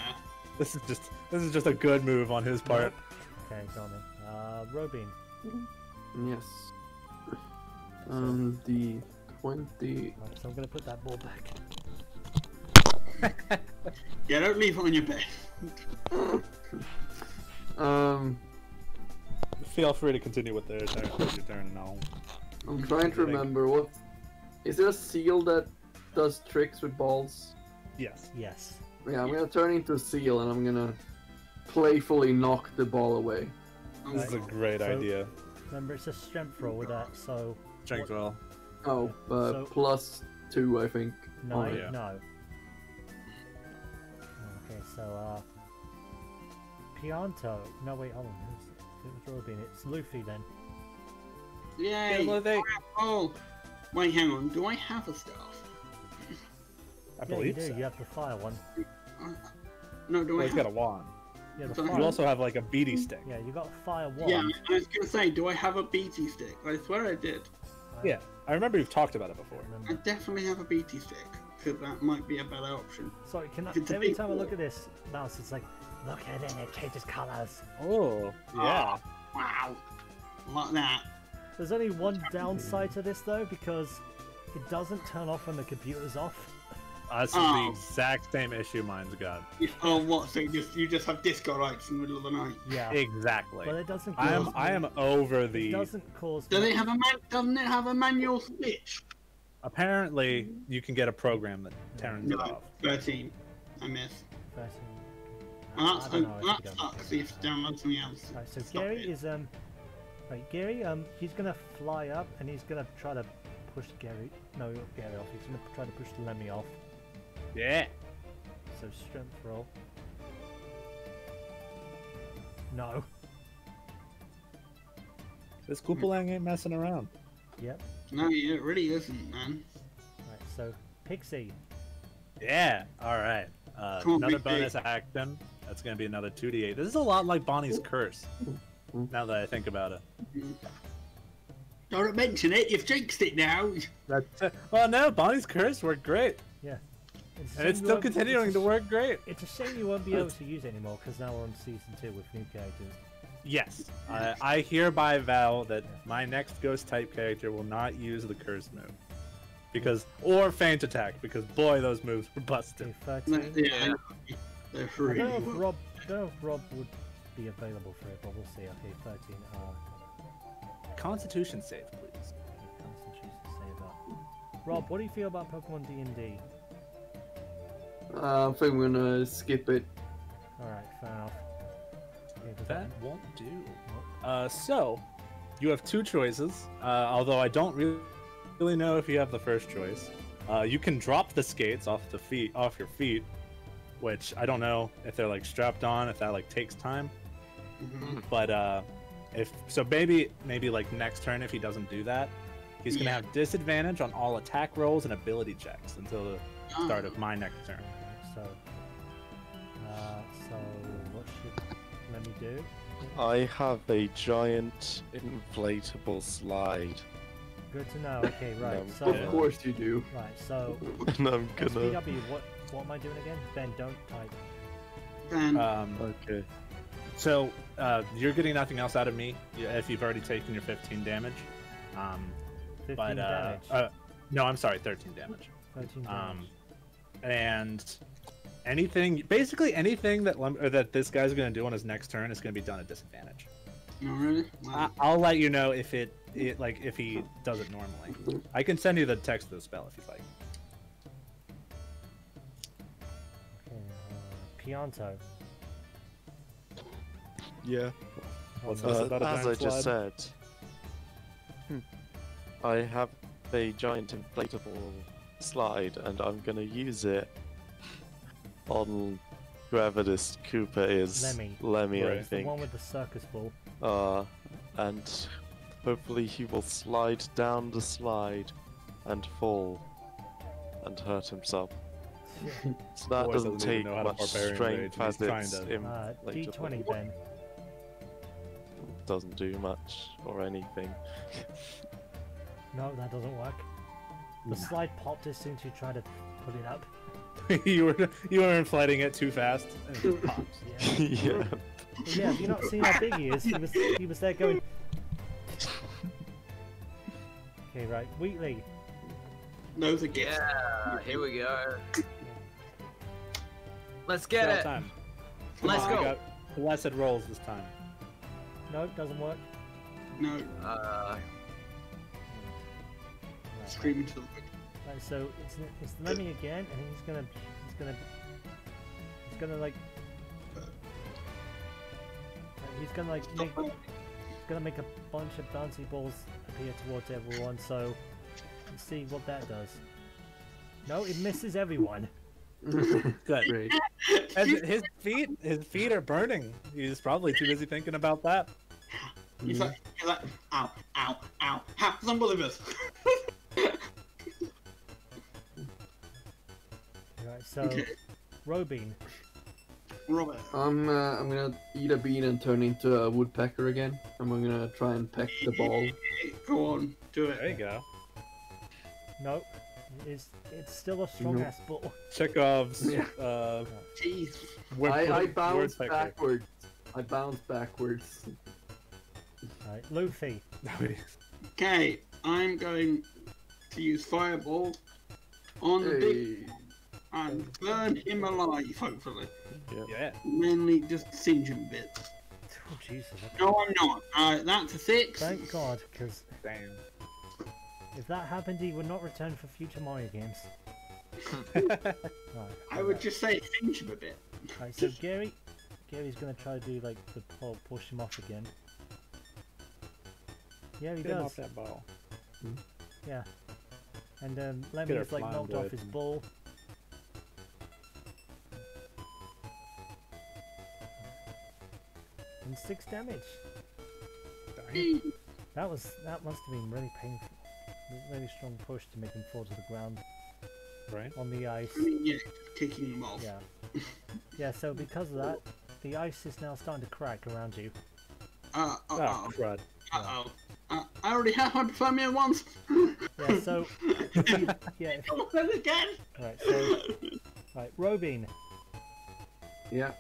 this is just this is just a good move on his part. Okay, go on then. Uh, Robin. Yes. Um, the 20. Right, so I'm gonna put that ball back. Yeah, don't leave it on your bed. Um, Feel free to continue with their turn. with your turn now. I'm trying to remember what. Is there a seal that does tricks with balls? Yes. Yes. Yeah, I'm gonna turn into a seal and I'm gonna playfully knock the ball away. This is a great So- idea. Remember, it's a strength roll with that, so Strength roll. Oh, uh, So- plus two, I think. no, Oh, yeah. no. Okay, so uh, Pionto. No, wait, hold on. Who's, it was Robin. It's Luffy then. Yay! Yeah, they, Oh, wait, hang on. Do I have a staff? I yeah, you believe do. so. You have the fire one. Uh, no, do Well, I he's have? got a wand. Yeah, the So- fire. You also have like a beady stick. Yeah, you got a fire wand. Yeah, I was gonna say, do I have a BT stick? I swear I did. I Yeah, I remember you've talked about it before. I remember. definitely have a BT stick, because that might be a better option. Sorry, can I, every time I look at this mouse, it's like, Look at it, it changes colors. Oh, yeah. Oh, wow. Look at that. There's only one downside to this, though, because it doesn't turn off when the computer's off. That's oh. the exact same issue mine's got. Oh, what? So you just, you just have disco lights in the middle of the night? Yeah. Exactly. But it doesn't I am, I am over the... It doesn't cause... Does it have a man, doesn't it have a manual switch? Apparently, you can get a program that turns no, it off. 13. I missed. 13. That's, that's, that's, thief down you download something. Right, so Stop Gary it. is um, right. Gary um, he's gonna fly up and he's gonna try to push Gary. No, Gary off. He's gonna try to push Lemmy off. Yeah. So strength roll. No. This Koopaling ain't messing around. Yep. No, it really isn't, man. Right, so Pixie. Yeah. All right. Uh, another bonus action. That's gonna be another two d eight. This is a lot like Bonnie's curse. Now that I think about it. Don't mention it. You've jinxed it now. That's well, no, Bonnie's curse worked great, Yeah. It's and it's still continuing it's to work great. It's a shame you won't be able to use it anymore because now we're on season two with new characters. Yes, I, I hereby vow that my next ghost type character will not use the curse move, because or faint attack, because boy, those moves were busted. Okay, No, 13. yeah, they're I don't know if Rob, I don't know if Rob would be available for it, but we'll see. Okay, 13. Uh, Constitution save, please. Constitution save that. Rob, what do you feel about Pokemon D and D? Uh, I think I'm gonna skip it. All right, fair enough. Okay, does That won't do. Uh, so, you have two choices. Uh, although I don't really, really know if you have the first choice. Uh, you can drop the skates off the feet, off your feet, which I don't know if they're like strapped on, if that like takes time. Mhm. But uh, if so, maybe maybe like next turn if he doesn't do that, he's gonna Yeah. have disadvantage on all attack rolls and ability checks until the Ah, start of my next turn. So, Uh, so what should Lemmy do? I have a giant inflatable slide, Good to know. Okay, right. So Of course you do. right. So and I'm gonna. SPW, what what am I doing again? Ben, don't type. Then Um, Okay. so uh, you're getting nothing else out of me if you've already taken your 15 damage. Um, 15 but uh, damage. uh, no, I'm sorry, 13 damage. 13 damage. Um, and anything, basically anything that Lem- or that this guy's gonna do on his next turn is gonna be done at disadvantage. really? I- Wow. I'll let you know if it, it like if he does it normally. I can send you the text of the spell if you'd like. Pionto. Yeah. What's Oh, this Uh, about as I just slide? said, hmm, I have a giant inflatable slide, and I'm gonna use it on whoever this Koopa is. Lemmy. Lemmy, I Right. The one with the circus ball. Uh, and hopefully he will slide down the slide and fall and hurt himself. So that Boy, doesn't doesn't take know how to much strength rage, as he's trying it's in, Uh, inflatable. D20, Ben. Doesn't do much or anything. No, that doesn't work. The slide popped as soon as you tried to put it up. you were you were inflating it too fast and it just pops. Yeah. yeah. Yeah, have you not seen how big he is? He was he was there going. Okay, right, Wheatley. Those are gifts. Yeah, here we go. Let's get it. time. Let's on, go. we got Blessed rolls this time. No, doesn't work. No, Uh, Right, screaming to the wind. right, so it's it's Lemmy again, and he's gonna he's gonna he's gonna like he's gonna like make he's gonna make a bunch of bouncy balls appear towards everyone. So let's see what that does. No, it misses everyone. Good. Great. As his feet his feet are burning. He's probably too busy thinking about that. He's like, he's like, ow, ow, ow. Ha, some believers. Right, so Okay. Robin. Robert. I'm uh, I'm gonna eat a bean and turn into a woodpecker again. I'm gonna try and peck the ball. Go on, do it. There you go. No, it's it's still a strong ass ball. Chekhov's Yeah. uh Jeez. word, I, I word bounce backwards. I bounce backwards. Right, Luffy. Okay, I'm going to use fireball on the big and burn him alive, hopefully. yeah. Mainly just singe him bits. Oh Jesus! No, I'm not. Uh, that's a six. Thank God, because Damn. If that happened, he would not return for future Mario games. right, I would just say singe him a bit. Right, so Gary, Gary's gonna try to do like the pull, push him off again. Yeah, he Get him does. off that ball. Yeah. And um, our Lemmy's like knocked off his and- ball. And six damage. That was that must have been really painful. A Really strong push to make him fall to the ground Right? on the ice. I mean, yeah, just kicking him off. Yeah. Yeah, so because of that, the ice is now starting to crack around you. Uh, uh, Oh, uh, crud. uh, oh. Uh, I already have my Permian once. Yeah, so yeah, if- again. right, so right, Robin, Yeah.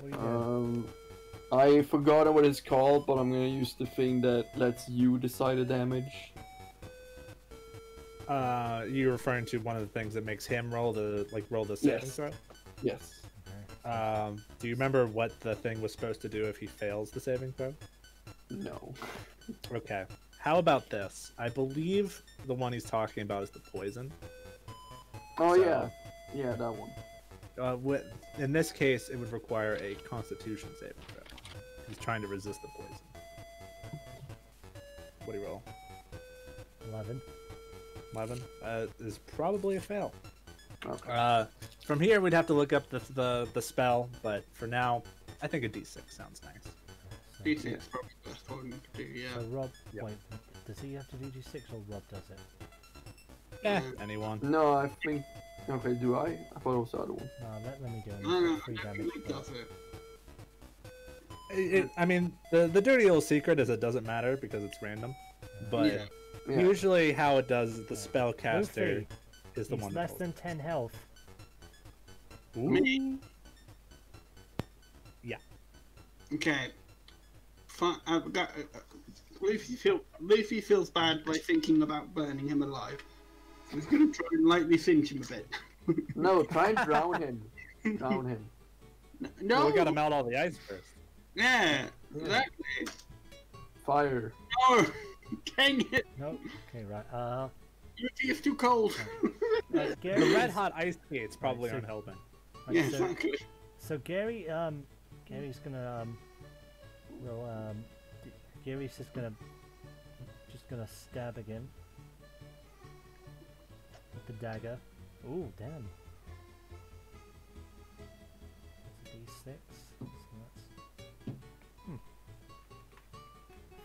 what are you doing? Um, I forgot what it's called, but I'm gonna use the thing that lets you decide the damage. Uh, you're referring to one of the things that makes him roll the like roll the saving Yes. throw. Yes. Um, do you remember what the thing was supposed to do if he fails the saving throw? No. Okay. How about this? I believe the one he's talking about is the poison. Oh So- yeah. Yeah, that one. Uh, wi- in this case, it would require a Constitution saving throw. He's trying to resist the poison. What do you roll? Eleven. Eleven. Uh, is probably a fail. Okay. Uh, from here, we'd have to look up the, the the spell, but for now, I think a D6 sounds nice. So, D6 is probably the best one to do, yeah. so Rob, Yeah. wait, does he have to do D6 or Rob does it? Eh, Mm. anyone. No, I think Okay, do I? I thought it was the other one. No, let, let me go. No, no, and Three damage. Link but- does it. It, it- I mean, the the dirty little secret is it doesn't matter because it's random. But Yeah. Yeah. usually, how it does the spellcaster Luffy, is the he's one. less than 10 health. Ooh. Me. Yeah. Okay. Fine. I've got. Uh, uh, Luffy feel Luffy feels bad by thinking about burning him alive. He's gonna try and lightly cinch him a bit. No, try and drown him. Drown him. No. Well, we gotta melt all the ice first. Yeah. Exactly. Fire. No. Dang it. No. Okay, right. Uh, Luffy is too cold. uh Gary. The red hot ice skates probably so- aren't helping. right, yeah. so, Exactly. so Gary, um, Gary's gonna, um, well, um, Gary's just gonna, just gonna stab again with the dagger. Ooh, damn.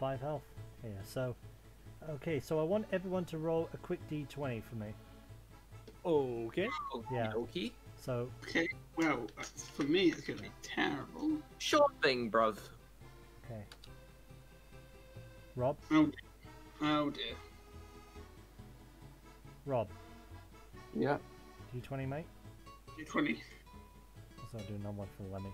5 health here. So, okay, so I want everyone to roll a quick d20 for me. Okay. Yeah. Okay. So. Okay, well, uh, for me it's going to be terrible. Sure thing, bruv. Okay. Rob? Oh dear. Oh dear. Rob? Yeah. D20, mate? D20. So I do another one for Lemmy.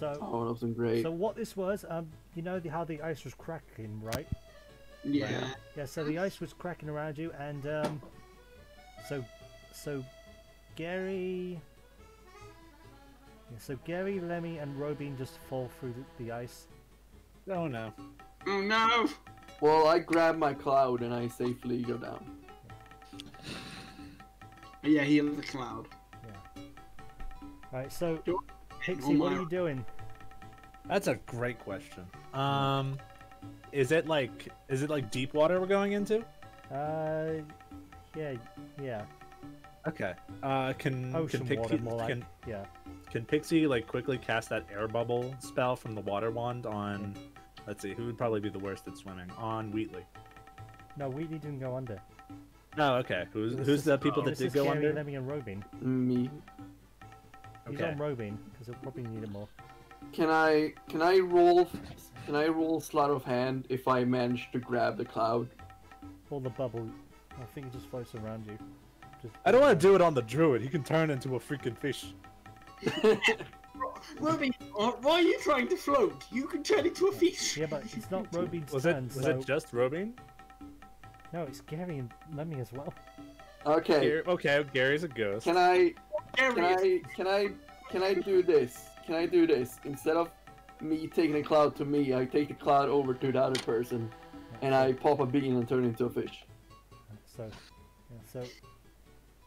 So Oh, that wasn't great. so what this was, um, you know the, how the ice was cracking, right? Yeah. Yeah, so the ice was cracking around you, and um, so so Gary, yeah, so Gary, Lemmy, and Robin just fall through the, the ice. Oh no. Oh no. Well, I grab my cloud and I safely go down. Yeah, he is a cloud. Right, so Sure. Pixie, Oh what are you doing? That's a great question. Um, is it like is it like deep water we're going into? Uh, yeah, yeah, Okay. Uh, can ocean can Pixie water more like. can Yeah, can Pixie like quickly cast that air bubble spell from the water wand on? Let's see, who would probably be the worst at swimming? On Wheatley. no, Wheatley didn't go under. Oh, okay. Who's who's the people oh, that This did is go Gary, under? Lemmy, and Robin. Me. He's Okay. on Robin because he'll probably need it more. Can I can I roll can I roll sleight of hand if I manage to grab the cloud? Or the bubble. I think it just floats around you. Just I don't want to do it on the druid. He can turn into a freaking fish. Robin, uh, why are you trying to float? You can turn into a fish. Yeah, but it's not Robin's Was it was so... it just Robin? No, it's Gary and Lemmy as well. okay. Gar- okay, Gary's a ghost. Can I Gary can I can I can I do this? Can I do this? Instead of me taking the cloud to me, I take the cloud over to the other person and I pop a bean and turn into a fish. So, yeah, so.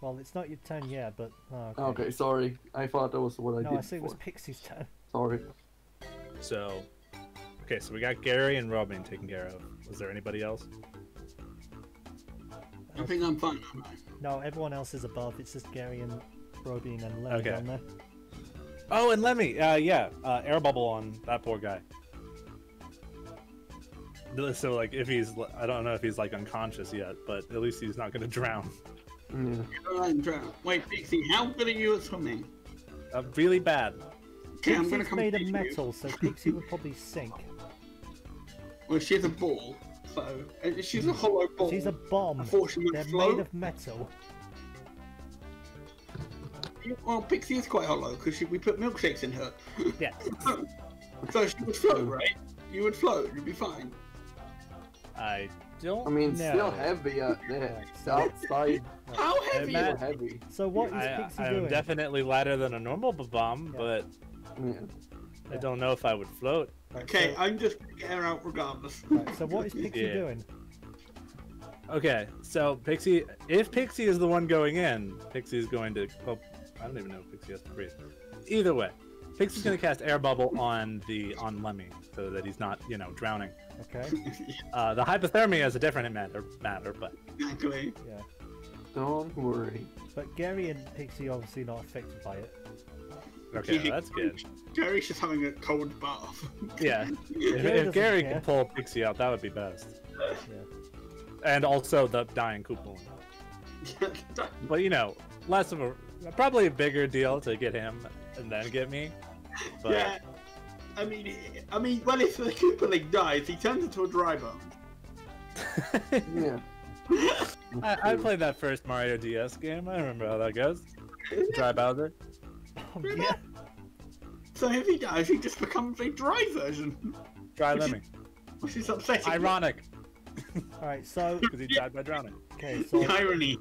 Well, it's not your turn yet, but. Oh, Okay, sorry. I thought that was what I No, did No, I said it was. Pixie's turn. Sorry. So, okay, so we got Gary and Robin taken care of. Was there anybody else? Uh, I think I'm fine. No, everyone else is above. It's just Gary and Robin and Lemmy Okay. down there. Oh, and Lemmy. Uh, yeah, uh, air bubble on that poor guy. So, like, if he's, I don't know if he's like unconscious yet, but at least he's not gonna drown. Yeah. I'm drowned. Wait, Pixie, how good are you at swimming? Uh, really bad. Okay, I'm gonna Pixie's come made of save you. metal, so Pixie would probably sink. Well, she's a ball, so uh, she's a hollow ball. She's a bomb. Unfortunately, They're float. made of metal. Well, Pixie is quite hollow because we put milkshakes in her. Yeah. so she would float, right? You would float. You'd be fine. I don't. I mean, it's still No. heavy. Uh, the, Right, so- outside How heavy? Matt- still heavy. So what is I, Pixie I'm doing? definitely lighter than a normal bomb, Yeah. but Yeah. I don't know if I would float. Okay, so, I'm just gonna her out regardless. right, so what is Pixie Yeah. doing? Okay, so Pixie, if Pixie is the one going in, Pixie is going to. I don't even know if Pixie has to breathe. Either way, Pixie's going to cast air bubble on the on Lemmy so that he's not, you know, drowning. Okay, Uh, the hypothermia is a different matter, matter, but exactly. yeah. Don't worry. But Gary and Pixie obviously not affected by it. okay, that's good. Gary's just having a cold bath. Yeah, if, Gary if Gary care. can pull Pixie out, that would be best. Yeah. And also the dying Koopa. But you know, less of a probably a bigger deal to get him and then get me. But yeah. I mean, I mean, well, if the Koopaling dies, he turns into a dry bone. Yeah. I, I played that first Mario DS game. I remember how that goes. Dry Bowser. Oh, yeah. So if he dies, he just becomes a dry version, Dry Which is- Lemmy. which is upsetting. Ironic, Alright, so because he died by drowning. okay, so The irony.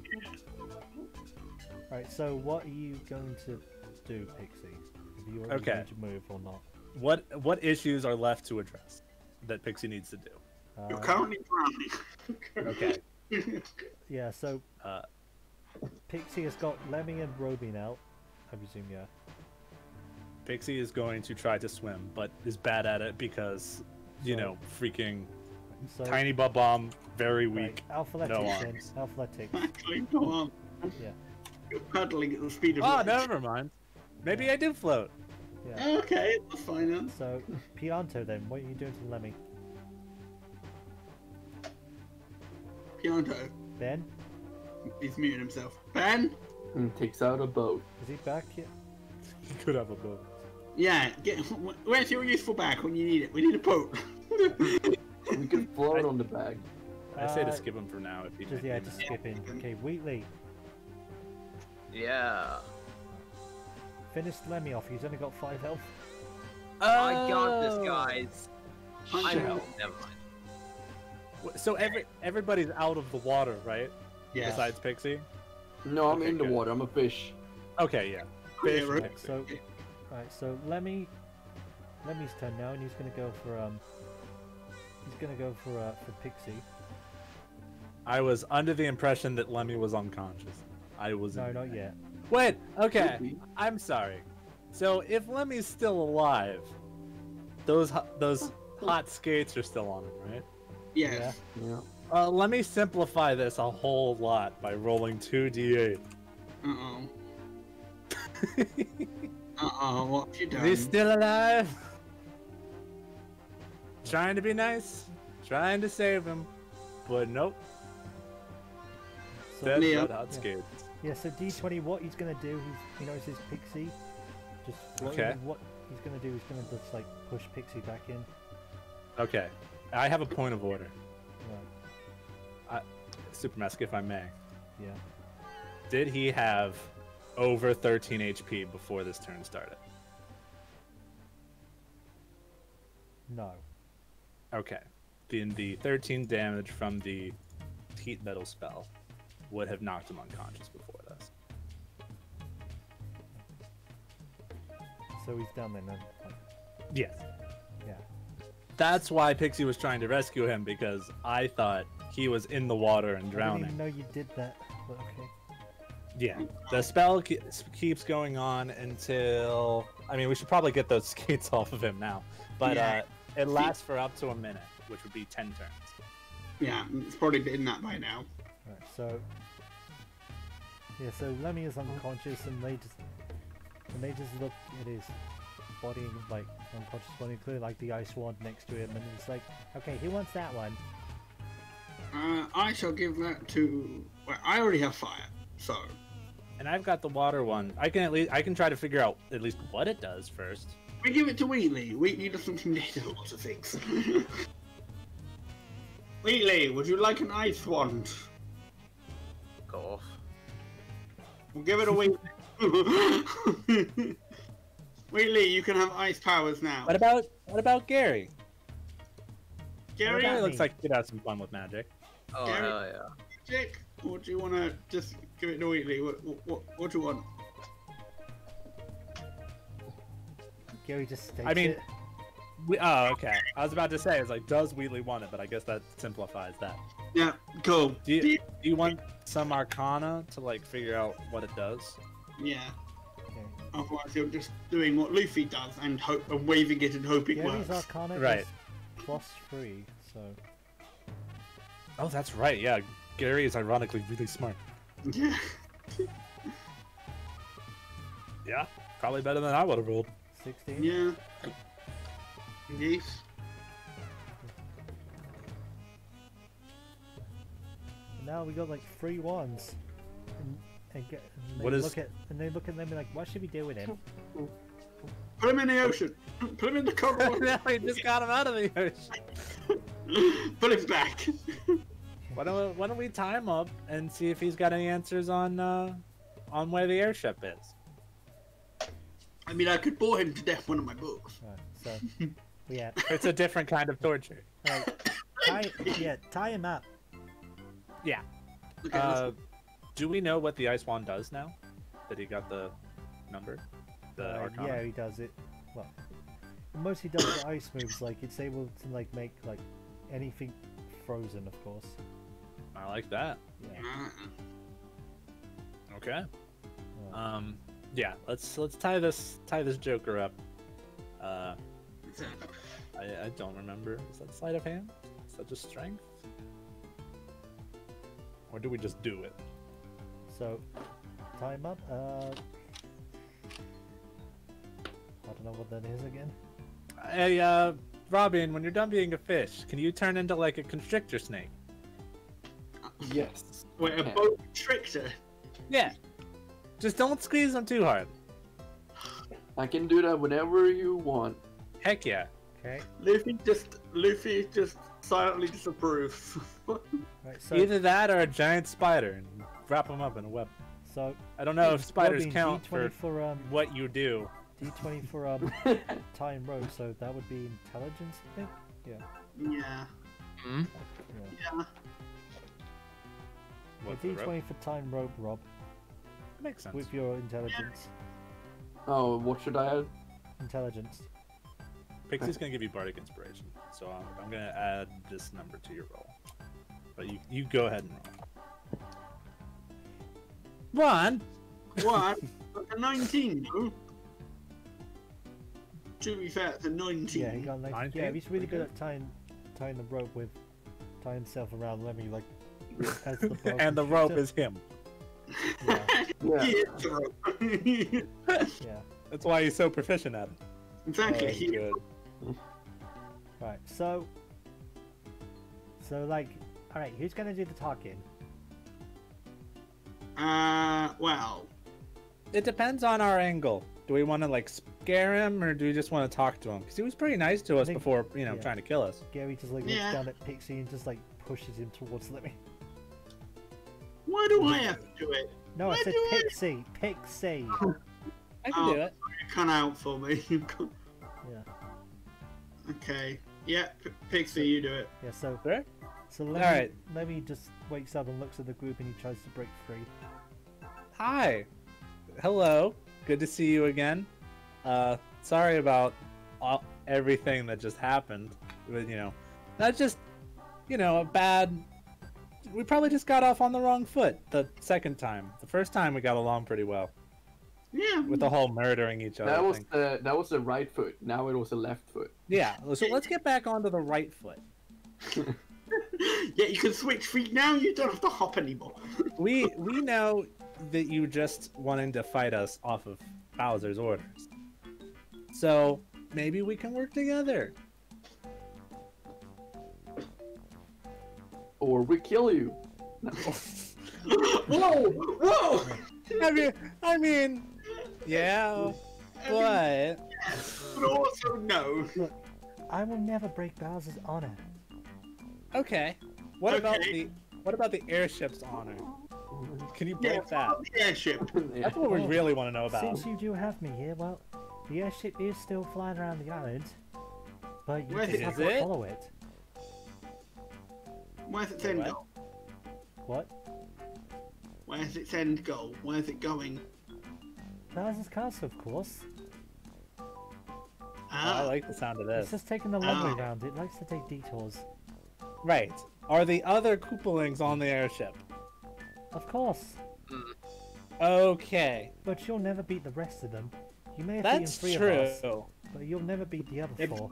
Alright, so what are you going to do, Pixie? Have you already Okay. made your move or not? What what issues are left to address that Pixie needs to do? You're Uh, currently drowning. Okay. yeah, so Uh, Pixie has got Lemmy and Robin out. I presume, yeah. Pixie is going to try to swim, but is bad at it because, you So- know, freaking So, tiny butt bomb, very right, weak. athletics no then. arms. Athletics. Actually, go on. Yeah. You're paddling at the speed of Oh, light. never mind. Maybe I do float. Yeah. Okay, that's fine then. So, Pionto then, what are you doing to Lemmy? Pionto, Ben? he's muted himself. Ben? And takes out a boat. Is he back yet? He could have a boat. Yeah, get, where's your useful bag when you need it? We need a boat. We can float I- on the bag. I say to Uh, skip him for now if he Just, yeah, just skip in. Okay, Wheatley. Yeah. Finish Lemmy off, he's only got 5 health. I got Oh. this, guys. Punch I him. know. Never mind. So every everybody's out of the water, right? Yeah. Besides Pixie. No, I'm Okay, in the good. water. I'm a fish. Okay, yeah. Yeah, Fish, right. So, right, so Lemmy, Lemmy's turn now, and he's gonna go for um, he's gonna go for uh, for Pixie. I was under the impression that Lemmy was unconscious. I wasn't. No, not yet. Wait, okay. I'm sorry. So if Lemmy's still alive, those those hot skates are still on him, right? Yes. Yeah. Uh, let me simplify this a whole lot by rolling two d8. Uh-oh. Uh-oh, what you done? He's still alive. Trying to be nice, trying to save him, but nope. So, Dead Leo. hot skates. Yeah, so D20, what he's gonna do, he's, he notices his Pixie, just floating, Okay. what he's gonna do is gonna just like push Pixie back in. Okay, I have a point of order. Right, Supermask, if I may. yeah. Did he have over 13 HP before this turn started? No. Okay. Then the 13 damage from the heat metal spell would have knocked him unconscious before So he's down then. then. Yes. Yeah. That's why Pixie was trying to rescue him because I thought he was in the water and I didn't drowning. even know you did that. But okay. Yeah. The spell ke- keeps going on until. I mean, we should probably get those skates off of him now. But Yeah. uh, it lasts for up to a minute, which would be 10 turns. Yeah, it's probably been that by now. Right, so yeah, so Lemmy is unconscious, and they just and they just look at his body, like unconscious body, including like the ice wand next to him, and it's like, okay, who wants that one? Uh, I shall give that to... Well, I already have fire, so... And I've got the water one. I can at least I can try to figure out at least what it does first. We give it to Wheatley. Wheatley doesn't need a lot of things. Wheatley, would you like an ice wand? Go off. We'll give it a Wheatley. Wheatley, you can have ice powers now. What about what about Gary? Gary, Gary looks like he'd have some fun with magic. Oh, Gary- hell yeah. Magic, or do you want to just give it to Wheatley? What, what, what, what do you want? Gary just states I mean- it. We, oh, okay. I was about to say, it's like, does Wheatley want it? But I guess that simplifies that. Yeah, cool. Do you, do you want some Arcana to like figure out what it does? Yeah. Okay. Otherwise, you're just doing what Luffy does and hope and waving it and hoping it Gary's works. Arcana Right. is plus three, so Oh, that's right. Yeah, Gary is ironically really smart. Yeah. Yeah, probably better than I would have rolled. sixteen. Yeah. Yes. Now we got like three ones. And get and they What is- look at and they look at them and be like, what should we do with him? Put him in the ocean. Put him in the cold water. no, we just got him out of the ocean. Put him back. Why don't, we, why don't we tie him up and see if he's got any answers on uh, on where the airship is? I mean, I could bore him to death one of my books. Right, so yeah, It's a different kind of torture. right, tie, yeah, tie him up. Yeah. Okay, Uh, do we know what the ice wand does now? That he got the number, the Uh, arcana. yeah, he does it. Well, mostly does the ice moves. Like it's able to like make like anything frozen, of course. I like that. Yeah. Uh, Okay. Um. Yeah. Let's let's tie this tie this Joker up. Uh, I, I don't remember. Is that sleight of hand? Is that just strength? Or do we just do it? So time up. Uh, I don't know what that is again. Hey, uh, Robin, when you're done being a fish, can you turn into like a constrictor snake? Yes. Wait, a Yeah. boat trickster. Yeah. Just don't squeeze them too hard. I can do that whenever you want. Heck yeah. Okay. Luffy just Luffy just silently disapproves. Right. So Either that or a giant spider and wrap them up in a web. so I don't know if spiders Robin, count D20 for for um what you do. D20 for um time rope. So that would be intelligence, I think. yeah. Yeah. Yeah. What, Yeah, the rope? D20 for time rope, Rob, Makes sense. with your intelligence. oh, what should I add? Intelligence. Pixie's gonna give you bardic inspiration, so I'm, I'm gonna add this number to your roll. But you you go ahead and roll. One. What? a 19, no? To be fair, it's a 19. Yeah, he got like yeah, he's really good at tying tying the rope with tying himself around Lemmy like as the and the rope is him. yeah, Yeah. He is the rope. yeah. That's why he's so proficient at it. exactly. Oh, good. Right. So so like all right, who's gonna do the talking? Uh, well, It depends on our angle. Do we want to like scare him, or do we just want to talk to him? Because he was pretty nice to us think- before, you know, yeah. trying to kill us. Gary just like looks Yeah. down at Pixie and just like pushes him towards Lemmy. why do I have to do it? No, I Why said do I- Pixie. Pixie. I can Oh. do it. Cut out for me. Yeah. okay. Yeah, P- Pixie, you do it. Yeah. So Sure. So Lemmy, right. Lemmy just wakes up and looks at the group and he tries to break free. Hi. Hello. Good to see you again. Uh, sorry about all, everything that just happened. It was, you know, that's just, you know, a bad. We probably just got off on the wrong foot the second time. The first time we got along pretty well Yeah. with the whole murdering each other That was thing. the that was the right foot. Now it was the left foot. Yeah. So let's get back onto the right foot. yeah, you can switch feet now. You don't have to hop anymore. We we know that you just wanting to fight us off of Bowser's orders. So maybe we can work together. Or we kill you. whoa! Whoa! I mean, I mean, yeah, but But also no. I will never break Bowser's honor. Okay. What about the what about the airship's honor? Can you break Yeah, that? the airship. That's what we really want to know about. Since you do have me here, well, the airship is still flying around the island, but you Where just is have it? to follow it. Where's its end what? goal? What? Where's its end goal? Where's it going? Bowser's castle, of course. Oh, Ah, I like the sound of this. It's this. just taking the long Ah. way round. It likes to take detours. Right. Are the other Koopalings on the airship? Of course. Okay. But you'll never beat the rest of them. You may have That's beaten three of us, true. but you'll never beat the other If- four.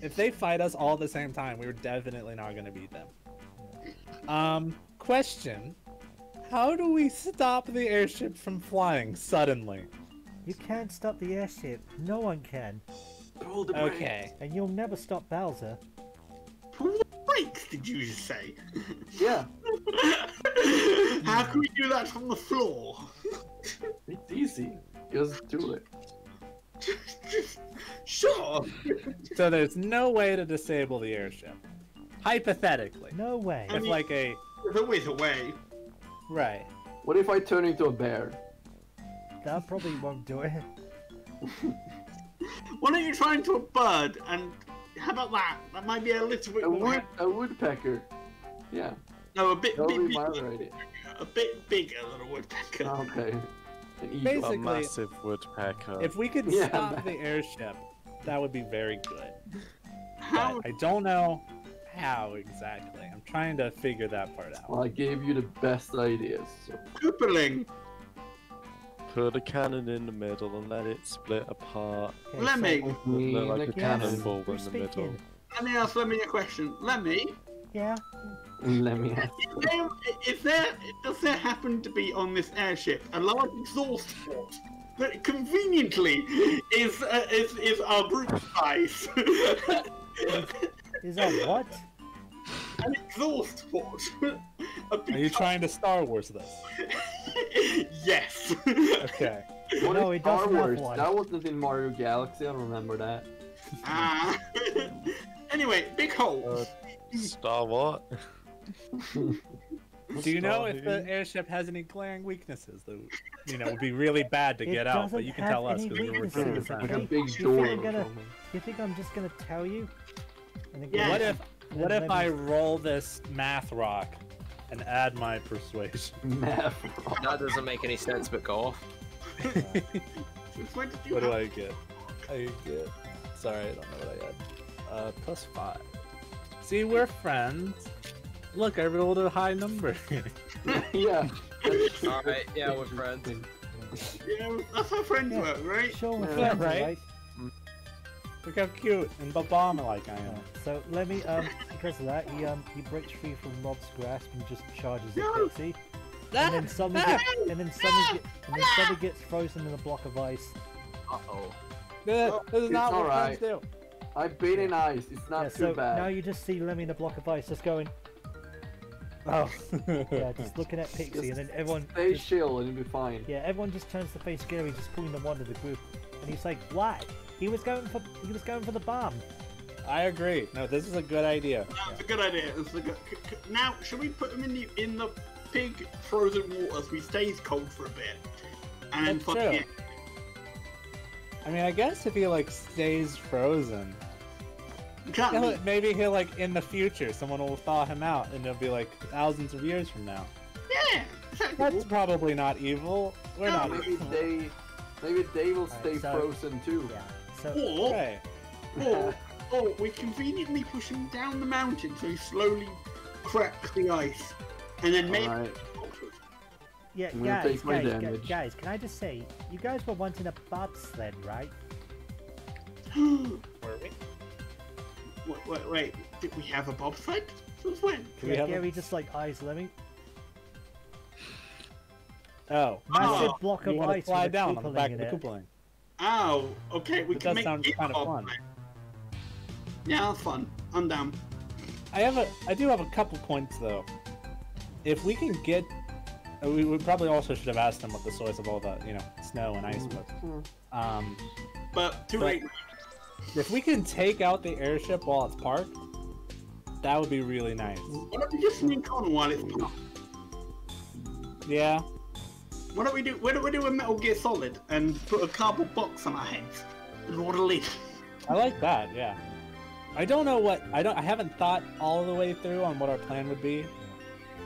If they fight us all at the same time, we're definitely not going to beat them. Um, question. How do we stop the airship from flying suddenly? You can't stop the airship. No one can. Pull the brake. Okay. And you'll never stop Bowser. Pull did you just say? Yeah. How How can we do that from the floor? It's easy. Just do it. sure. So there's no way to disable the airship. Hypothetically. No way. I If mean- like a There's always a way. right. What if I turn into a bear? That probably won't do it. Why don't you try into a bird and how about that? That might be a little bit A more. wood, a woodpecker. Yeah, No, a bit, that bit, would be bit, my other idea. a bit bigger than a woodpecker. Okay. Basically- A massive woodpecker. If we could Yeah, stop man. the airship, that would be very good. How? But I don't know how exactly. I'm trying to figure that part out. Well, I gave you the best ideas. So. Crippling. Put a cannon in the middle and let it split apart. Okay, Lemmy. So, Look like a cannonball who's in the middle. Let me ask Lemmy a question. Lemmy, Yeah. Let me ask. is there, is there, does there happen to be on this airship a large exhaust port that conveniently is uh, is, is our group size? Is that what? An exhaust port. Are you trying to Star Wars this? yes. Okay. What No, is it Star doesn't have Wars? one. That wasn't in Mario Galaxy. I don't remember that. Ah. anyway, big hole. Uh, Star what? Do you know if the airship has any glaring weaknesses that you know would be really bad to It get out? But you can tell us any because we're recruiting Like a okay? big You door. think I'm gonna- You think I'm just gonna tell you? And Yeah. What if and what if I roll this math rock and add my persuasion? Math. That doesn't make any sense, but go off. Since when What do I get? I get. Sorry, I don't know what I had. Uh, plus five. See, we're friends. Look, I rolled a high number. yeah. All right, yeah, we're friends. Yeah, that's how friends Yeah. work, right? Sure, we're Yeah, friends, right? Right? Look how cute and Obama like I am. So let me um because of that he um he breaks free from Rob's grasp and just charges No. at Pixie. And then suddenly get, and then suddenly get, and then suddenly gets frozen in a block of ice. Uh oh. This, this is not what alright. friends do. I've been in ice. It's not yeah, too so bad. now you just see Lemmy in a block of ice just going Oh. yeah, just looking at Pixie and then everyone Stay just, chill and you'll be fine. yeah, everyone just turns to face Gary just pulling them one of the group. And he's like, Why? He was going for he was going for the bomb. I agree. No, this is a good idea. That's a good idea. That's a good... c- c- Now, should we put him in the in the big frozen water so he stays cold for a bit? And then That's fuck true. it. I mean, I guess if he like stays frozen, Exactly. he'll- maybe he'll like in the future someone will thaw him out, and it'll be like thousands of years from now. Yeah, exactly. That's probably not evil. We're No, not Maybe evil. they, maybe they will stay so- frozen too. Yeah. So Or, Okay. or, or we conveniently push him down the mountain so he slowly cracks the ice. And then maybe... Alright. yeah, I'm gonna guys, guys, guys, can I just say, you guys were wanting a bobsled, right? Were we? wait, wait, wait, did we have a bobsled? Since when? Do we yeah, have a- Gary just like eyes Lemmy. Oh, Massive Oh, block of want ice fly down on the back of the it. Koopaling. Oh, okay, we It can does make sound it kind of fun. bobsled. Yeah, that's fun. I'm down. I have a, I do have a couple points though. If we can get, uh, we, we probably also should have asked them what the source of all the, you know, snow and ice was. Um, But too But- late. if we can take out the airship while it's parked, that would be really nice. Why don't we just sneak on while it's parked? Yeah, Why don't we do? Why don't we do a Metal Gear Solid and put a cardboard box on our heads and draw the lid? I like that. Yeah. I don't know what I don't. I haven't thought all the way through on what our plan would be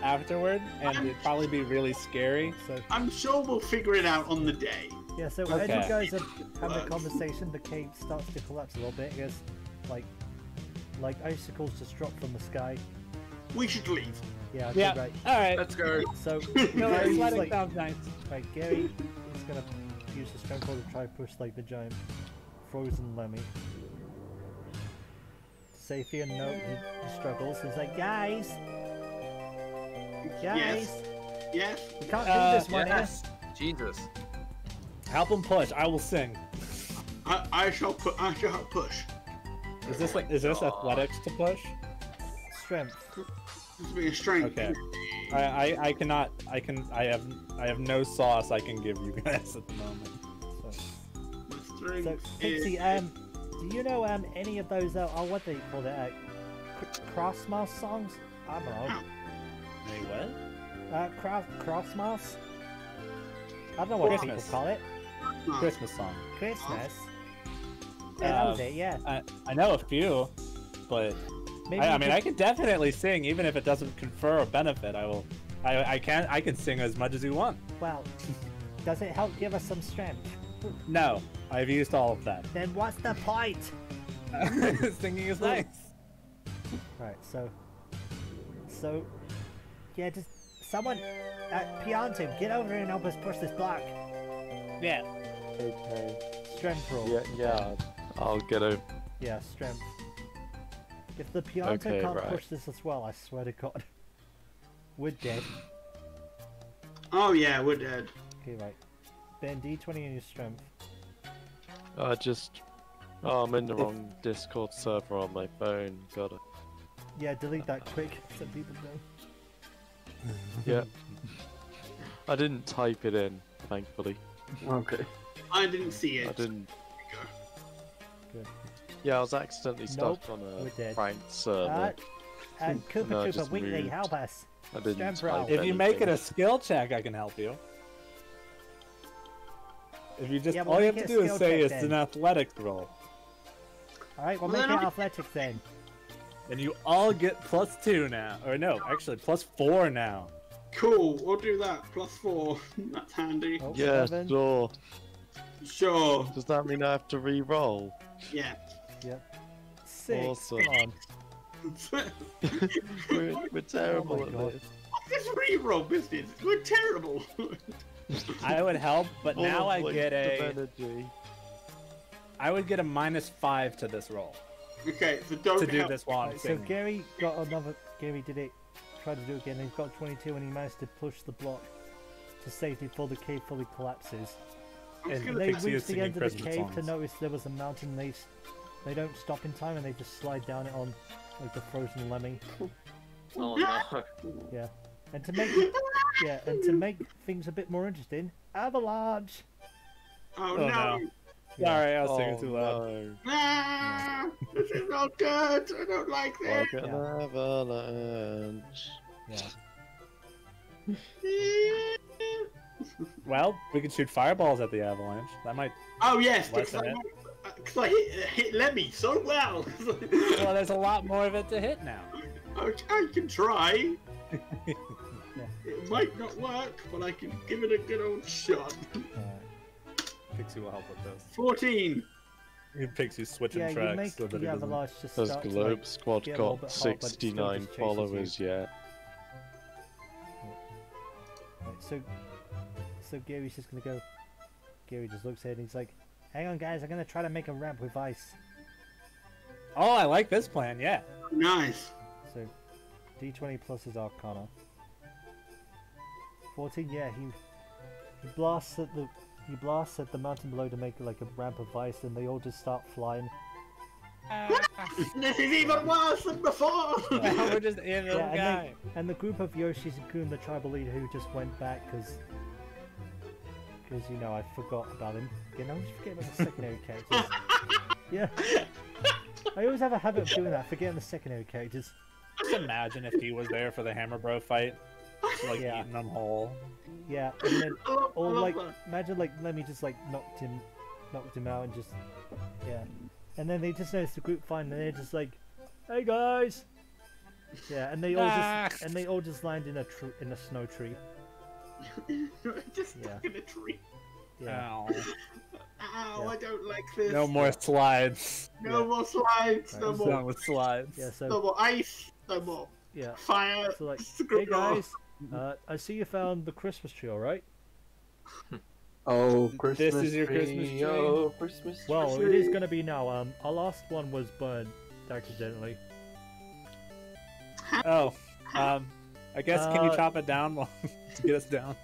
afterward, and it'd probably be really scary. So I'm sure we'll figure it out on the day. yeah, so as you guys are having a conversation, the cave starts to collapse a little bit because, like, like icicles just drop from the sky. We should leave. Yeah, okay, Yeah. right. All right. Let's go. So No, Gary's sledding like, sounds nice. right, Gary is gonna use his strength roll to try and push like the giant frozen Lemmy. Saphian no, he, he struggles. He's like, guys, guys, Yes. we can't Uh, do this one here. Yes. Jesus. Help him push. I will sing. I, I shall put. I shall push. Is this like? Is this Aw. athletics to push? Strength. This will be a strength. Okay. I, I I cannot. I can. I have. I have no sauce I can give you guys at the moment. So. The So, strength Pixie, um, do you know um any of those? Uh, oh, what do you call it? Uh, cr- Crossmas songs? I don't know. They what? Uh, cross Crossmas? I don't know what Christmas. people call it. Christmas song. Christmas. Yeah, that was Um, it. Yeah. I I know a few, but Maybe I, I mean could- I can definitely sing even if it doesn't confer a benefit. I will. I I can I can sing as much as you want. Well, does it help give us some strength? No, I've used all of that. Then what's the point? Singing is nice. Right. So. So. Yeah, just someone. Uh, Pionto, get over here and help us push this block. Yeah. Okay. Strength roll. Yeah, yeah. I'll get over. Yeah, strength. If the Pionto Okay, can't right. push this as well, I swear to God, we're dead. Oh yeah, we're dead. Okay, right. Ben, D20 on your strength. I just. Oh, I'm in the wrong Discord server on my phone. Got it. Yeah, delete that quick so people know. Yeah. I didn't type it in, thankfully. Okay. I didn't see it. I didn't. Good. Yeah, I was accidentally stuck Nope, on a dead. Frank server. Uh, and Cooper No, I Cooper just Wheatley, moved. help us. I didn't type roll. If you make it a skill check, I can help you. If you just Yeah, we'll all you have to do is say it's then. an athletic roll, Alright, we'll Well, make then it I- athletics then. and you all get plus two now. Or no, actually plus four now. Cool, we'll do that. Plus four. That's handy. Oh, Yeah, seven. sure. Sure. Does that mean I have to re-roll? Yeah. Six. Awesome. Come on. we're, we're terrible oh my at God. this. this reroll business. We're terrible. I would help, but Full now I get of a. energy. I would get a minus five to this roll okay, so don't to do help. this one. I'm so singing. Gary got another. Gary did it. Tried to do it again. He's got 22 and he managed to push the block to safety before the cave fully collapses. And They Pixie reached the end of the Christmas cave to notice there was a mountain. They s- they don't stop in time and they just slide down it on like the frozen lemmy. Oh no. Yeah. And to make yeah, and to make things a bit more interesting, avalanche. Oh, Oh, no. no. Yeah. Sorry, I was oh, singing too loud. no. Ah, this is not good. I don't like this. Like an avalanche. Yeah. Well, we could shoot fireballs at the avalanche. That might. Oh yes, Less because I, than hit, uh, hit Lemmy so well. Well, there's a lot more of it to hit now. I, I can try. It might not work, but I can give it a good old shot. Alright. Pixie will help with this. 14. Pixie's switching Yeah, you tracks make so that the it just Has Globe like, Squad get a little got bit hot, but it still 69 just chases followers yet? Right, so, so Gary's just gonna go. Gary just looks at it and he's like, "Hang on, guys, I'm gonna try to make a ramp with ice." Oh, I like this plan. Yeah. Nice. So, D20 plus his Arcana. 14. Yeah, he he blasts at the he blasts at the mountain below to make like a ramp of ice, and they all just start flying. Uh, this is even worse than before. We're just in Yeah, and, guy. they, and the group of Yoshis and Kun, the tribal leader, who just went back because. Because, you know, I forgot about him. Again, I always forget about the secondary characters. Yeah. I always have a habit of doing that, forgetting the secondary characters. Just imagine if he was there for the Hammer Bro fight, just, like Yeah. eating them whole. Yeah, and then, I love, or like, that. imagine like Lemmy just like knocked him, knocked him out and just, yeah. And then they just noticed the group find and they're just like, hey guys! Yeah, and they all Ah. just, and they all just land in a tr- in a snow tree. Just Yeah. stuck in a tree. Yeah. Ow. Ow, Yeah. I don't like this. No more slides. No Yeah. more slides. Right, No so- more. Done with slides. Yeah, No more ice. No more yeah. fire. So like, hey guys, uh, I see you found the Christmas tree, alright? Oh, This Christmas is your tree. Christmas tree? Oh, Christmas tree. Well, it is gonna be now. Um, our last one was burned accidentally. Oh, um, I guess can you Uh, chop it down while to get us down?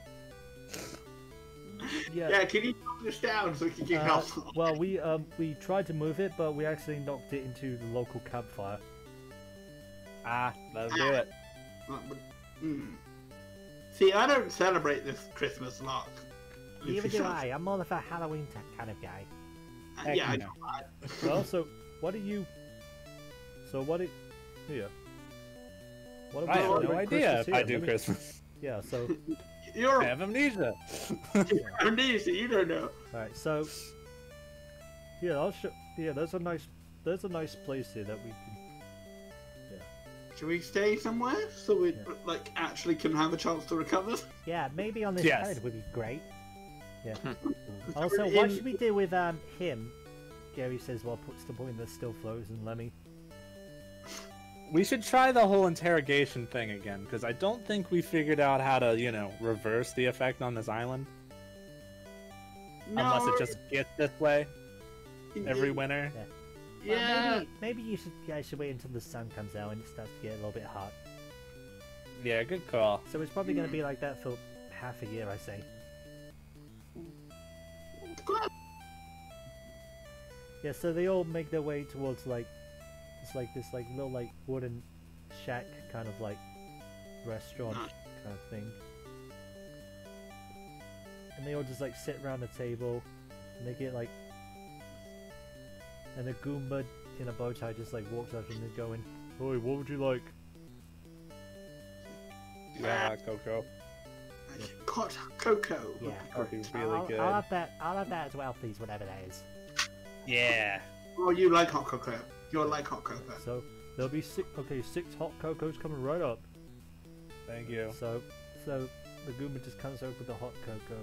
Yeah. Yeah, can you chop this down so we can get Uh, help? well, we um we tried to move it, but we actually knocked it into the local campfire. Ah, let's do it. Mm. See, I don't celebrate this Christmas lot. Neither do. I. I'm more of a Halloween kind of guy. Uh, Yeah, I Heck know. But also, what are you? So what? It, yeah. What I have about no doing idea if I do me- Christmas. Yeah. So You're I have amnesia. amnesia. You don't know. all right. So yeah, I'll show. Yeah, there's a nice. There's a nice place here that we can. Yeah. Should we stay somewhere so we Yeah. like actually can have a chance to recover? Yeah, maybe on this Yes. island would be great. Yeah. Hmm. also, In- what should we do with um him? Gary says while puts the point that still frozen Lemmy. We should try the whole interrogation thing again, because I don't think we figured out how to, you know, reverse the effect on this island. Unless it just gets this way every winter. Well, Yeah. maybe, maybe you should guys should wait until the sun comes out and it starts to get a little bit hot. Yeah, good call. So it's probably going to hmm. be like that for half a year, I say. Yeah, so they all make their way towards like it's like this like little like wooden shack kind of like restaurant kind of thing. And they all just like sit around the table and they get like and a Goomba in a bow tie just like walks up and they're going, Oi, what would you like? Yeah, Coco. Hot cocoa. Yeah. That'd be really I'll, good. I'll have that I'll have that as well, please, whatever that is. Yeah. Oh, you like hot cocoa. You're like hot cocoa. So there'll be six okay, six hot cocos coming right up. Thank you. So, so the Goomba just comes over with the hot cocoa,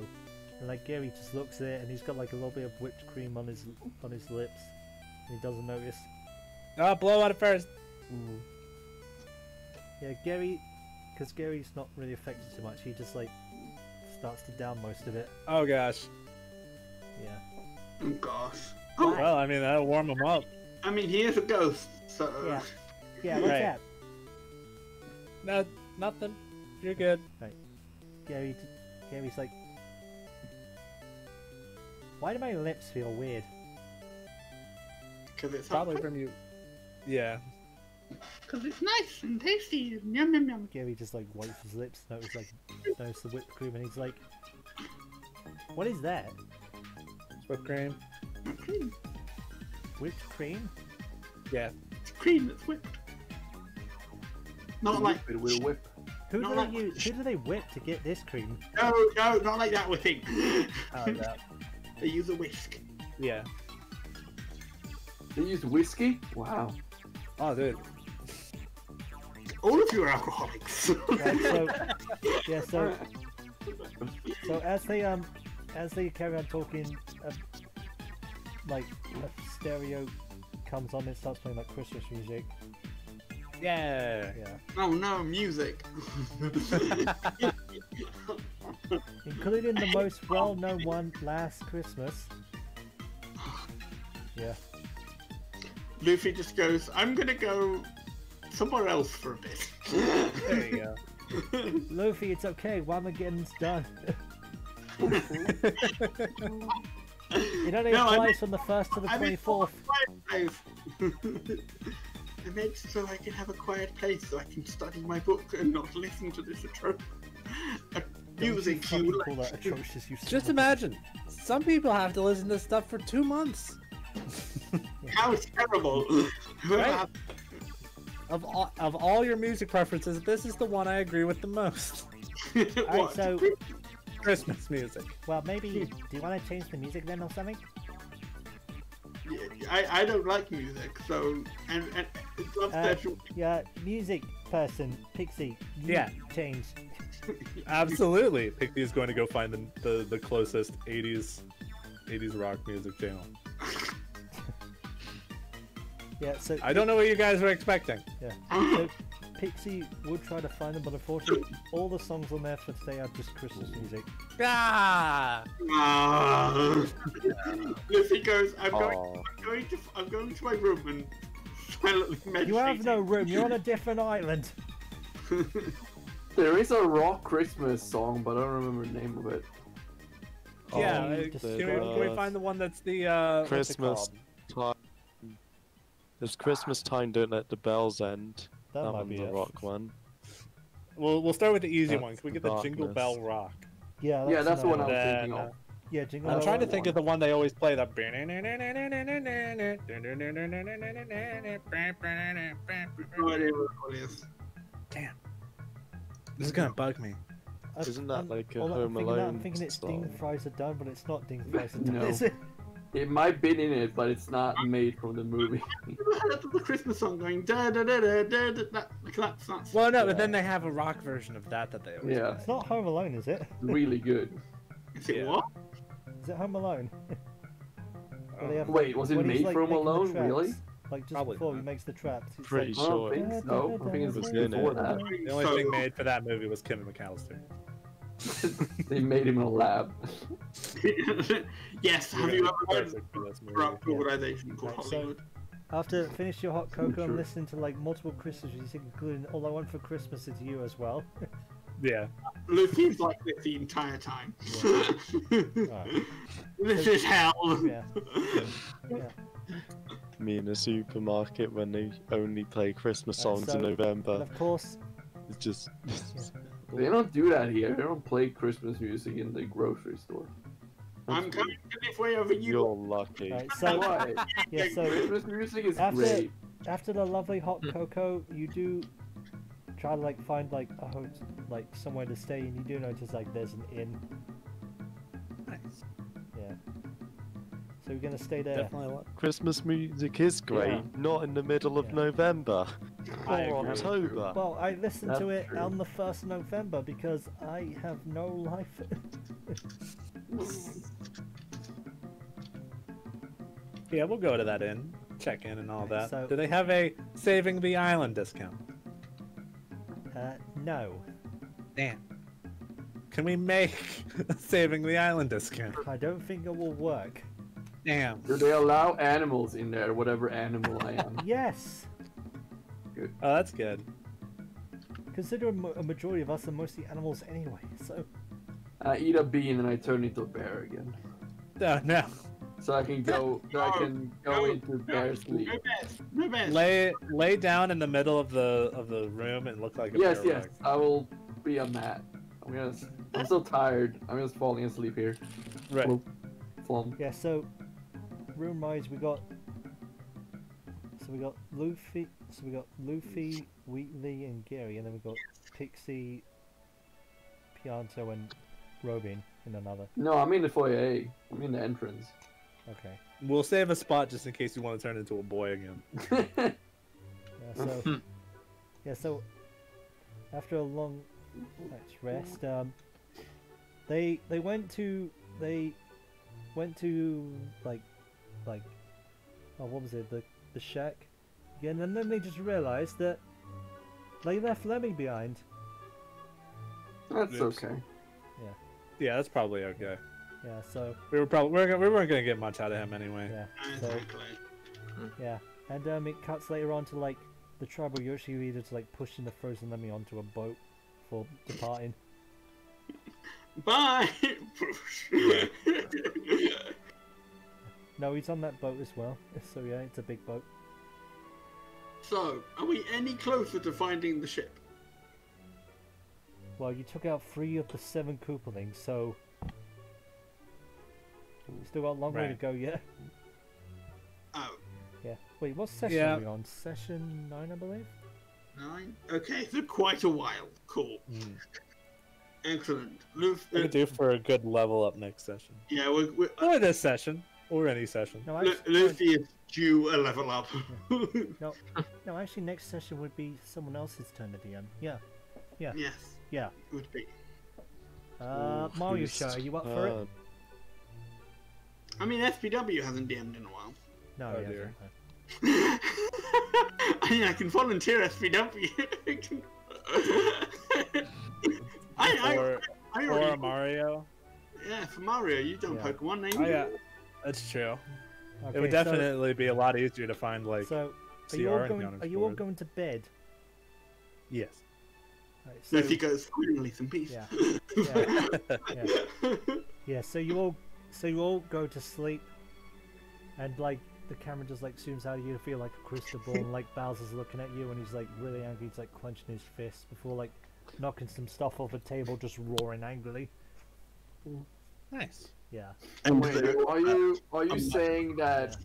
and like Gary just looks at it, and he's got like a little bit of whipped cream on his on his lips, and he doesn't notice. Oh, blow out first. Yeah, Gary, because Gary's not really affected too much. He just like starts to down most of it. Oh gosh. Yeah. Oh gosh. Oh, Well, I mean that'll warm him up. I mean, he is a ghost, so. Yeah. Yeah. What's Right. that? No, nothing. You're good. Gary, Gary's like, why do my lips feel weird? Because it's hot Probably from you. Yeah. Because it's nice and tasty. and Yum yum yum. Gary just like wipes his lips, notice like notice the whipped cream, and he's like, "What is that? It's whipped cream. Cream. Whipped cream? Yeah. It's cream that's whipped. Not like it with a whip. Who No, do like- they use? Who do they whip to get this cream? no, no, not like that whipping. Oh, that. they use a whisk. Yeah. They use whiskey? Wow. Oh, dude. All of you are alcoholics. Right, so yeah, so so as they um as they carry on talking, uh, like a stereo comes on, it starts playing like Christmas music. Yeah. Yeah, oh no, music. including the most well-known one, Last Christmas. Yeah. Luffy just goes, I'm gonna go somewhere else for a bit. There you go. Luffy, it's okay. Whamageddon's done. It only No, I applies mean- from the first to the I mean, twenty-fourth. quiet. I made it so I can have a quiet place so I can study my book and not listen to this atro- music. Fucking You call like. that atrocious. You Just son of a- imagine. Some people have to listen to stuff for two months. How terrible! Right? Of all, of all your music preferences, this is the one I agree with the most. Alright, so Christmas music. well, maybe do you want to change the music then or something? Yeah, I, I don't like music, so and, and it's up Uh, there to- Yeah, music person, Pixie. You Yeah. change. Absolutely. Pixie is going to go find the, the, the closest 80s 80s rock music channel. Yeah, so I don't know what you guys were expecting. so Pixie would try to find them, but unfortunately, all the songs on there for today are just Christmas music. Ah! Ah. Luffy goes, I'm going, I'm going to, I'm going to my room and silently meditate. You have no room. You're on a different island. There is a rock Christmas song, but I don't remember the name of it. Yeah, Oh, can, we, can we find the one that's the uh, Christmas called? time. There's Christmas time, don't let the bells end. That, That might one's be a it. rock one. We'll we'll start with the easy That's one. Can we get the Jingle. Bell Rock? Yeah, Yeah, that's the one I another was Then, thinking of. Yeah, Jingle I'm trying to Rock. think of the one they always play. The. No idea what. This is gonna bug me. Isn't that I'm- like a all I'm Home thinking, that, I'm thinking it's Ding style? Fries are done, but it's not Ding Fries are done, No. is it? It might be in it, but it's not made from the movie. Never heard the Christmas song going da da da da da da. That, like, that's that's. Well, no, but then they have a rock version of that that they always. Yeah, It's not Home Alone, is it? really good. Is it yeah. what? Is it Home Alone? Where they Oh. have, Wait, was it when he's, made like, from making the Alone? traps, Really? Like just Probably before he not. makes the traps. It's Pretty like, I don't sure. think so. I think it's was in before it. that. The only So- thing made for that movie was Kevin McAllister. they made him in a lab. yes. Have you ever heard of perfect for this a movie. corrupt organization called Right, so- Hollywood? After finish your hot cocoa and Sure. listen to like multiple Christmas music, including All I Want for Christmas Is You as well. Yeah. Luffy's like this the entire time. Right. this is hell. Yeah. Me in a supermarket when they only play Christmas songs so- in And November. of course, It's just. They don't do that here. They don't play Christmas music in the grocery store. I'm coming to live way over you. You're lucky. right, so Why? yeah, so Christmas music is After- great. after the lovely hot hmm. cocoa, you do try to like find like a hotel, like somewhere to stay, and you do notice like there's an inn. So we're gonna stay there. Definitely. Christmas music is great, Yeah. not in the middle of Yeah. November I or. October. Well, I listened to it true. on the first November because I have no life. Yeah, we'll go to that inn, check in, and all Right, that. so- Do they have a saving the island discount? uh, no, Damn. Can we make a saving the island discount? I don't think it will work. Damn. Do they allow animals in there? Whatever animal I am. Yes, Oh, that's good. consider a majority of us are mostly animals anyway. So I eat a bean and I turn into a bear again. Oh no. So I can go. So I can go No, into bear sleep. No best. Lay lay down in the middle of the of the room and look like a Yes, bear yes. rug. I will be a mat. I'm gonna. s- I'm so tired. I'm just falling asleep here. Right. Flump. Flump. yeah, so room wise we got so we got Luffy, so we got Luffy, Wheatley, and Gary, and then we got Pixie, Pionto, and Robin in another. No, I'm in the foyer. I'm in the entrance. Okay. We'll save a spot just in case you want to turn into a boy again. Yeah, so yeah, so after a long night's rest, um, they they went to they went to like like oh what was it the the shack again, and then they just realized that they left Lemmy behind. That's Oops. okay. Yeah, Yeah, that's probably okay. Yeah, so We were probably we we're, we weren't gonna get much out of him anyway. yeah, so Exactly. yeah, and um, it cuts later on to like the tribal Yoshi leader to like pushing the frozen Lemmy onto a boat for departing. Bye. No, he's on that boat as well. So yeah, it's a big boat. so, are we any closer to finding the ship? Well, you took out three of the seven Koopalings, so we still got a long way to go yet. Oh, Yeah. Wait, what session Yeah. are we on? Session nine, I believe. nine. Okay, so quite a while. Cool. Mm. Excellent. Luff, We could do for a good level up next session. yeah, we're, we're, uh, Or this session. Or any session. No, Lu- actually, Luffy is due a level up. no, no, actually, next session would be someone else's turn to DM. Yeah, yeah. yes, yeah. it would be. Uh, Ooh, Mario who's Show, are you up for it? I mean, SPW hasn't DM'd in a while. No, Oh, yeah. dear. I mean, I can volunteer SPW. I, I, Or, I or already, a Mario. yeah, for Mario, you've done Yeah. Pokemon names. Oh yeah, that's true. Okay, it would so- definitely be a lot easier to find like So, are you CR all going? encounters Are you all going to bed? yes. Right, so, Luffy goes, finally some peace. Yeah. yeah, yeah. Yeah, so you all so you all go to sleep and like the camera just like zooms out of you to feel like a crystal ball and like Bowser's looking at you and he's like really angry, he's like clenching his fists before like knocking some stuff off a table, just roaring angrily. Nice. Yeah. And Wait, the- are uh, you are you I'm not- saying that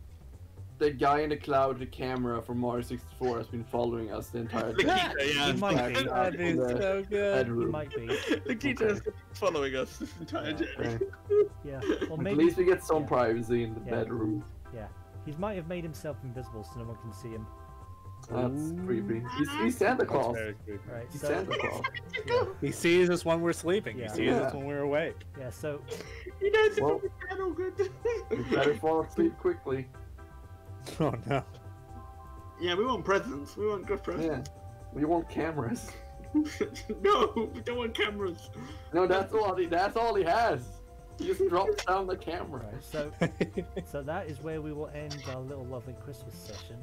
the guy in the cloud, the camera from Mario 64, has been following us the entire the time? Lakitu, yeah, He might be. up in the so good. He bedroom. might be. the Lakitu is following us this entire Yeah. journey. Yeah. Or At least we get some yeah. privacy in the bedroom. Yeah. he might have made himself invisible so no one can see him. That's creepy. He's, he's Santa That's Claus. very creepy. Right. He's So Santa Claus. yeah, He sees us when we're sleeping. Yeah. He sees us when we're awake. yeah. So He knows Well- it's well, channel good. You better fall asleep quickly. Oh no. yeah, we want presents. We want good Yeah. presents. We want cameras. no, we don't want cameras. No, that's all he. That's all he has. He just drops down the camera. right. So so that is where we will end our little lovely Christmas session,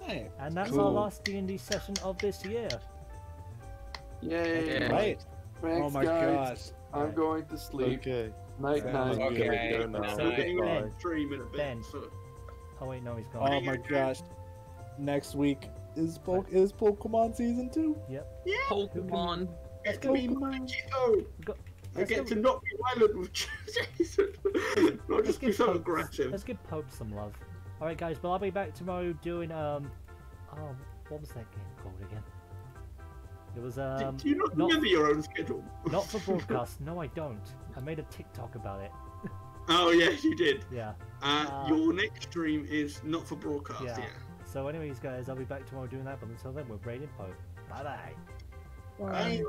Hey, and that's our last D and D session of this year. Yay! Yeah. right. Thanks, oh my guys. gosh. I'm Right. going to sleep. Okay. Night Sounds night. I'm Okay. gonna go now. So- We're getting Ben. ready to in a bit. Ben. So. Oh wait, no, he's gone. Oh my gosh. Next week is po- is Pokemon season two. Yep. Yeah. Pokemon. Get to be Pokemon. Chico. Go- I get go- to not be violent with Jason. not just be so aggressive. Let's give Pope some love. All right, guys. But I'll be back tomorrow doing um. Oh, what was that game called again? It was Do- um. Do you not not- remember your own schedule? Not for broadcast. No, I don't. I made a TikTok about it. Oh yes, you did. Yeah. Uh, Uh, your next stream is not for broadcast. Yeah. Yeah. So, anyways, guys, I'll be back tomorrow doing that. But until then, we're braiding Pope. Bye bye. Bye.